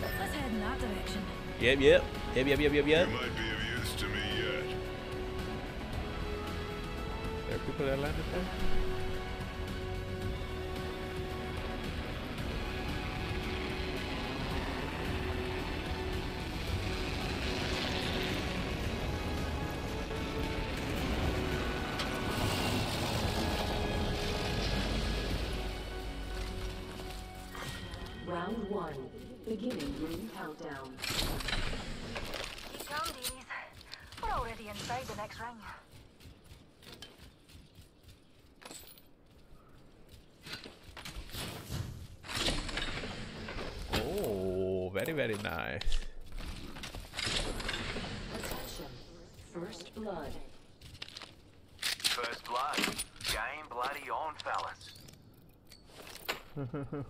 Speaker 9: Let's head in that direction.
Speaker 1: Yep, yep. Yep, yep, yep, yep, yep.
Speaker 2: You might be of use to me yet.
Speaker 1: There are people that landed there?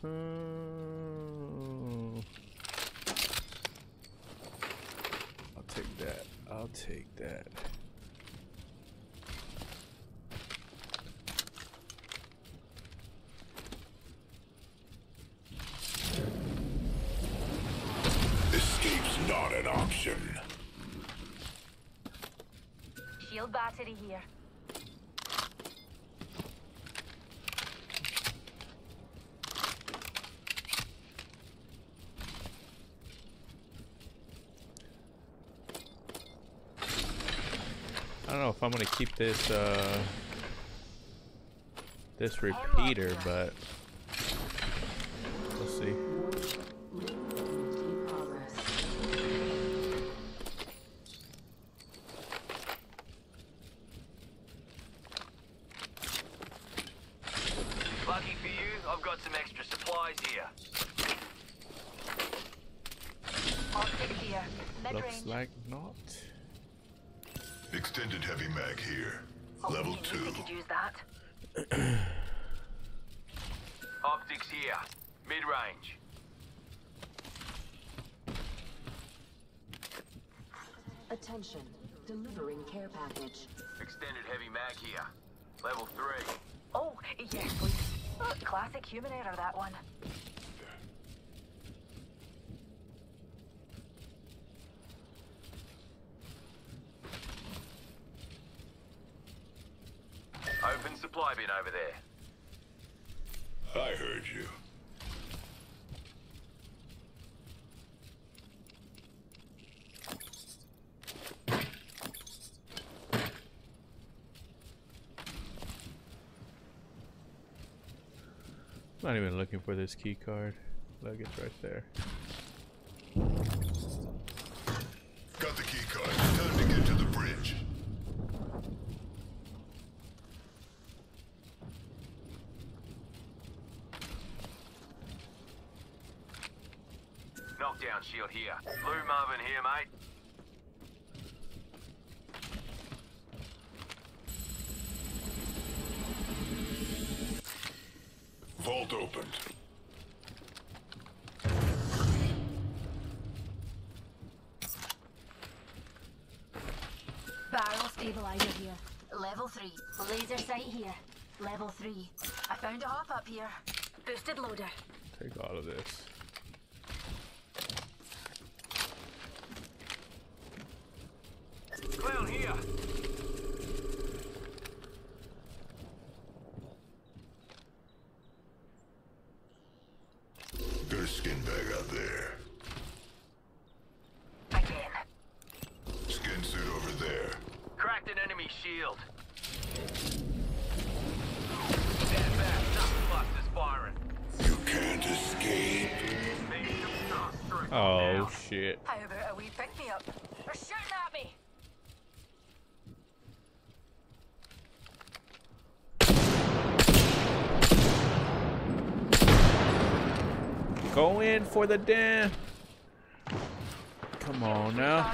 Speaker 25: Hmm.
Speaker 1: I'll take that. I'll take that.
Speaker 2: Escape's not an option.
Speaker 3: Shield battery here.
Speaker 1: I'm gonna keep this, uh, this repeater, but
Speaker 25: Open supply bin over there.
Speaker 2: I heard you.
Speaker 1: Not even looking for this key card. Luggage it's right there.
Speaker 25: here.
Speaker 11: Boosted loader.
Speaker 1: Take all of this. Go in for the damn. Come on now.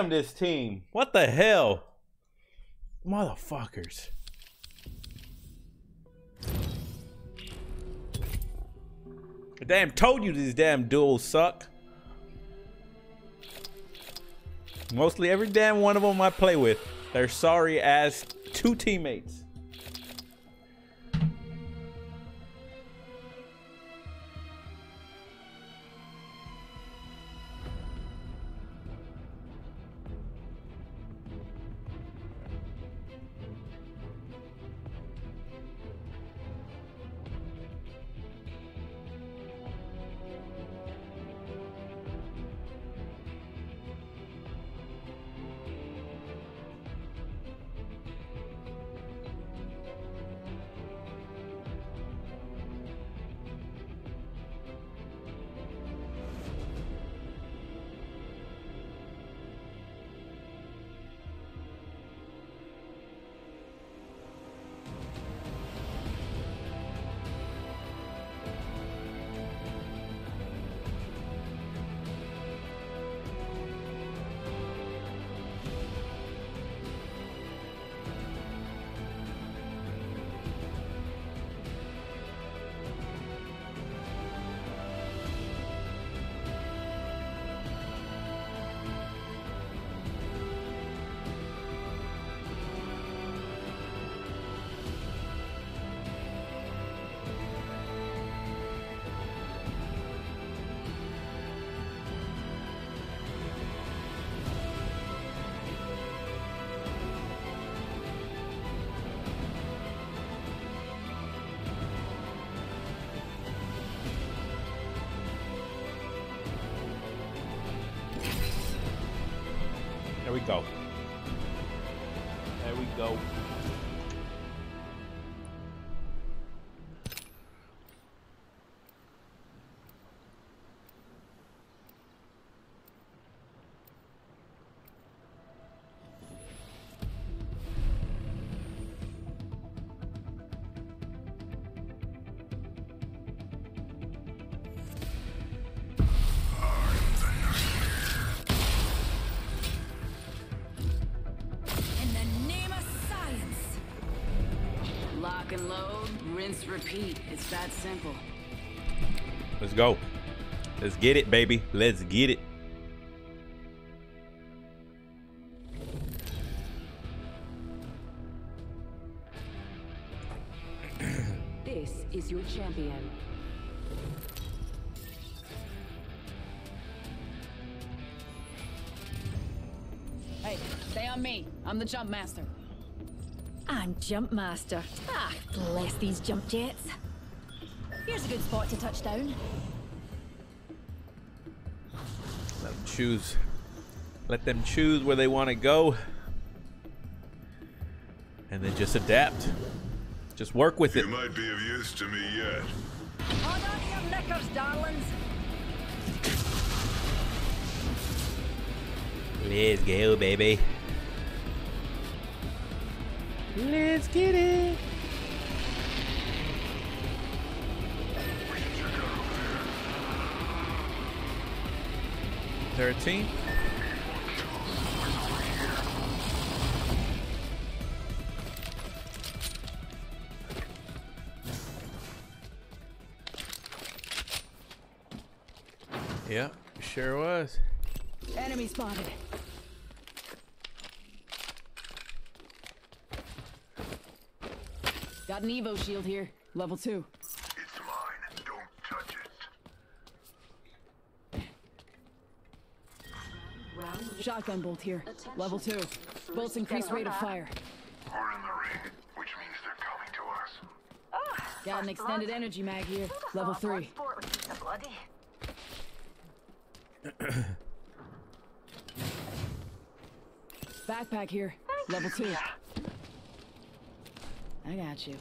Speaker 1: Damn this team. What the hell? Motherfuckers. I damn told you these damn duels suck. Mostly every damn one of them I play with. They're sorry as two teammates.
Speaker 33: Rinse, repeat. It's that simple.
Speaker 1: Let's go. Let's get it, baby. Let's get it.
Speaker 32: Jump Master.
Speaker 9: Ah, bless these jump jets. Here's a good spot to touch down.
Speaker 1: Let them choose. Let them choose where they want to go. And then just adapt. Just work with it.
Speaker 2: You might be of use to me yet.
Speaker 9: Hold on to your knickers, darlings.
Speaker 1: Let's go, baby. Let's get it. Thirteen. Yep, sure was.
Speaker 32: Enemy spotted. Got an Evo shield here. Level two.
Speaker 2: It's mine. Don't touch it.
Speaker 32: Shotgun bolt here. Level two. Bolts increase rate of fire.
Speaker 2: We're in the ring, which means they're coming to us.
Speaker 32: Got an extended energy mag here. Level three.
Speaker 6: Sport with piece of bloody.
Speaker 32: Backpack here. Level two. I got you.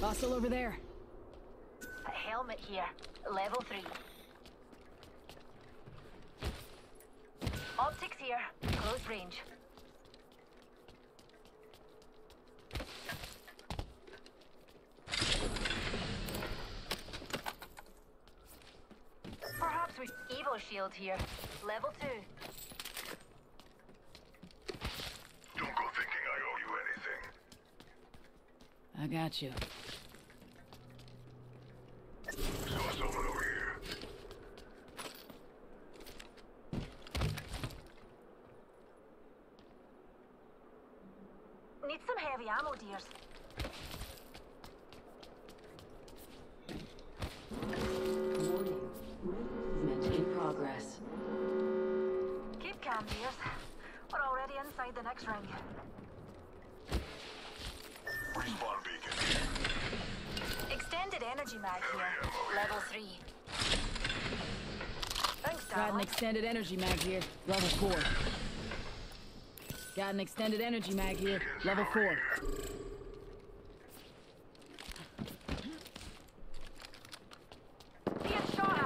Speaker 32: Hostile over there.
Speaker 6: A helmet here. Level 3. Optics here. Close range.
Speaker 2: Perhaps with Evo shield
Speaker 32: here. Level 2. I
Speaker 6: got you.
Speaker 2: Extended energy mag here. Level
Speaker 6: four. Got an extended energy mag here. Level four.
Speaker 2: Being shot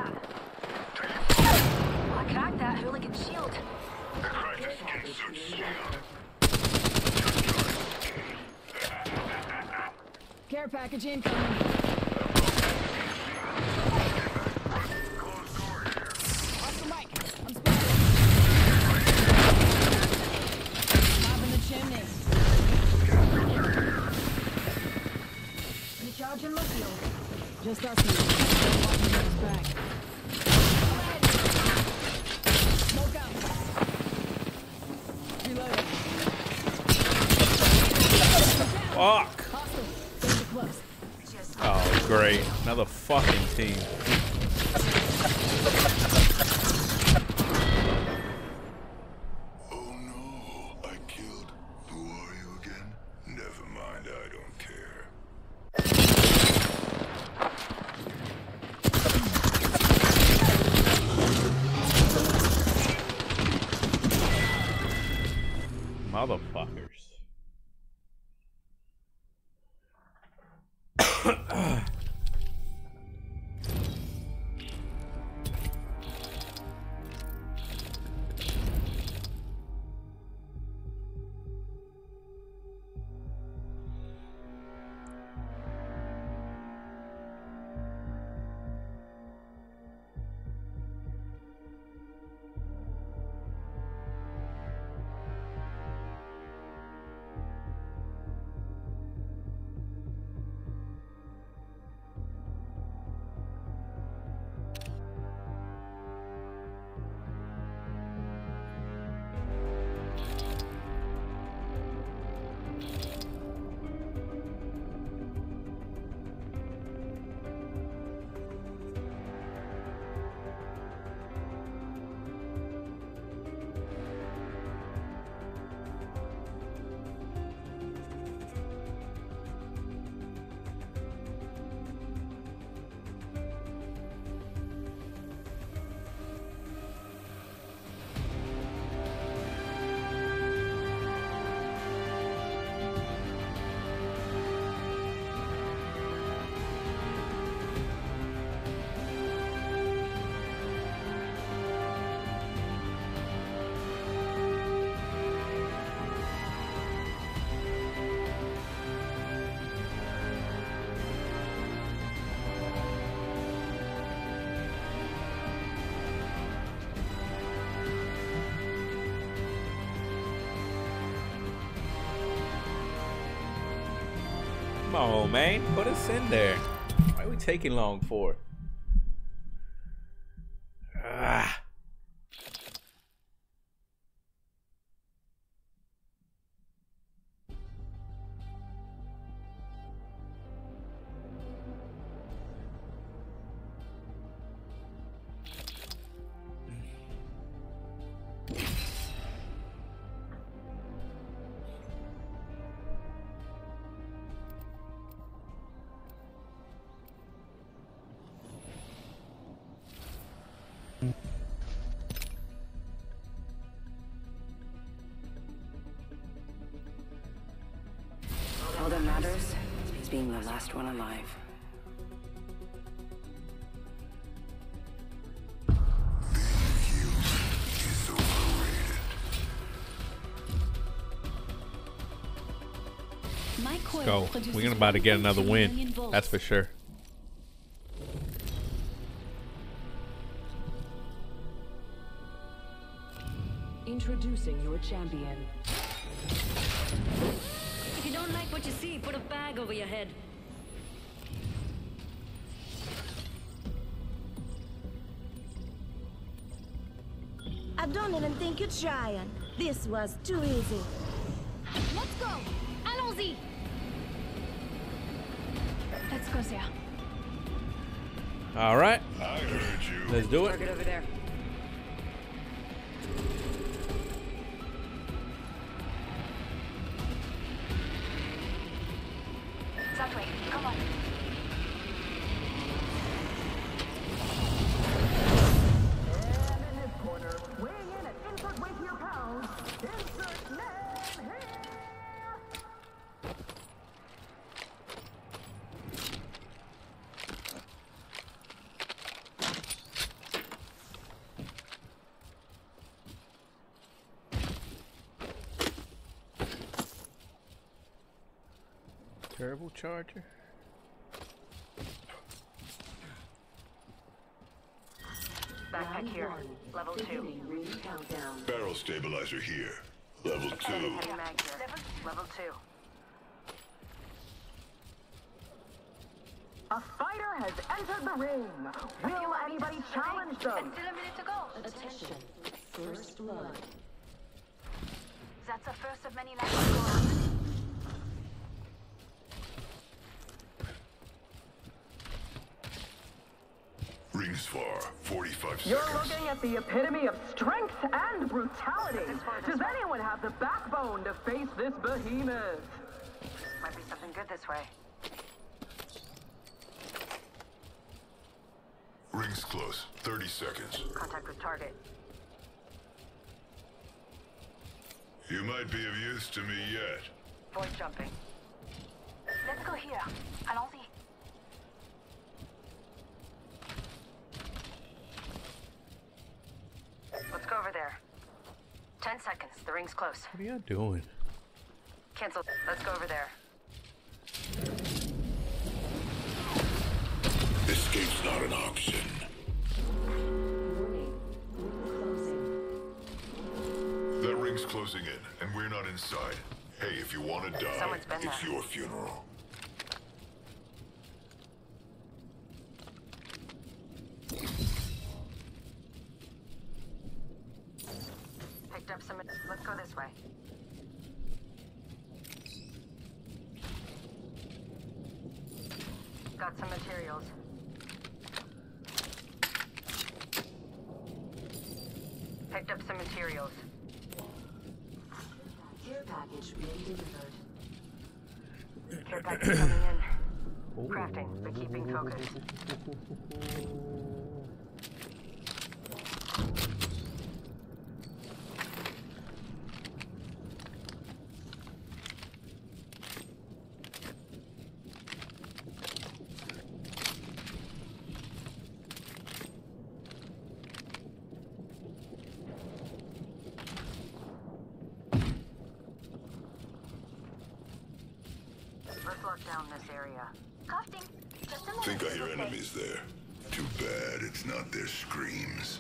Speaker 1: Motherfuckers. On, man. Put us in there. Why are we taking long for?
Speaker 6: The alive.
Speaker 1: Let's go. We're gonna about to get another win. That's for sure.
Speaker 4: Introducing your champion.
Speaker 9: If you don't like what you see, put a bag over your head.
Speaker 3: Don't even think you're trying. This was too easy.
Speaker 9: Let's go! Allons-y! Let's go, Zia.
Speaker 1: All right.
Speaker 2: I heard you.
Speaker 1: Let's do it.
Speaker 34: Target over there.
Speaker 1: Charger.
Speaker 10: Backpack here. Level two.
Speaker 4: Beginning ring countdown.
Speaker 2: Barrel stabilizer here. Level two.
Speaker 10: Heavy mag here. Level two.
Speaker 35: A fighter has entered the ring. Will anybody challenge them?
Speaker 10: Still a minute to go.
Speaker 4: Attention. First blood.
Speaker 10: That's the first of many laps to go on.
Speaker 2: Rings far. 45
Speaker 35: You're
Speaker 2: seconds.
Speaker 35: looking at the epitome of strength and brutality. Does anyone have the backbone to face this behemoth?
Speaker 10: Might be something good this way.
Speaker 2: Rings close. 30 seconds.
Speaker 10: Contact with target.
Speaker 2: You might be of use to me yet.
Speaker 10: Void jumping. Let's go here. Allons-y. Let's go over there. Ten seconds. The ring's close.
Speaker 1: What are y'all doing?
Speaker 10: Cancel. Let's go over there.
Speaker 2: Escape's not an option.
Speaker 4: Warning. Ring closing.
Speaker 2: That ring's closing in, and we're not inside. Hey, if you want to die, it's
Speaker 10: there.
Speaker 2: your funeral.
Speaker 10: Picked up some. Let's go this way. Got some materials. Picked up some materials.
Speaker 4: Care package being delivered.
Speaker 10: Care package coming in. Crafting, but keeping focused. Let's lock down this area.
Speaker 6: Costing. Just a minute.
Speaker 2: Think I hear
Speaker 6: okay?
Speaker 2: enemies there. Too bad it's not their screams.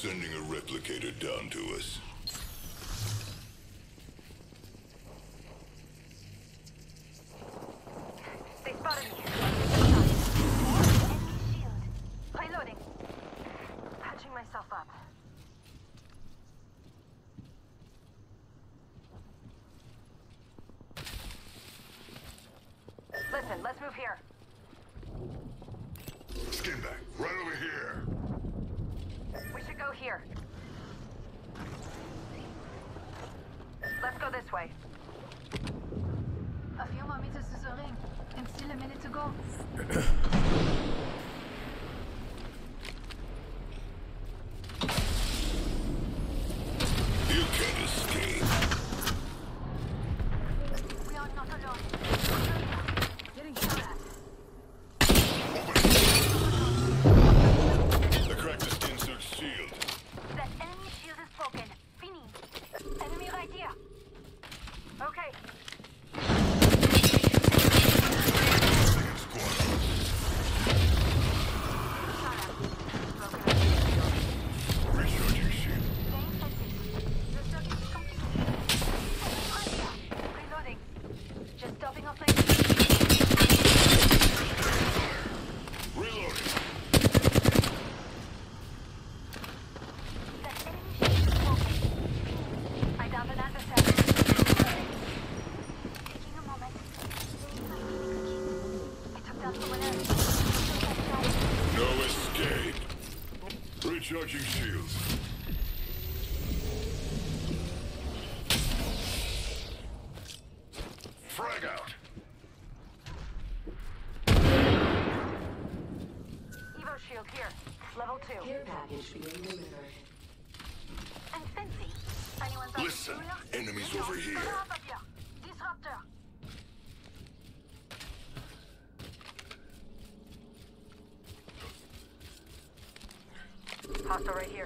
Speaker 2: Sending a replicator down to us.
Speaker 6: They spotted me. Patching myself up. Listen, let's move here. hostile right here.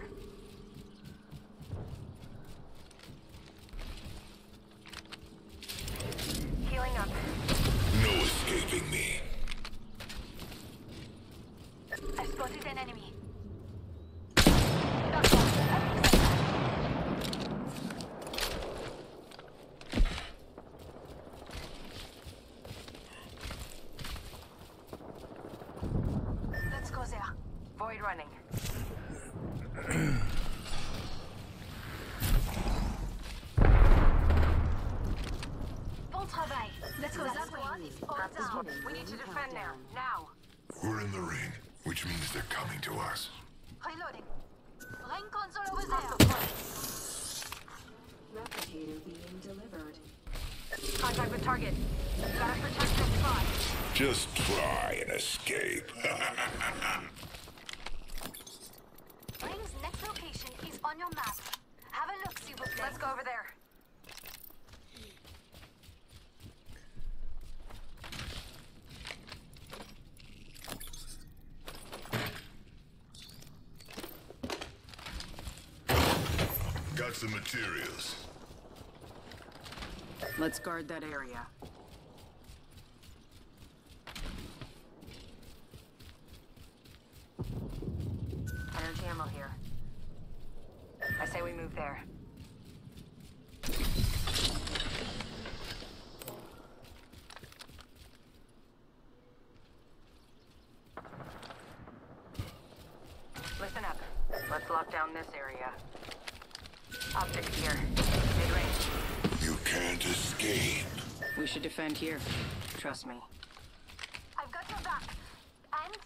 Speaker 2: Some materials.
Speaker 10: Let's guard that area. Trust me.
Speaker 6: I've got your back. And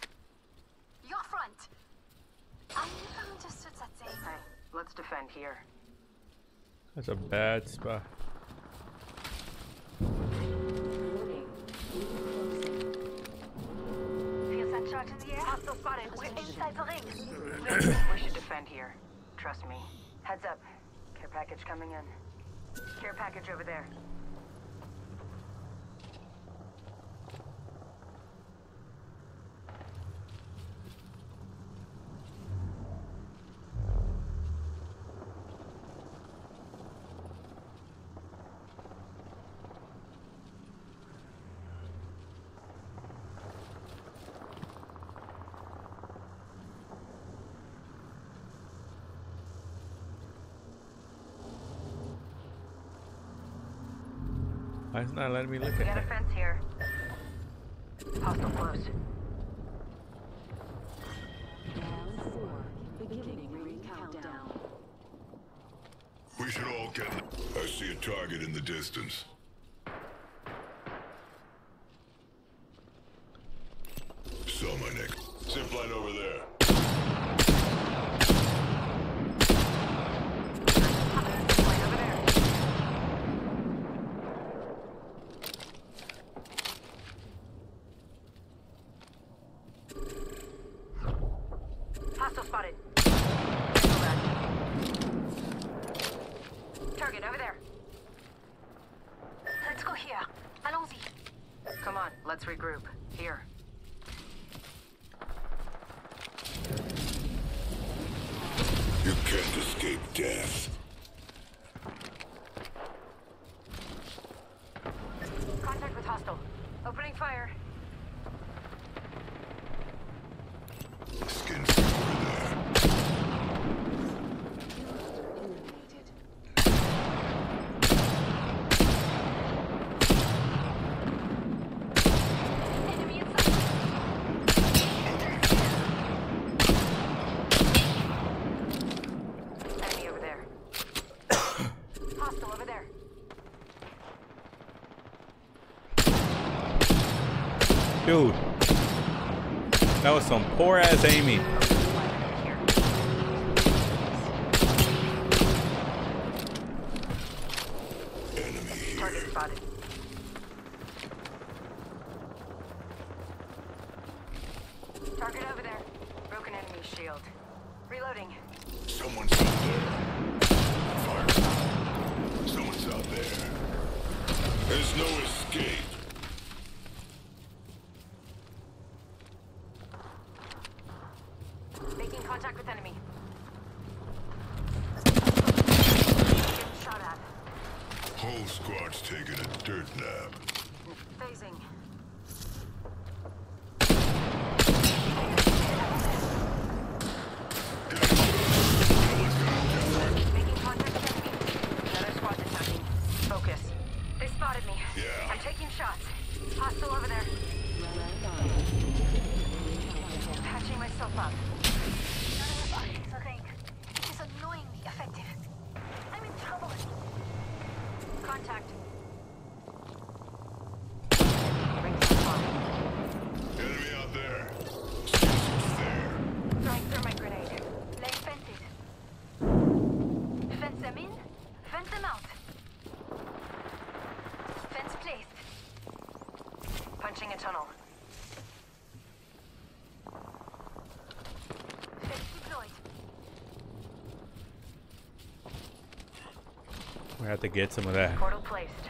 Speaker 6: your front. I never understood that saying. Hey, let's defend here.
Speaker 1: That's a bad spot.
Speaker 6: Feels that charge in the air? Hostile spotted. We're inside the ring. we should defend here. Trust me. Heads up. Care package coming in. Care package over there.
Speaker 1: Why is not letting me look
Speaker 6: We
Speaker 1: at
Speaker 6: got a fence here. Hostile close.
Speaker 27: Round four. Beginning ring countdown.
Speaker 2: We should all get. I see a target in the distance. Saw my neck. Zipline over there.
Speaker 6: Hostile spotted. Target over there. Let's go here. Allons-y. Come on, let's regroup. Here.
Speaker 2: You can't escape death.
Speaker 6: Contact with hostile. Opening fire.
Speaker 2: Skin's over there.
Speaker 6: Enemy over there. hostile over there.
Speaker 1: Dude. That was some poor ass aiming.
Speaker 6: Target spotted. Target over there. Broken enemy shield. Reloading.
Speaker 2: Someone's out there. Fire. Someone's out there. There's no escape.
Speaker 6: Making contact with enemy. Getting shot at.
Speaker 2: Whole squad's taking a dirt nap.
Speaker 6: Phasing. Making contact with enemy. Another squad's attacking. Focus. They spotted me.
Speaker 2: Yeah.
Speaker 6: I'm taking shots. Hostile over there. Patching myself up. None of us are the ring. It is annoyingly effective. I'm in trouble. Contact. Ring's on fire.
Speaker 2: Enemy out there. Skins there.
Speaker 6: Throwing thermite grenade. Lay fences. Fence them in, fence them out. Fence placed. tunnel. Deployed.
Speaker 1: We have to get some of that.
Speaker 6: Portal placed.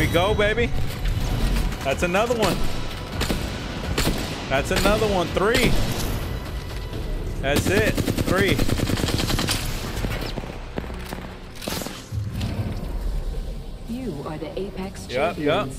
Speaker 1: We go, baby. That's another one. That's another one. Three. That's it. Three.
Speaker 4: You are the Apex
Speaker 1: Yup, yup. Yep,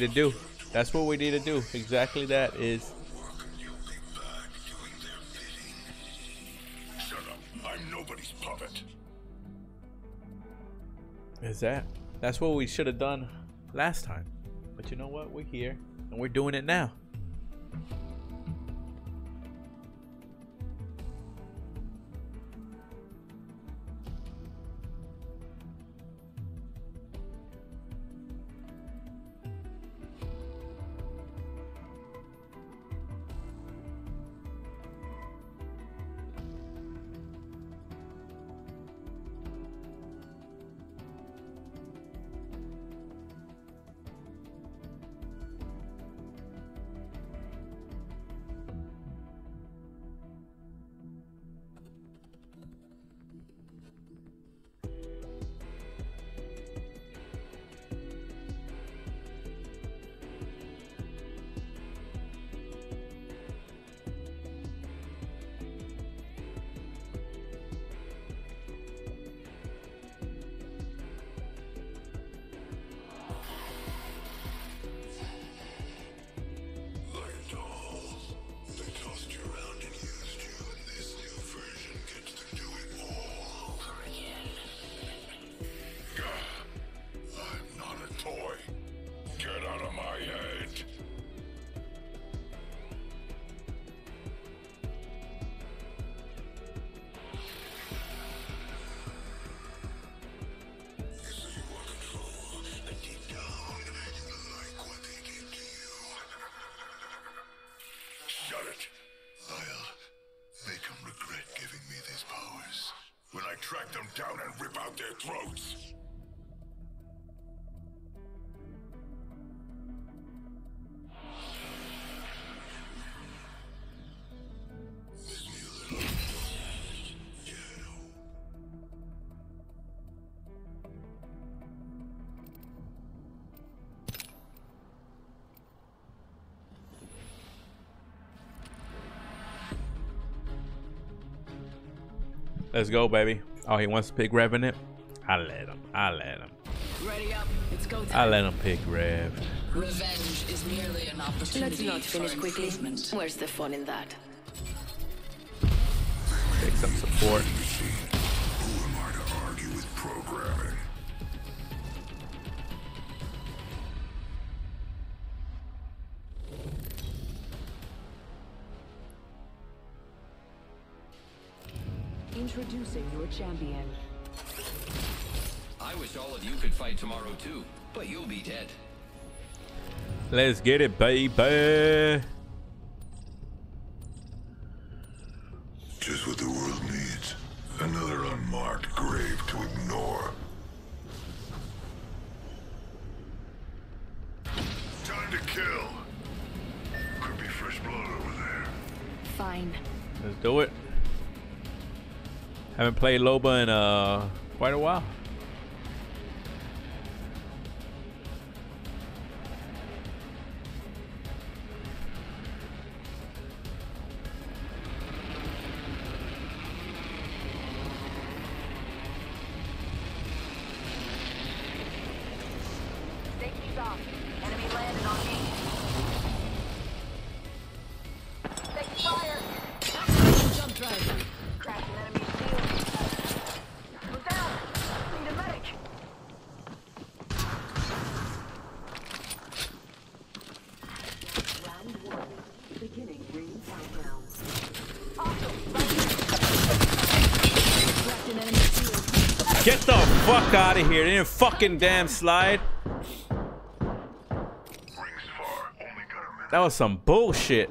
Speaker 1: need to do. That's what we need to do. Exactly that is.
Speaker 2: Shut up. I'm nobody's puppet.
Speaker 1: Is that? That's what we should have done last time. But you know what? We're here and we're doing it now.
Speaker 2: Down and rip out their throats.
Speaker 1: Let's go, baby. Oh, he wants to pick Revenant? I let him. I let him.
Speaker 32: Ready up. It's go
Speaker 1: I
Speaker 32: time.
Speaker 1: let him pick Rev.
Speaker 32: Revenge is merely an opportunity
Speaker 9: Let's not finish quickly. Where's the fun in that?
Speaker 1: Take some support. Let's get it, baby.
Speaker 2: Just what the world needs. Another unmarked grave to ignore. Time to kill. Could be fresh blood over there.
Speaker 8: Fine.
Speaker 1: Let's do it. Haven't played Loba in uh quite a while. fucking damn slide. That was some bullshit.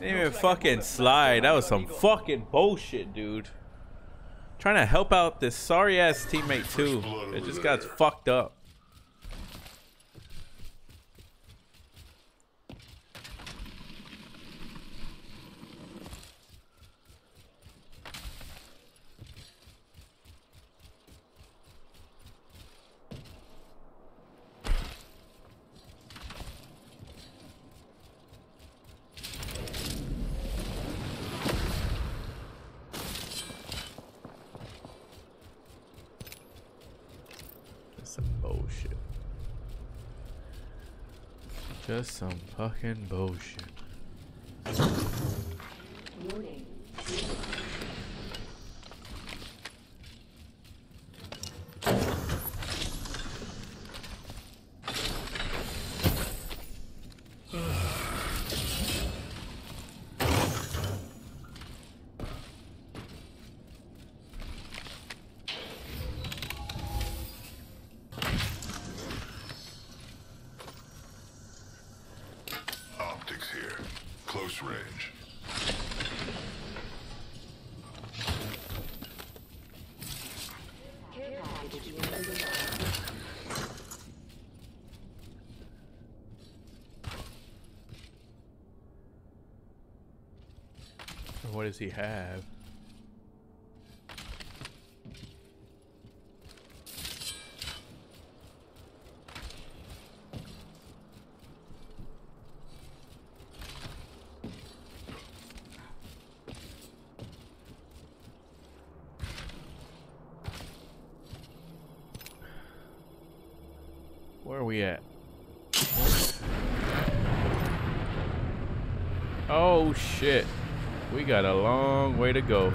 Speaker 1: Didn't even fucking slide. That was some fucking bullshit, dude. Trying to help out this sorry ass teammate too. It just got fucked up. just some fucking bullshit. does he have? got a long way to go.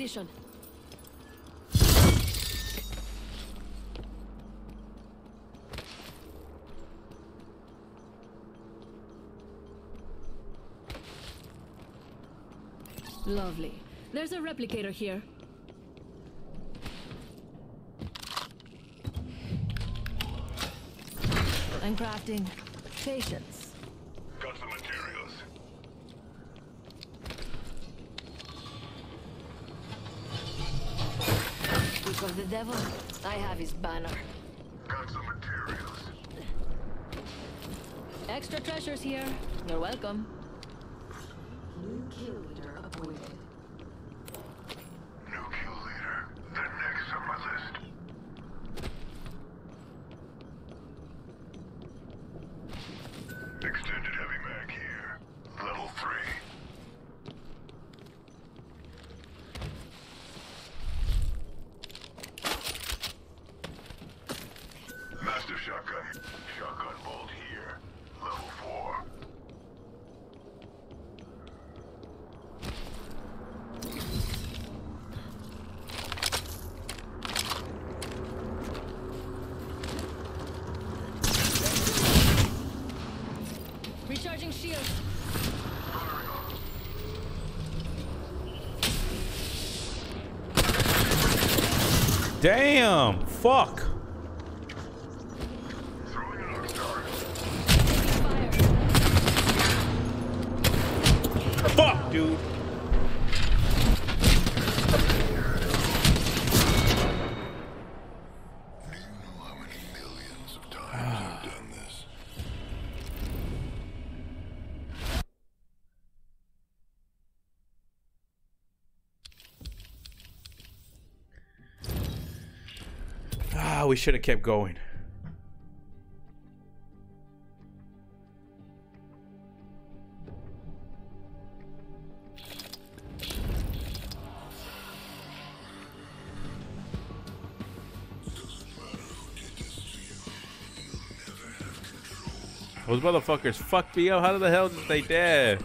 Speaker 9: position. Lovely. There's a replicator here. I'm crafting. Patience.
Speaker 2: The
Speaker 9: devil, I have his banner.
Speaker 2: Got some materials.
Speaker 9: Extra treasures here. You're welcome.
Speaker 4: New kill leader appointed.
Speaker 2: New kill leader. The next on my list. Extended heavy mag here. Level three. Master shotgun. Shotgun bolt here. Level four.
Speaker 9: Recharging shield.
Speaker 1: Damn. Fuck. We should have kept going. Those motherfuckers fucked me up. How the hell did they dead?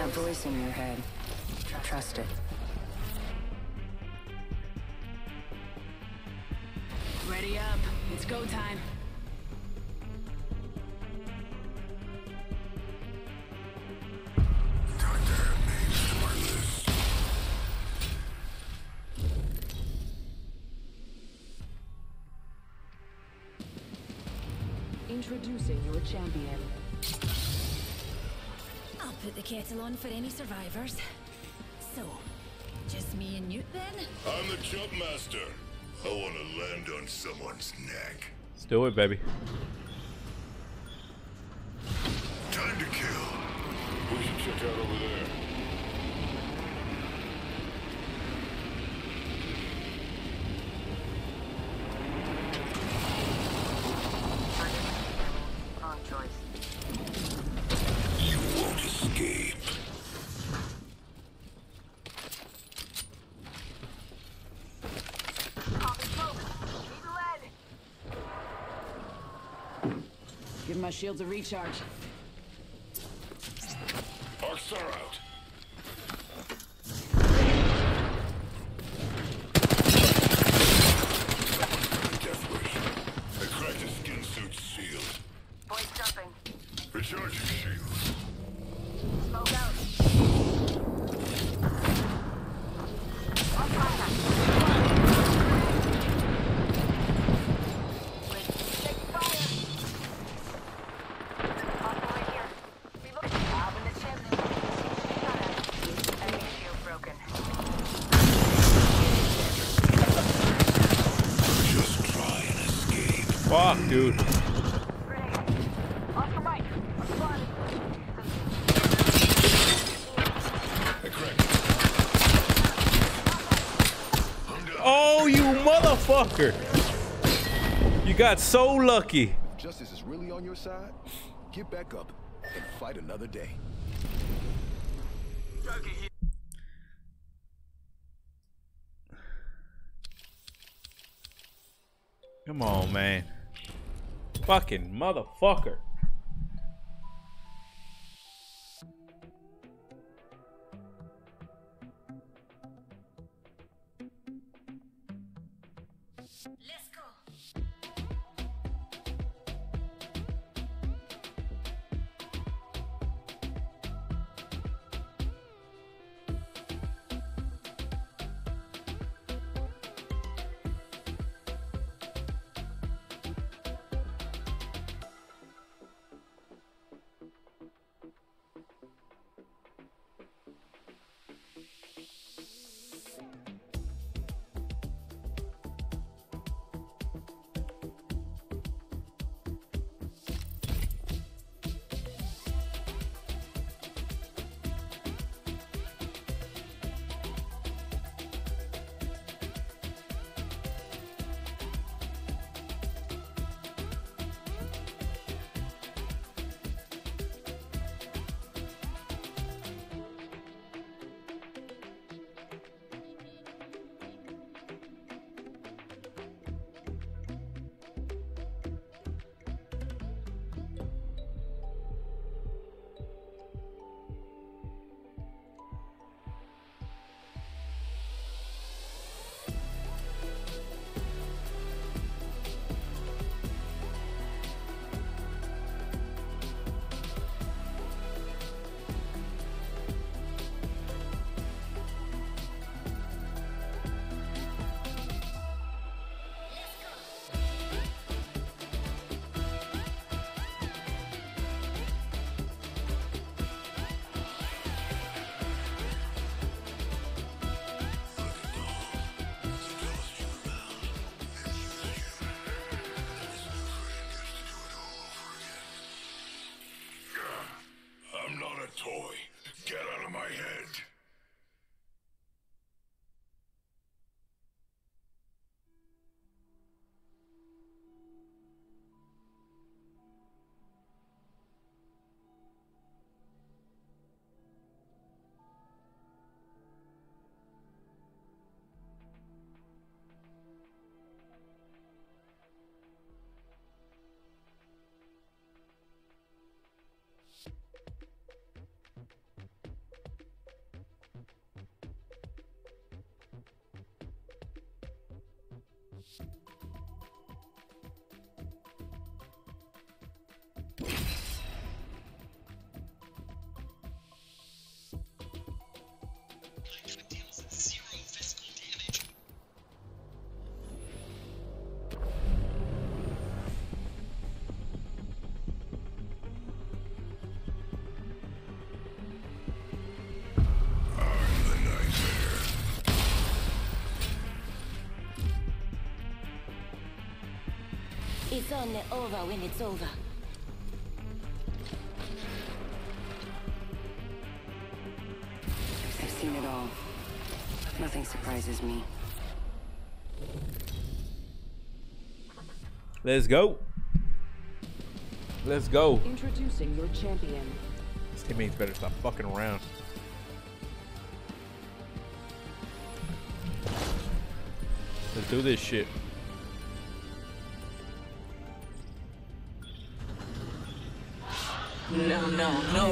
Speaker 10: That voice in your head. Trust it.
Speaker 8: Ready up. It's go time.
Speaker 4: Introducing your champion.
Speaker 9: I'll put the kettle on for any survivors. So, just me and Newt then?
Speaker 36: I'm the jump master. I want to land on someone's neck.
Speaker 2: Let's do it, baby.
Speaker 8: Shields a recharge.
Speaker 2: Fuck, dude. Oh, you motherfucker! You got so lucky.
Speaker 13: Justice is really on your side. Get back up and fight another day.
Speaker 2: Fucking motherfucker.
Speaker 3: It's only over when it's over.
Speaker 10: I've seen it all. Nothing surprises me.
Speaker 2: Let's go. Let's go.
Speaker 4: Introducing your champion.
Speaker 2: His teammates better stop fucking around. Let's do this shit.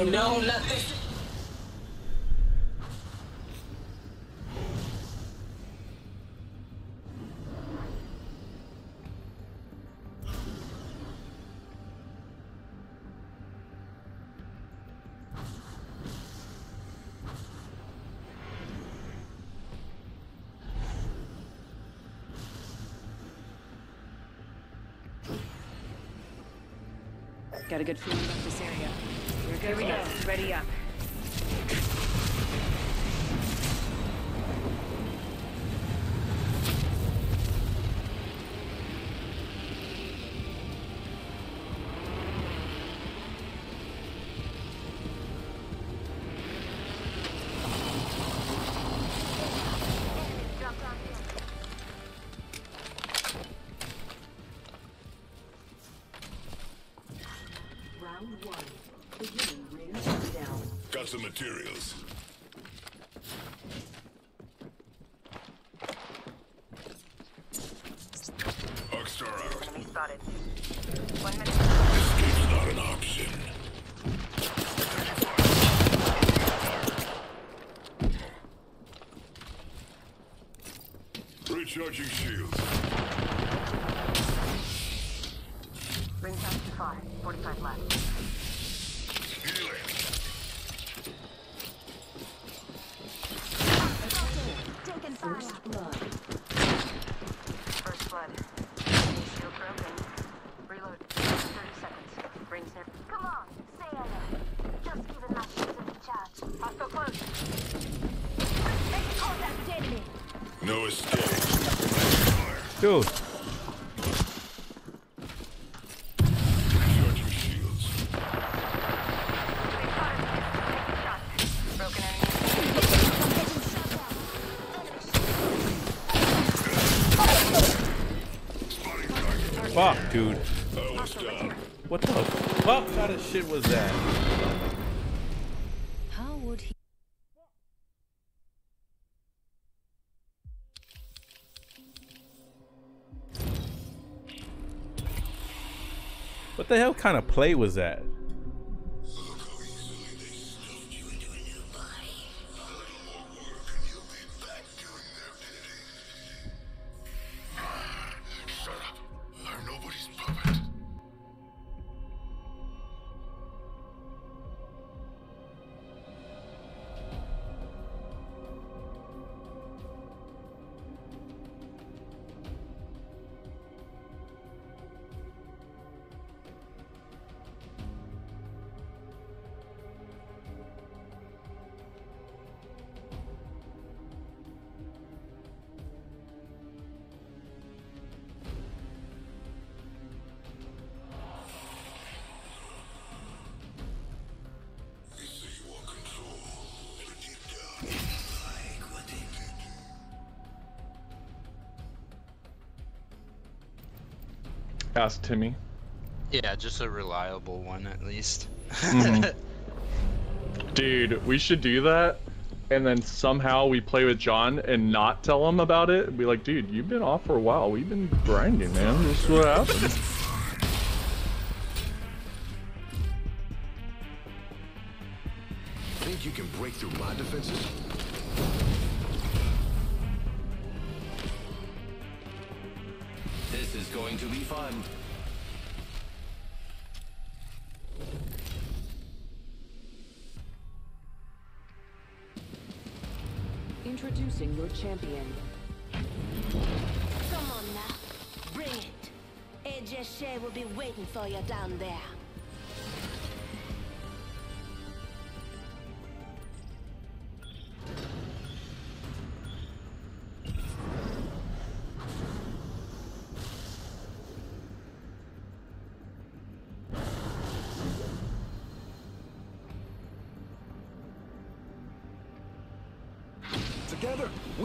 Speaker 17: No, no, no.
Speaker 10: Got a good feeling
Speaker 3: Here we go. Ready up.
Speaker 1: Materials. Arc Star out.
Speaker 8: Enemy spotted. One minute.
Speaker 1: Escape's not an option. Recharging shields.
Speaker 8: Ring count too far. 45 left.
Speaker 3: Taking fire.
Speaker 4: First blood.
Speaker 8: First blood. Enemy shield broken. Reload. 30 seconds. Rings near.
Speaker 3: Come on, stay alert. Just giving my shields a recharge.
Speaker 8: Hostile close.
Speaker 3: Taking contact with enemy.
Speaker 1: No escape.
Speaker 2: Dude. Fuck, dude. What the fuck kind of shit was that? Kind of play was that?
Speaker 12: Ask Timmy.
Speaker 37: Yeah, just a reliable one at least.
Speaker 12: Mhm. Dude, we should do that. And then somehow we play with John and not tell him about it. Be like, dude, you've been off for a while. We've been grinding, man. This is what happened.
Speaker 13: Think you can break through my defenses?
Speaker 4: Introducing your champion.
Speaker 3: Come on now. Bring it. Ajay Che will be waiting for you down there.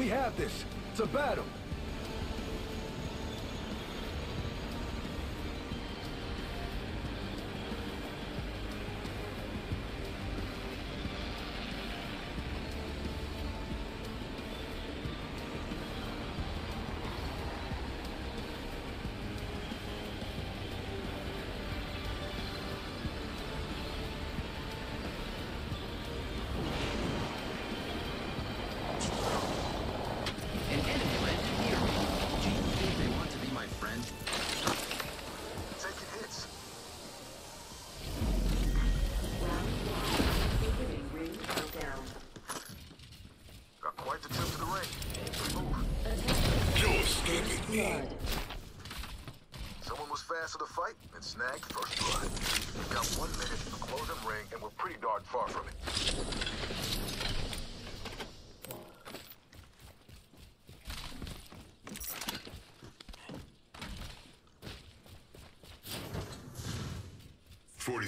Speaker 13: We have this. It's a battle.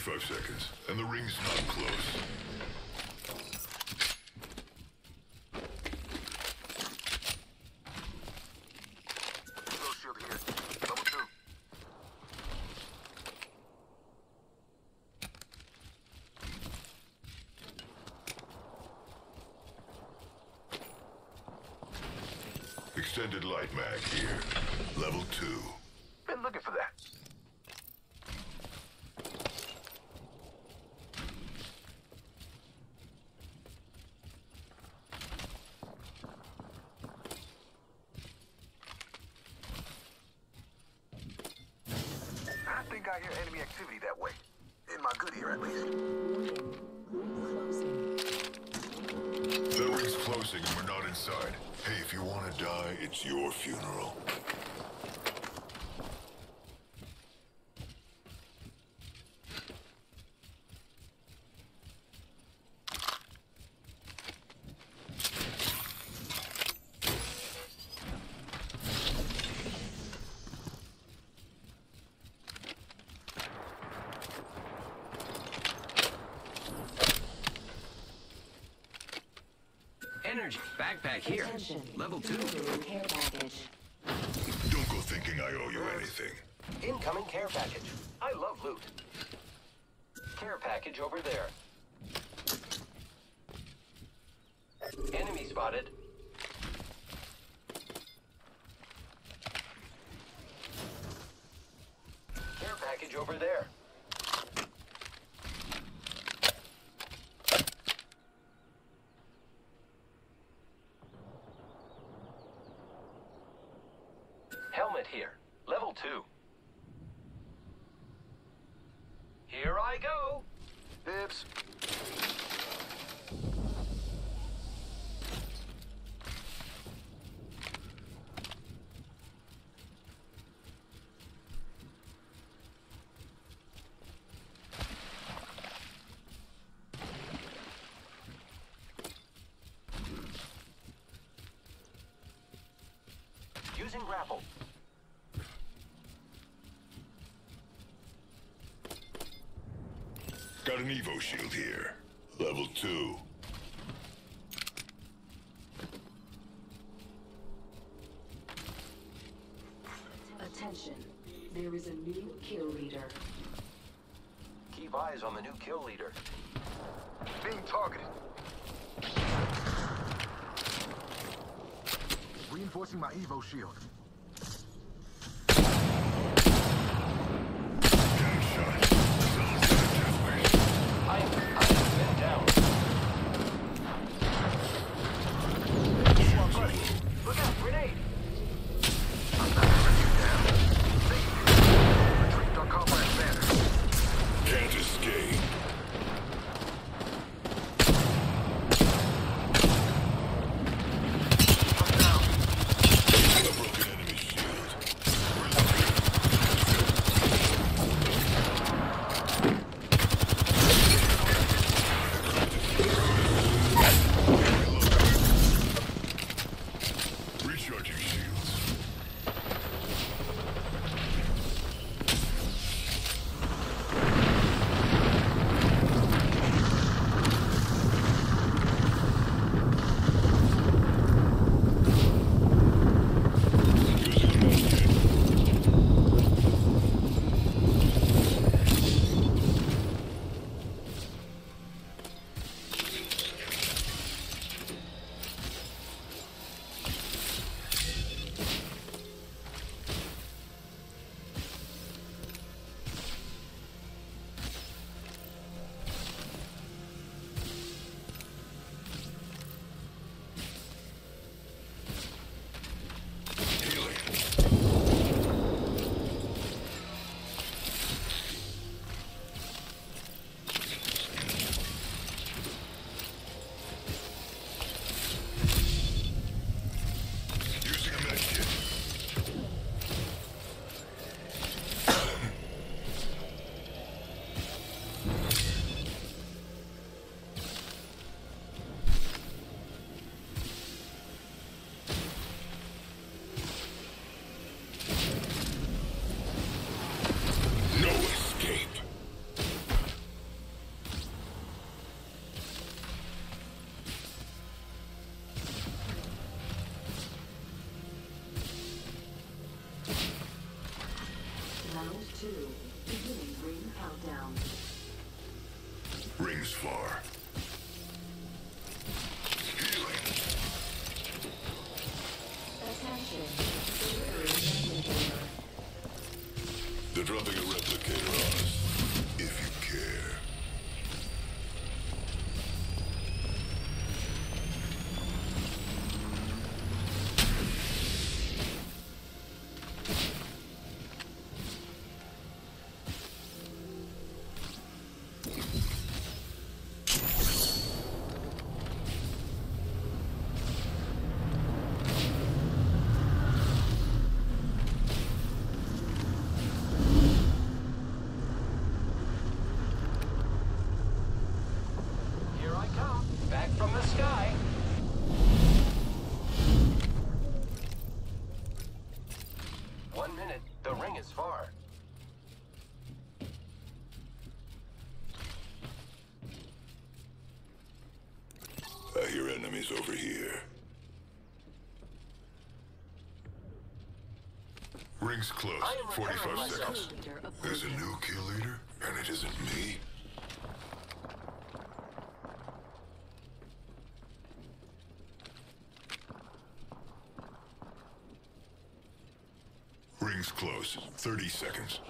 Speaker 2: 45 seconds, and the ring's not close.
Speaker 38: My good ear, at least.
Speaker 2: The ring's closing and we're not inside. Hey, if you want to die, it's your funeral.
Speaker 39: Level two.
Speaker 4: Delivering care package.
Speaker 2: Don't go thinking I owe you anything.
Speaker 5: Incoming care package. I love loot. Care package over there. Enemy spotted. Care package over there. Helmet here. Level two. Here I go. Dibs. Using grapple.
Speaker 2: Got an Evo shield here. Level two.
Speaker 4: Attention. There is a new kill leader.
Speaker 5: Keep eyes on the new kill leader.
Speaker 38: Being targeted. Reinforcing my Evo shield.
Speaker 2: Ring's close. 45 seconds. There's a new kill leader, and it isn't me. Ring's close. 30 seconds.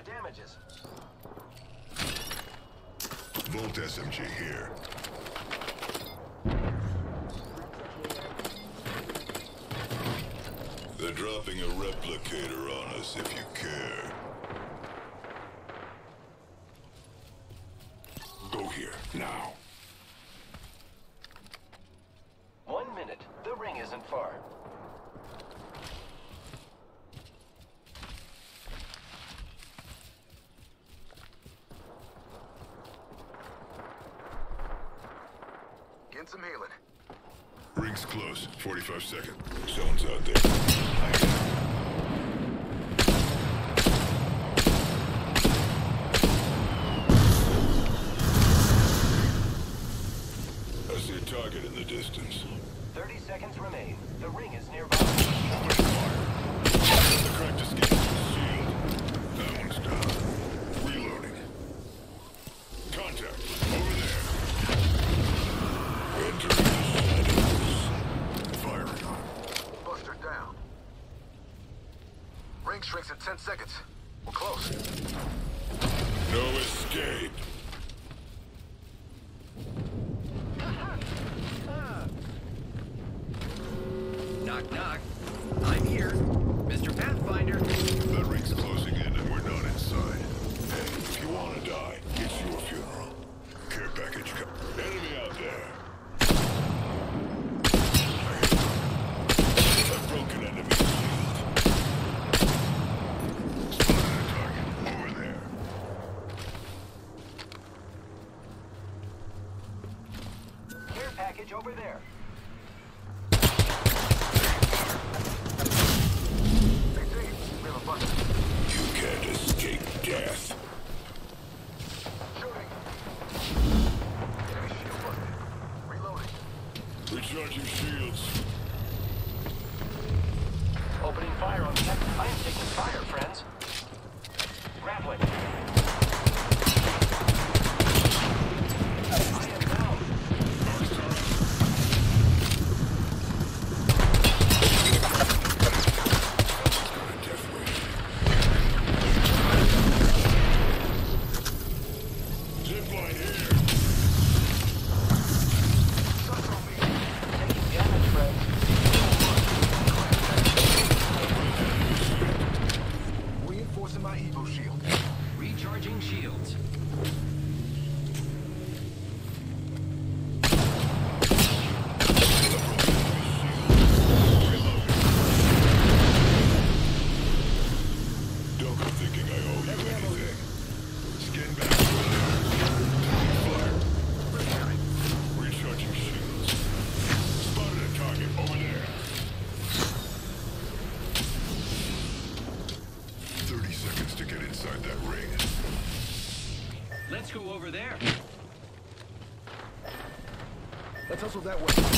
Speaker 25: my damages.
Speaker 2: Volt SMG here. They're dropping a replicator on us if you care. a second. Zone's out there. I see a target in the distance.
Speaker 25: 30 seconds remain. The ring is nearby.
Speaker 14: Ten seconds. We're close.
Speaker 2: No escape.
Speaker 13: Let's
Speaker 2: that way.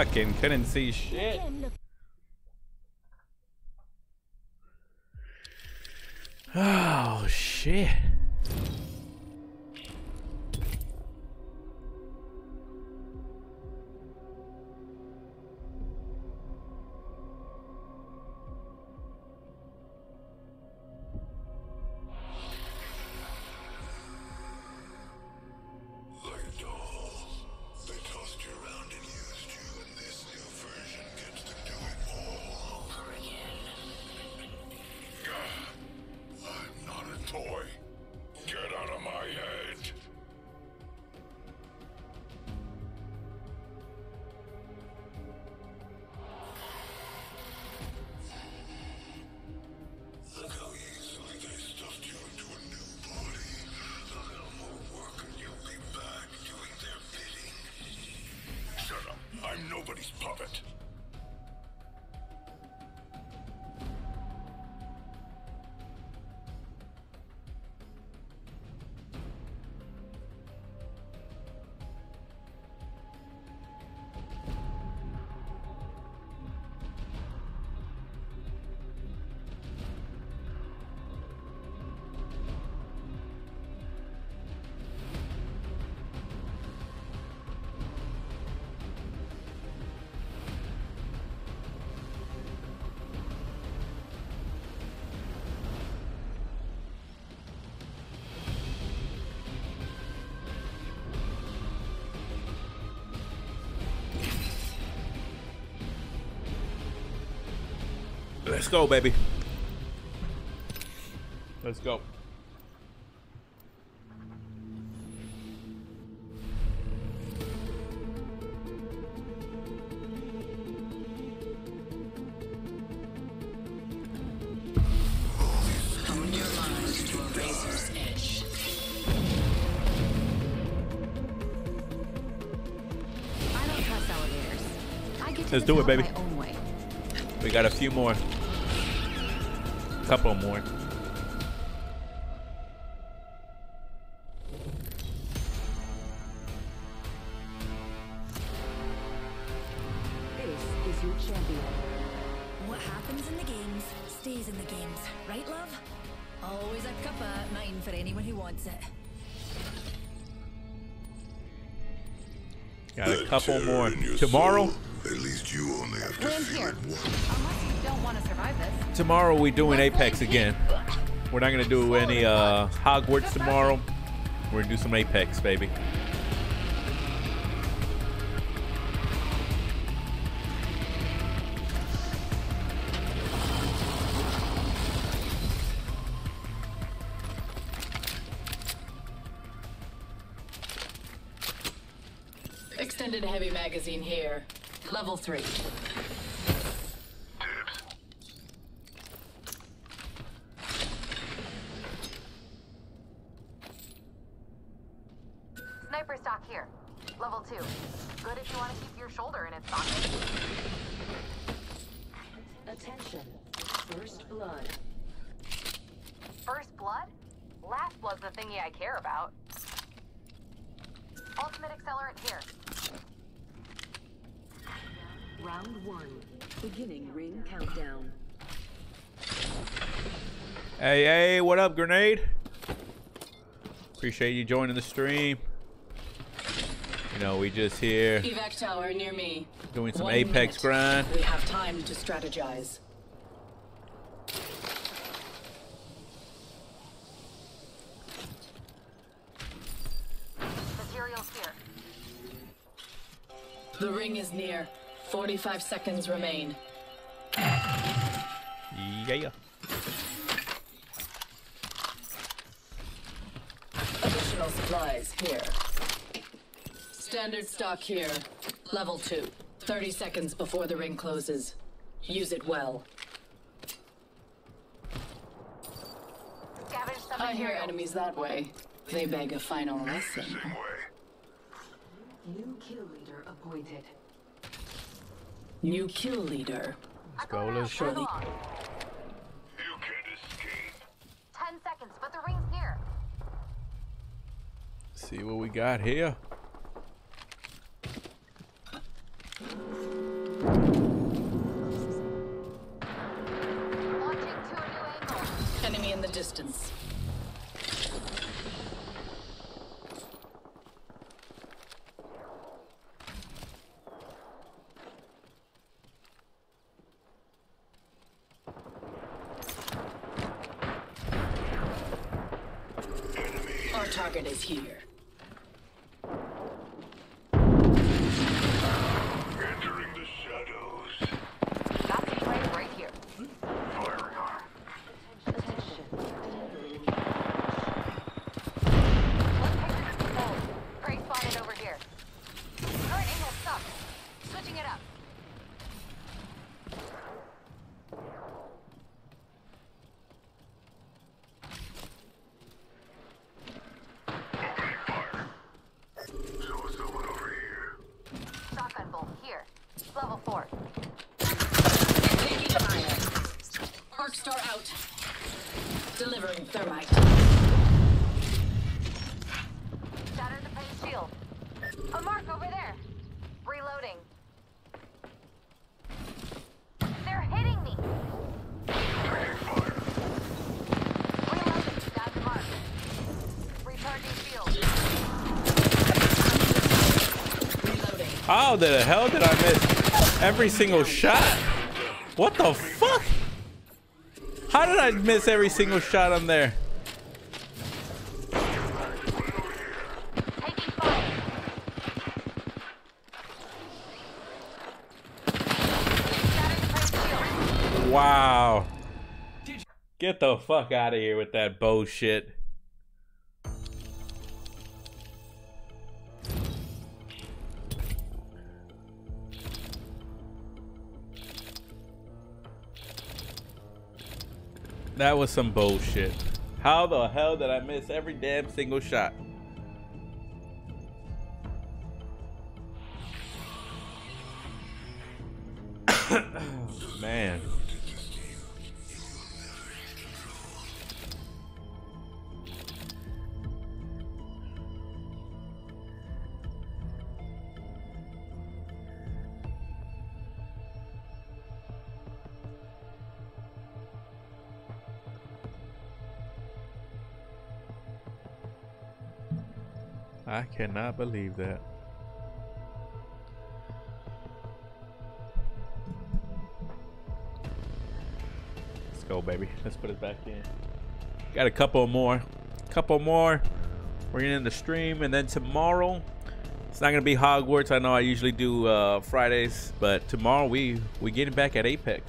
Speaker 1: Fucking couldn't see shit. Let's go, baby. Let's go.
Speaker 32: Hone your mind to a razor's edge.
Speaker 11: I don't trust elevators. I get to
Speaker 1: Let's do it, baby.
Speaker 11: my own way.
Speaker 1: We got a few more. Couple more.
Speaker 4: This is your champion.
Speaker 9: What happens in the games stays in the games, right, love? Always a cuppa at mine for anyone who wants it.
Speaker 1: Got a couple more. Tomorrow,
Speaker 2: soul, At least you only have to
Speaker 11: Land
Speaker 2: feel
Speaker 11: here.
Speaker 2: it once.
Speaker 1: Tomorrow we're doing Apex again. We're not gonna do any uh, Hogwarts tomorrow. We're gonna do some Apex, baby. Grenade? Appreciate you joining the stream. You know, we just here
Speaker 32: Evac tower near me.
Speaker 1: doing some
Speaker 32: One
Speaker 1: Apex
Speaker 32: minute.
Speaker 1: grind.
Speaker 32: We have time to strategize.
Speaker 11: Materials here.
Speaker 32: The ring is near. 45 seconds remain.
Speaker 1: Yeah.
Speaker 32: Supplies here. Standard stock here. Level 2. 30 seconds before the ring closes. Use it well. I hear enemies that way. They beg a final lesson.
Speaker 4: New kill leader appointed.
Speaker 32: New kill leader.
Speaker 1: Let's go, let's See what we got here.
Speaker 32: Enemy in the distance. Our target is here.
Speaker 2: Entering the shadows.
Speaker 11: Got the prey right here.
Speaker 2: Firing arm.
Speaker 11: Prey spotted over here. Current angle sucks. Switching it up.
Speaker 2: So is someone over here.
Speaker 11: Shotgun bolt here. Level four.
Speaker 32: Taking fire. Arc star out. Delivering thermite.
Speaker 11: Shattered the paint shield. A mark over there. Reloading. They're hitting me. Reloading. Got the mark. Recharging shield.
Speaker 1: How the hell did I miss every single shot? What the fuck? How did I miss every single shot on there? Wow. Get the fuck out of here with that bullshit. That was some bullshit. How the hell did I miss every damn single shot? Man. I cannot believe that. Let's go, baby. Let's put it back in. Got a couple more. Couple more. We're in the stream, and then tomorrow, it's not gonna be Hogwarts. I know I usually do uh, Fridays, but tomorrow we we getting back at Apex.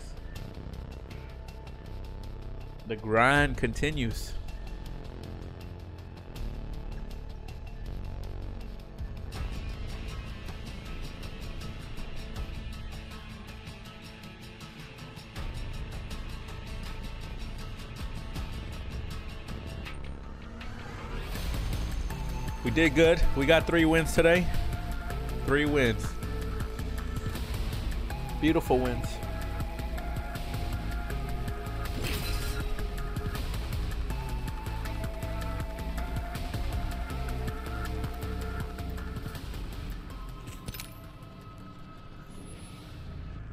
Speaker 1: The grind continues. We did good. We got three wins today. Three wins. Beautiful wins.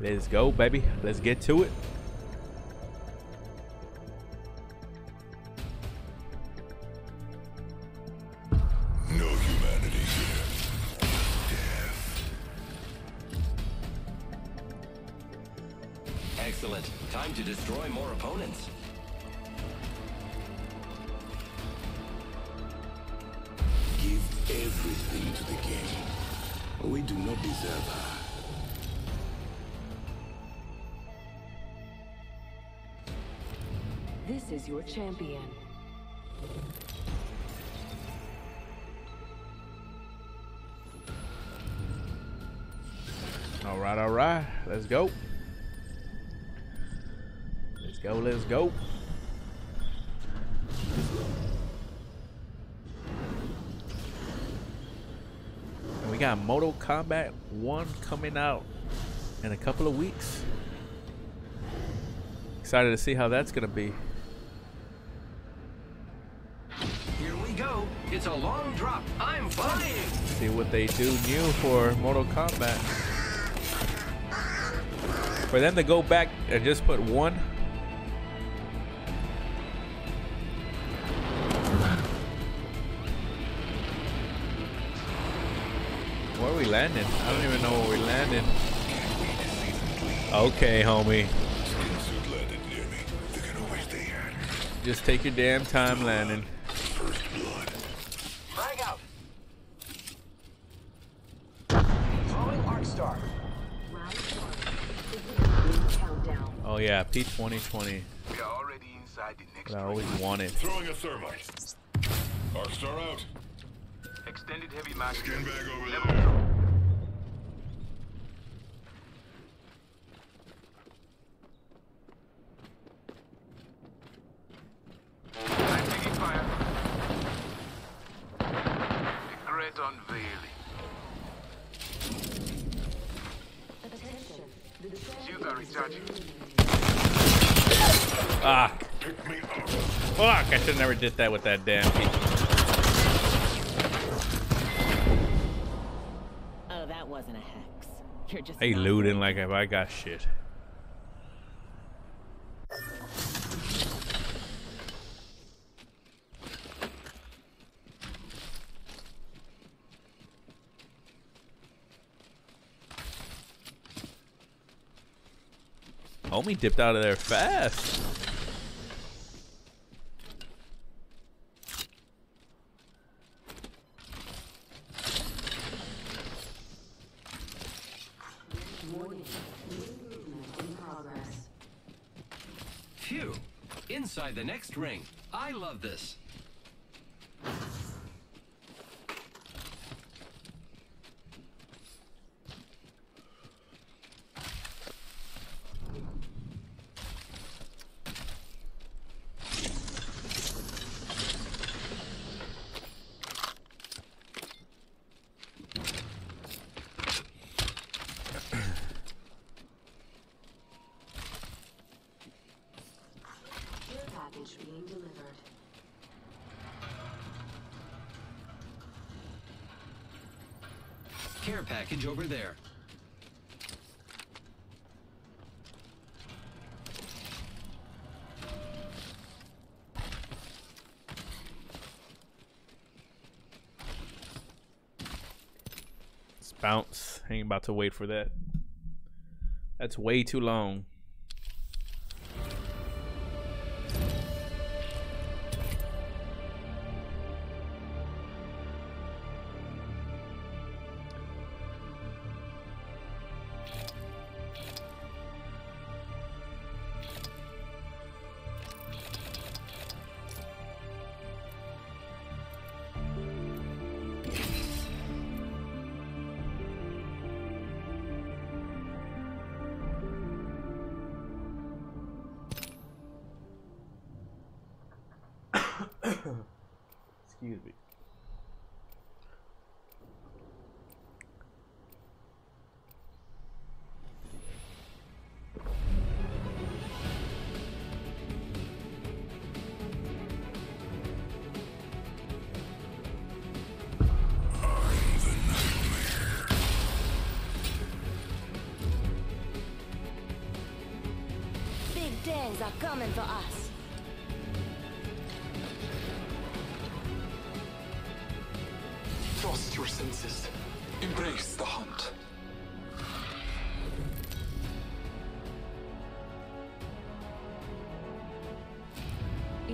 Speaker 1: Let's go, baby. Let's get to it. Kombat 1 coming out in a couple of weeks. Excited to see how that's going to be.
Speaker 5: Here we go. It's a long drop. I'm flying.
Speaker 1: See what they do new for Mortal Kombat. For them to go back and just put one. Landing? I don't even know where we're landing. Okay, homie.
Speaker 2: Skinsuit landed near me. They can always stay at.
Speaker 1: Just take your damn time landing.
Speaker 2: First blood.
Speaker 25: Frag out. Throwing arc star.
Speaker 27: Countdown.
Speaker 1: Oh yeah, P2020.
Speaker 14: We are already inside the next
Speaker 1: I always wanted.
Speaker 2: Throwing a thermite. Arc star out.
Speaker 14: extended heavy mag.
Speaker 2: Skin bag over
Speaker 14: Level
Speaker 2: there.
Speaker 14: I'm taking fire. A great unveiling. Shields are recharging.
Speaker 1: Ah,
Speaker 2: Pick me up.
Speaker 1: I did that with that damn.
Speaker 19: Oh, that wasn't a hex. You're just.
Speaker 1: They looting like if I got shit. Homie dipped out of there fast.
Speaker 27: Warning. Movement in progress.
Speaker 5: inside the next ring. I love this.
Speaker 27: Care package being delivered.
Speaker 5: Care package over there.
Speaker 1: Let's bounce. Ain't about to wait for that. That's way too long.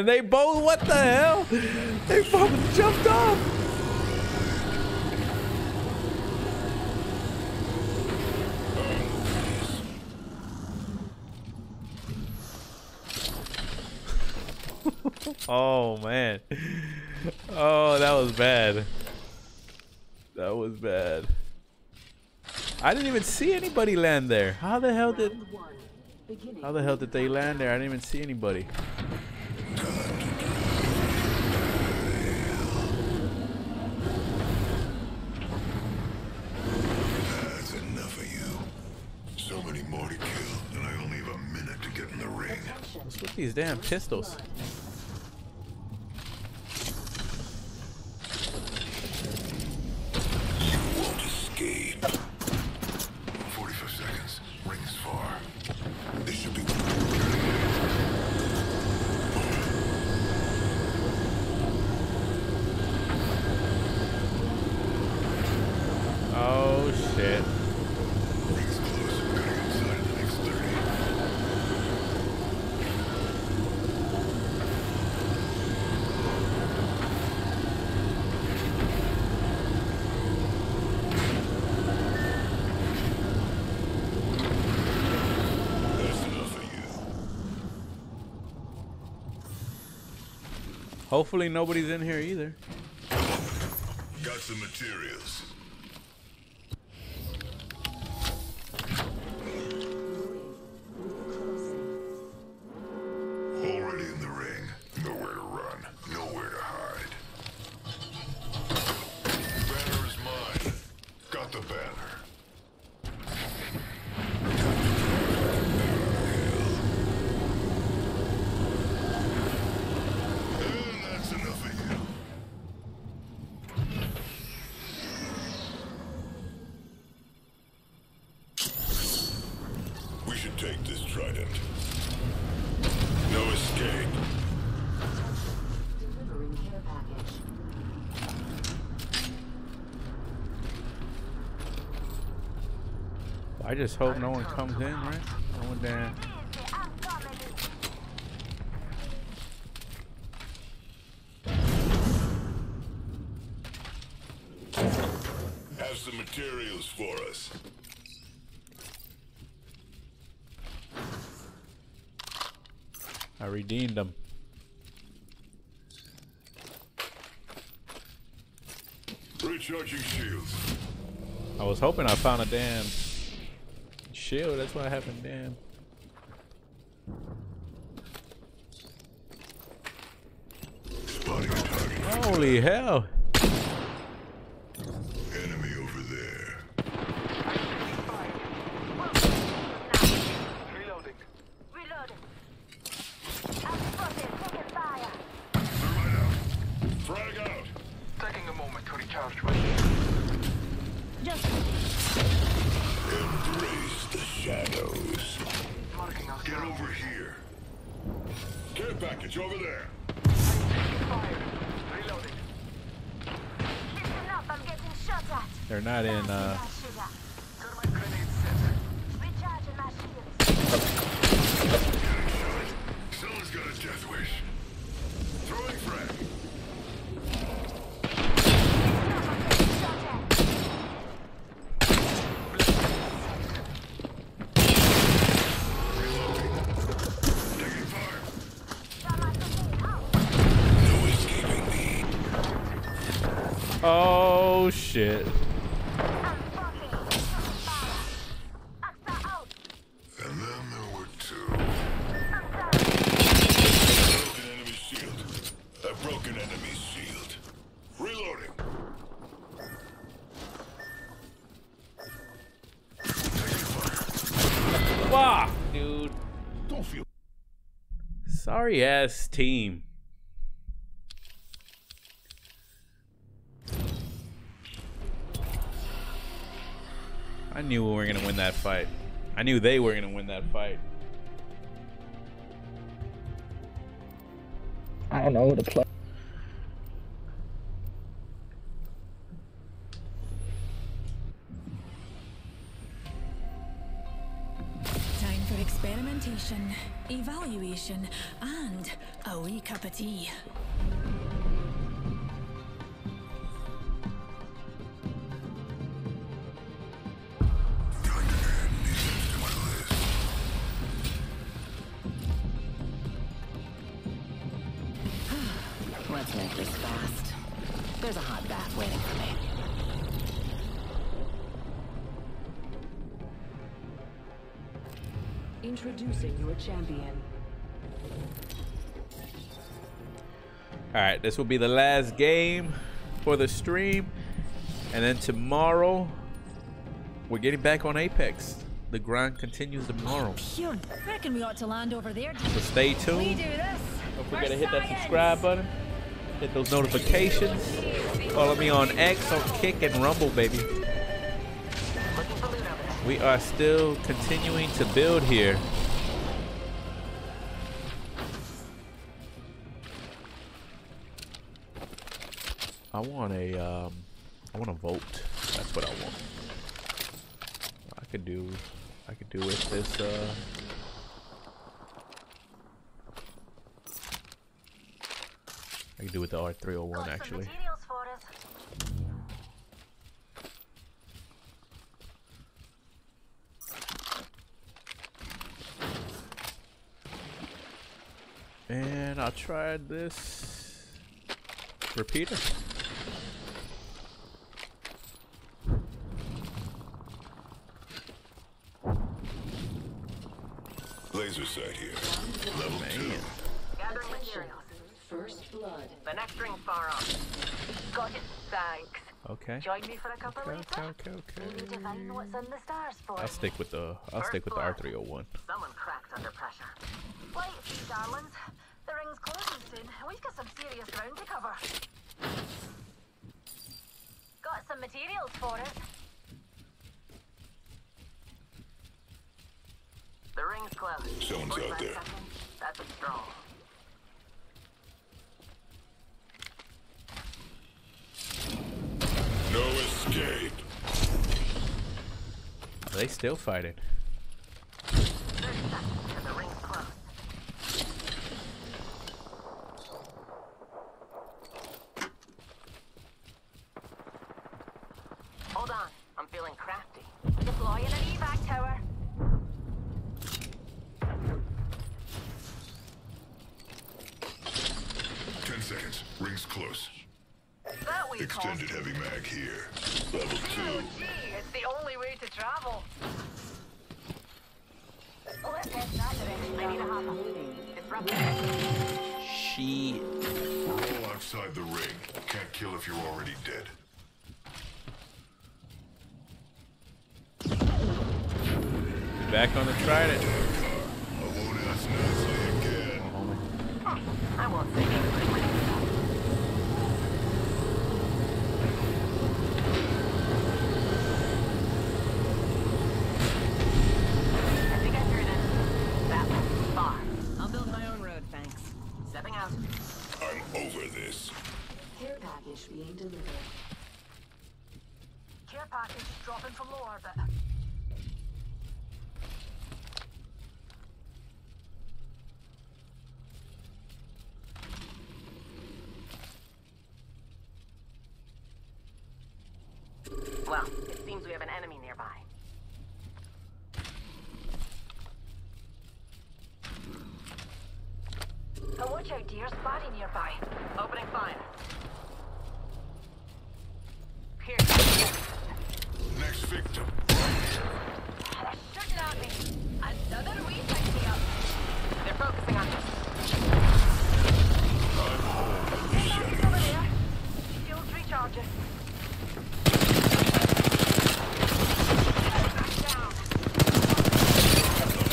Speaker 1: And they both, what the hell? They both jumped off. oh man. Oh, that was bad. That was bad. I didn't even see anybody land there. How the hell did How the hell did they land there? I didn't even see anybody. These damn pistols?
Speaker 2: You won't escape. 45 seconds. Ring's far. This should be.
Speaker 1: Oh shit.
Speaker 2: Ring's close. Gotta get inside in the next 30. That's enough of you.
Speaker 1: Hopefully nobody's in here either.
Speaker 2: Got some materials.
Speaker 1: Just hope no one comes in, right? No one there.
Speaker 2: Have some materials for us.
Speaker 1: I redeemed them.
Speaker 2: Recharging shields.
Speaker 1: I was hoping I found a damn shield. That's what happened. Damn. Holy hell. Sorry ass team. I knew we were gonna win that fight. I knew they were gonna win that fight.
Speaker 40: I don't know the play.
Speaker 9: Time for experimentation, evaluation,
Speaker 19: Let's make this fast. There's a hot bath waiting for me.
Speaker 27: Introducing your champion.
Speaker 1: All right, this will be the last game for the stream, and then tomorrow we're getting back on Apex. The grind continues tomorrow.
Speaker 9: Phew, reckon we ought to land over there.
Speaker 1: So stay tuned. Don't forget to hit that subscribe button. Hit those notifications. Follow me on X, on Kick, and Rumble, baby. We are still continuing to build here. I could do with this, uh, I could do with the R301 actually.
Speaker 11: Materials for us.
Speaker 1: And I tried this repeater.
Speaker 2: Laser sight here. Level two.
Speaker 35: Gathering materials.
Speaker 27: First blood.
Speaker 35: The next ring's far off.
Speaker 11: Got it. Thanks.
Speaker 1: Okay.
Speaker 11: Join me for a couple
Speaker 1: Okay,
Speaker 11: later.
Speaker 1: okay, okay,
Speaker 11: Maybe divine what's in the stars for
Speaker 1: I'll stick with the I'll stick with the R301.
Speaker 35: Someone cracked under pressure.
Speaker 11: Wait a darlings. The ring's closing soon. We've got some serious ground to cover. Got some materials for us.
Speaker 35: The ring's closed.
Speaker 2: Someone's out there.
Speaker 35: seconds. That's a strong.
Speaker 2: No escape.
Speaker 1: they still fighting.
Speaker 8: Hold on, I'm feeling crafty. Deploying an evac tower.
Speaker 2: Ten seconds. Ring's close.
Speaker 8: That we call-
Speaker 2: Extended heavy mag here. Level two.
Speaker 8: Oh, gee, it's the only way to travel. Let's head that direction. I need a hop. It's rough.
Speaker 1: She.
Speaker 2: All outside the ring. Can't kill if you're already dead.
Speaker 1: Back on the trident.
Speaker 2: I won't ask Nancy again.
Speaker 8: I won't say anything. I think I heard it. That was far.
Speaker 41: I'll build my own road, thanks.
Speaker 8: Stepping out.
Speaker 2: I'm over this.
Speaker 4: Care package being delivered.
Speaker 8: Care package is dropping from low orbit. Well, it seems we have an enemy nearby. Oh, watch out, dear. Spotty nearby. Opening fire. Here.
Speaker 2: Next victim.
Speaker 8: They're shooting at me. Another weed lights me up. They're focusing on me. Enemies over there. Shields recharging.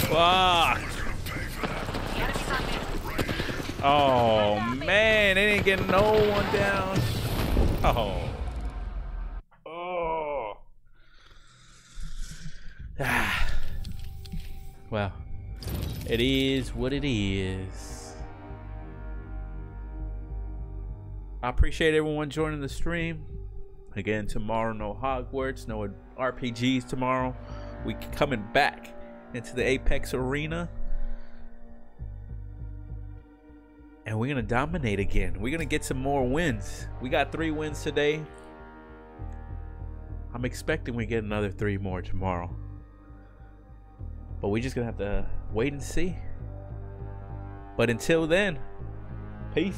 Speaker 1: Fuck. Oh man, get no one down. Oh. Oh. Ah. Well, it is what it is. I appreciate everyone joining the stream. Again, tomorrow, no Hogwarts, no RPGs tomorrow. We coming back into the Apex arena. And we're to dominate again. We're to get some more wins. We got three wins today. I'm expecting we get another three more tomorrow. But we're just to have to wait and see. But until then, peace.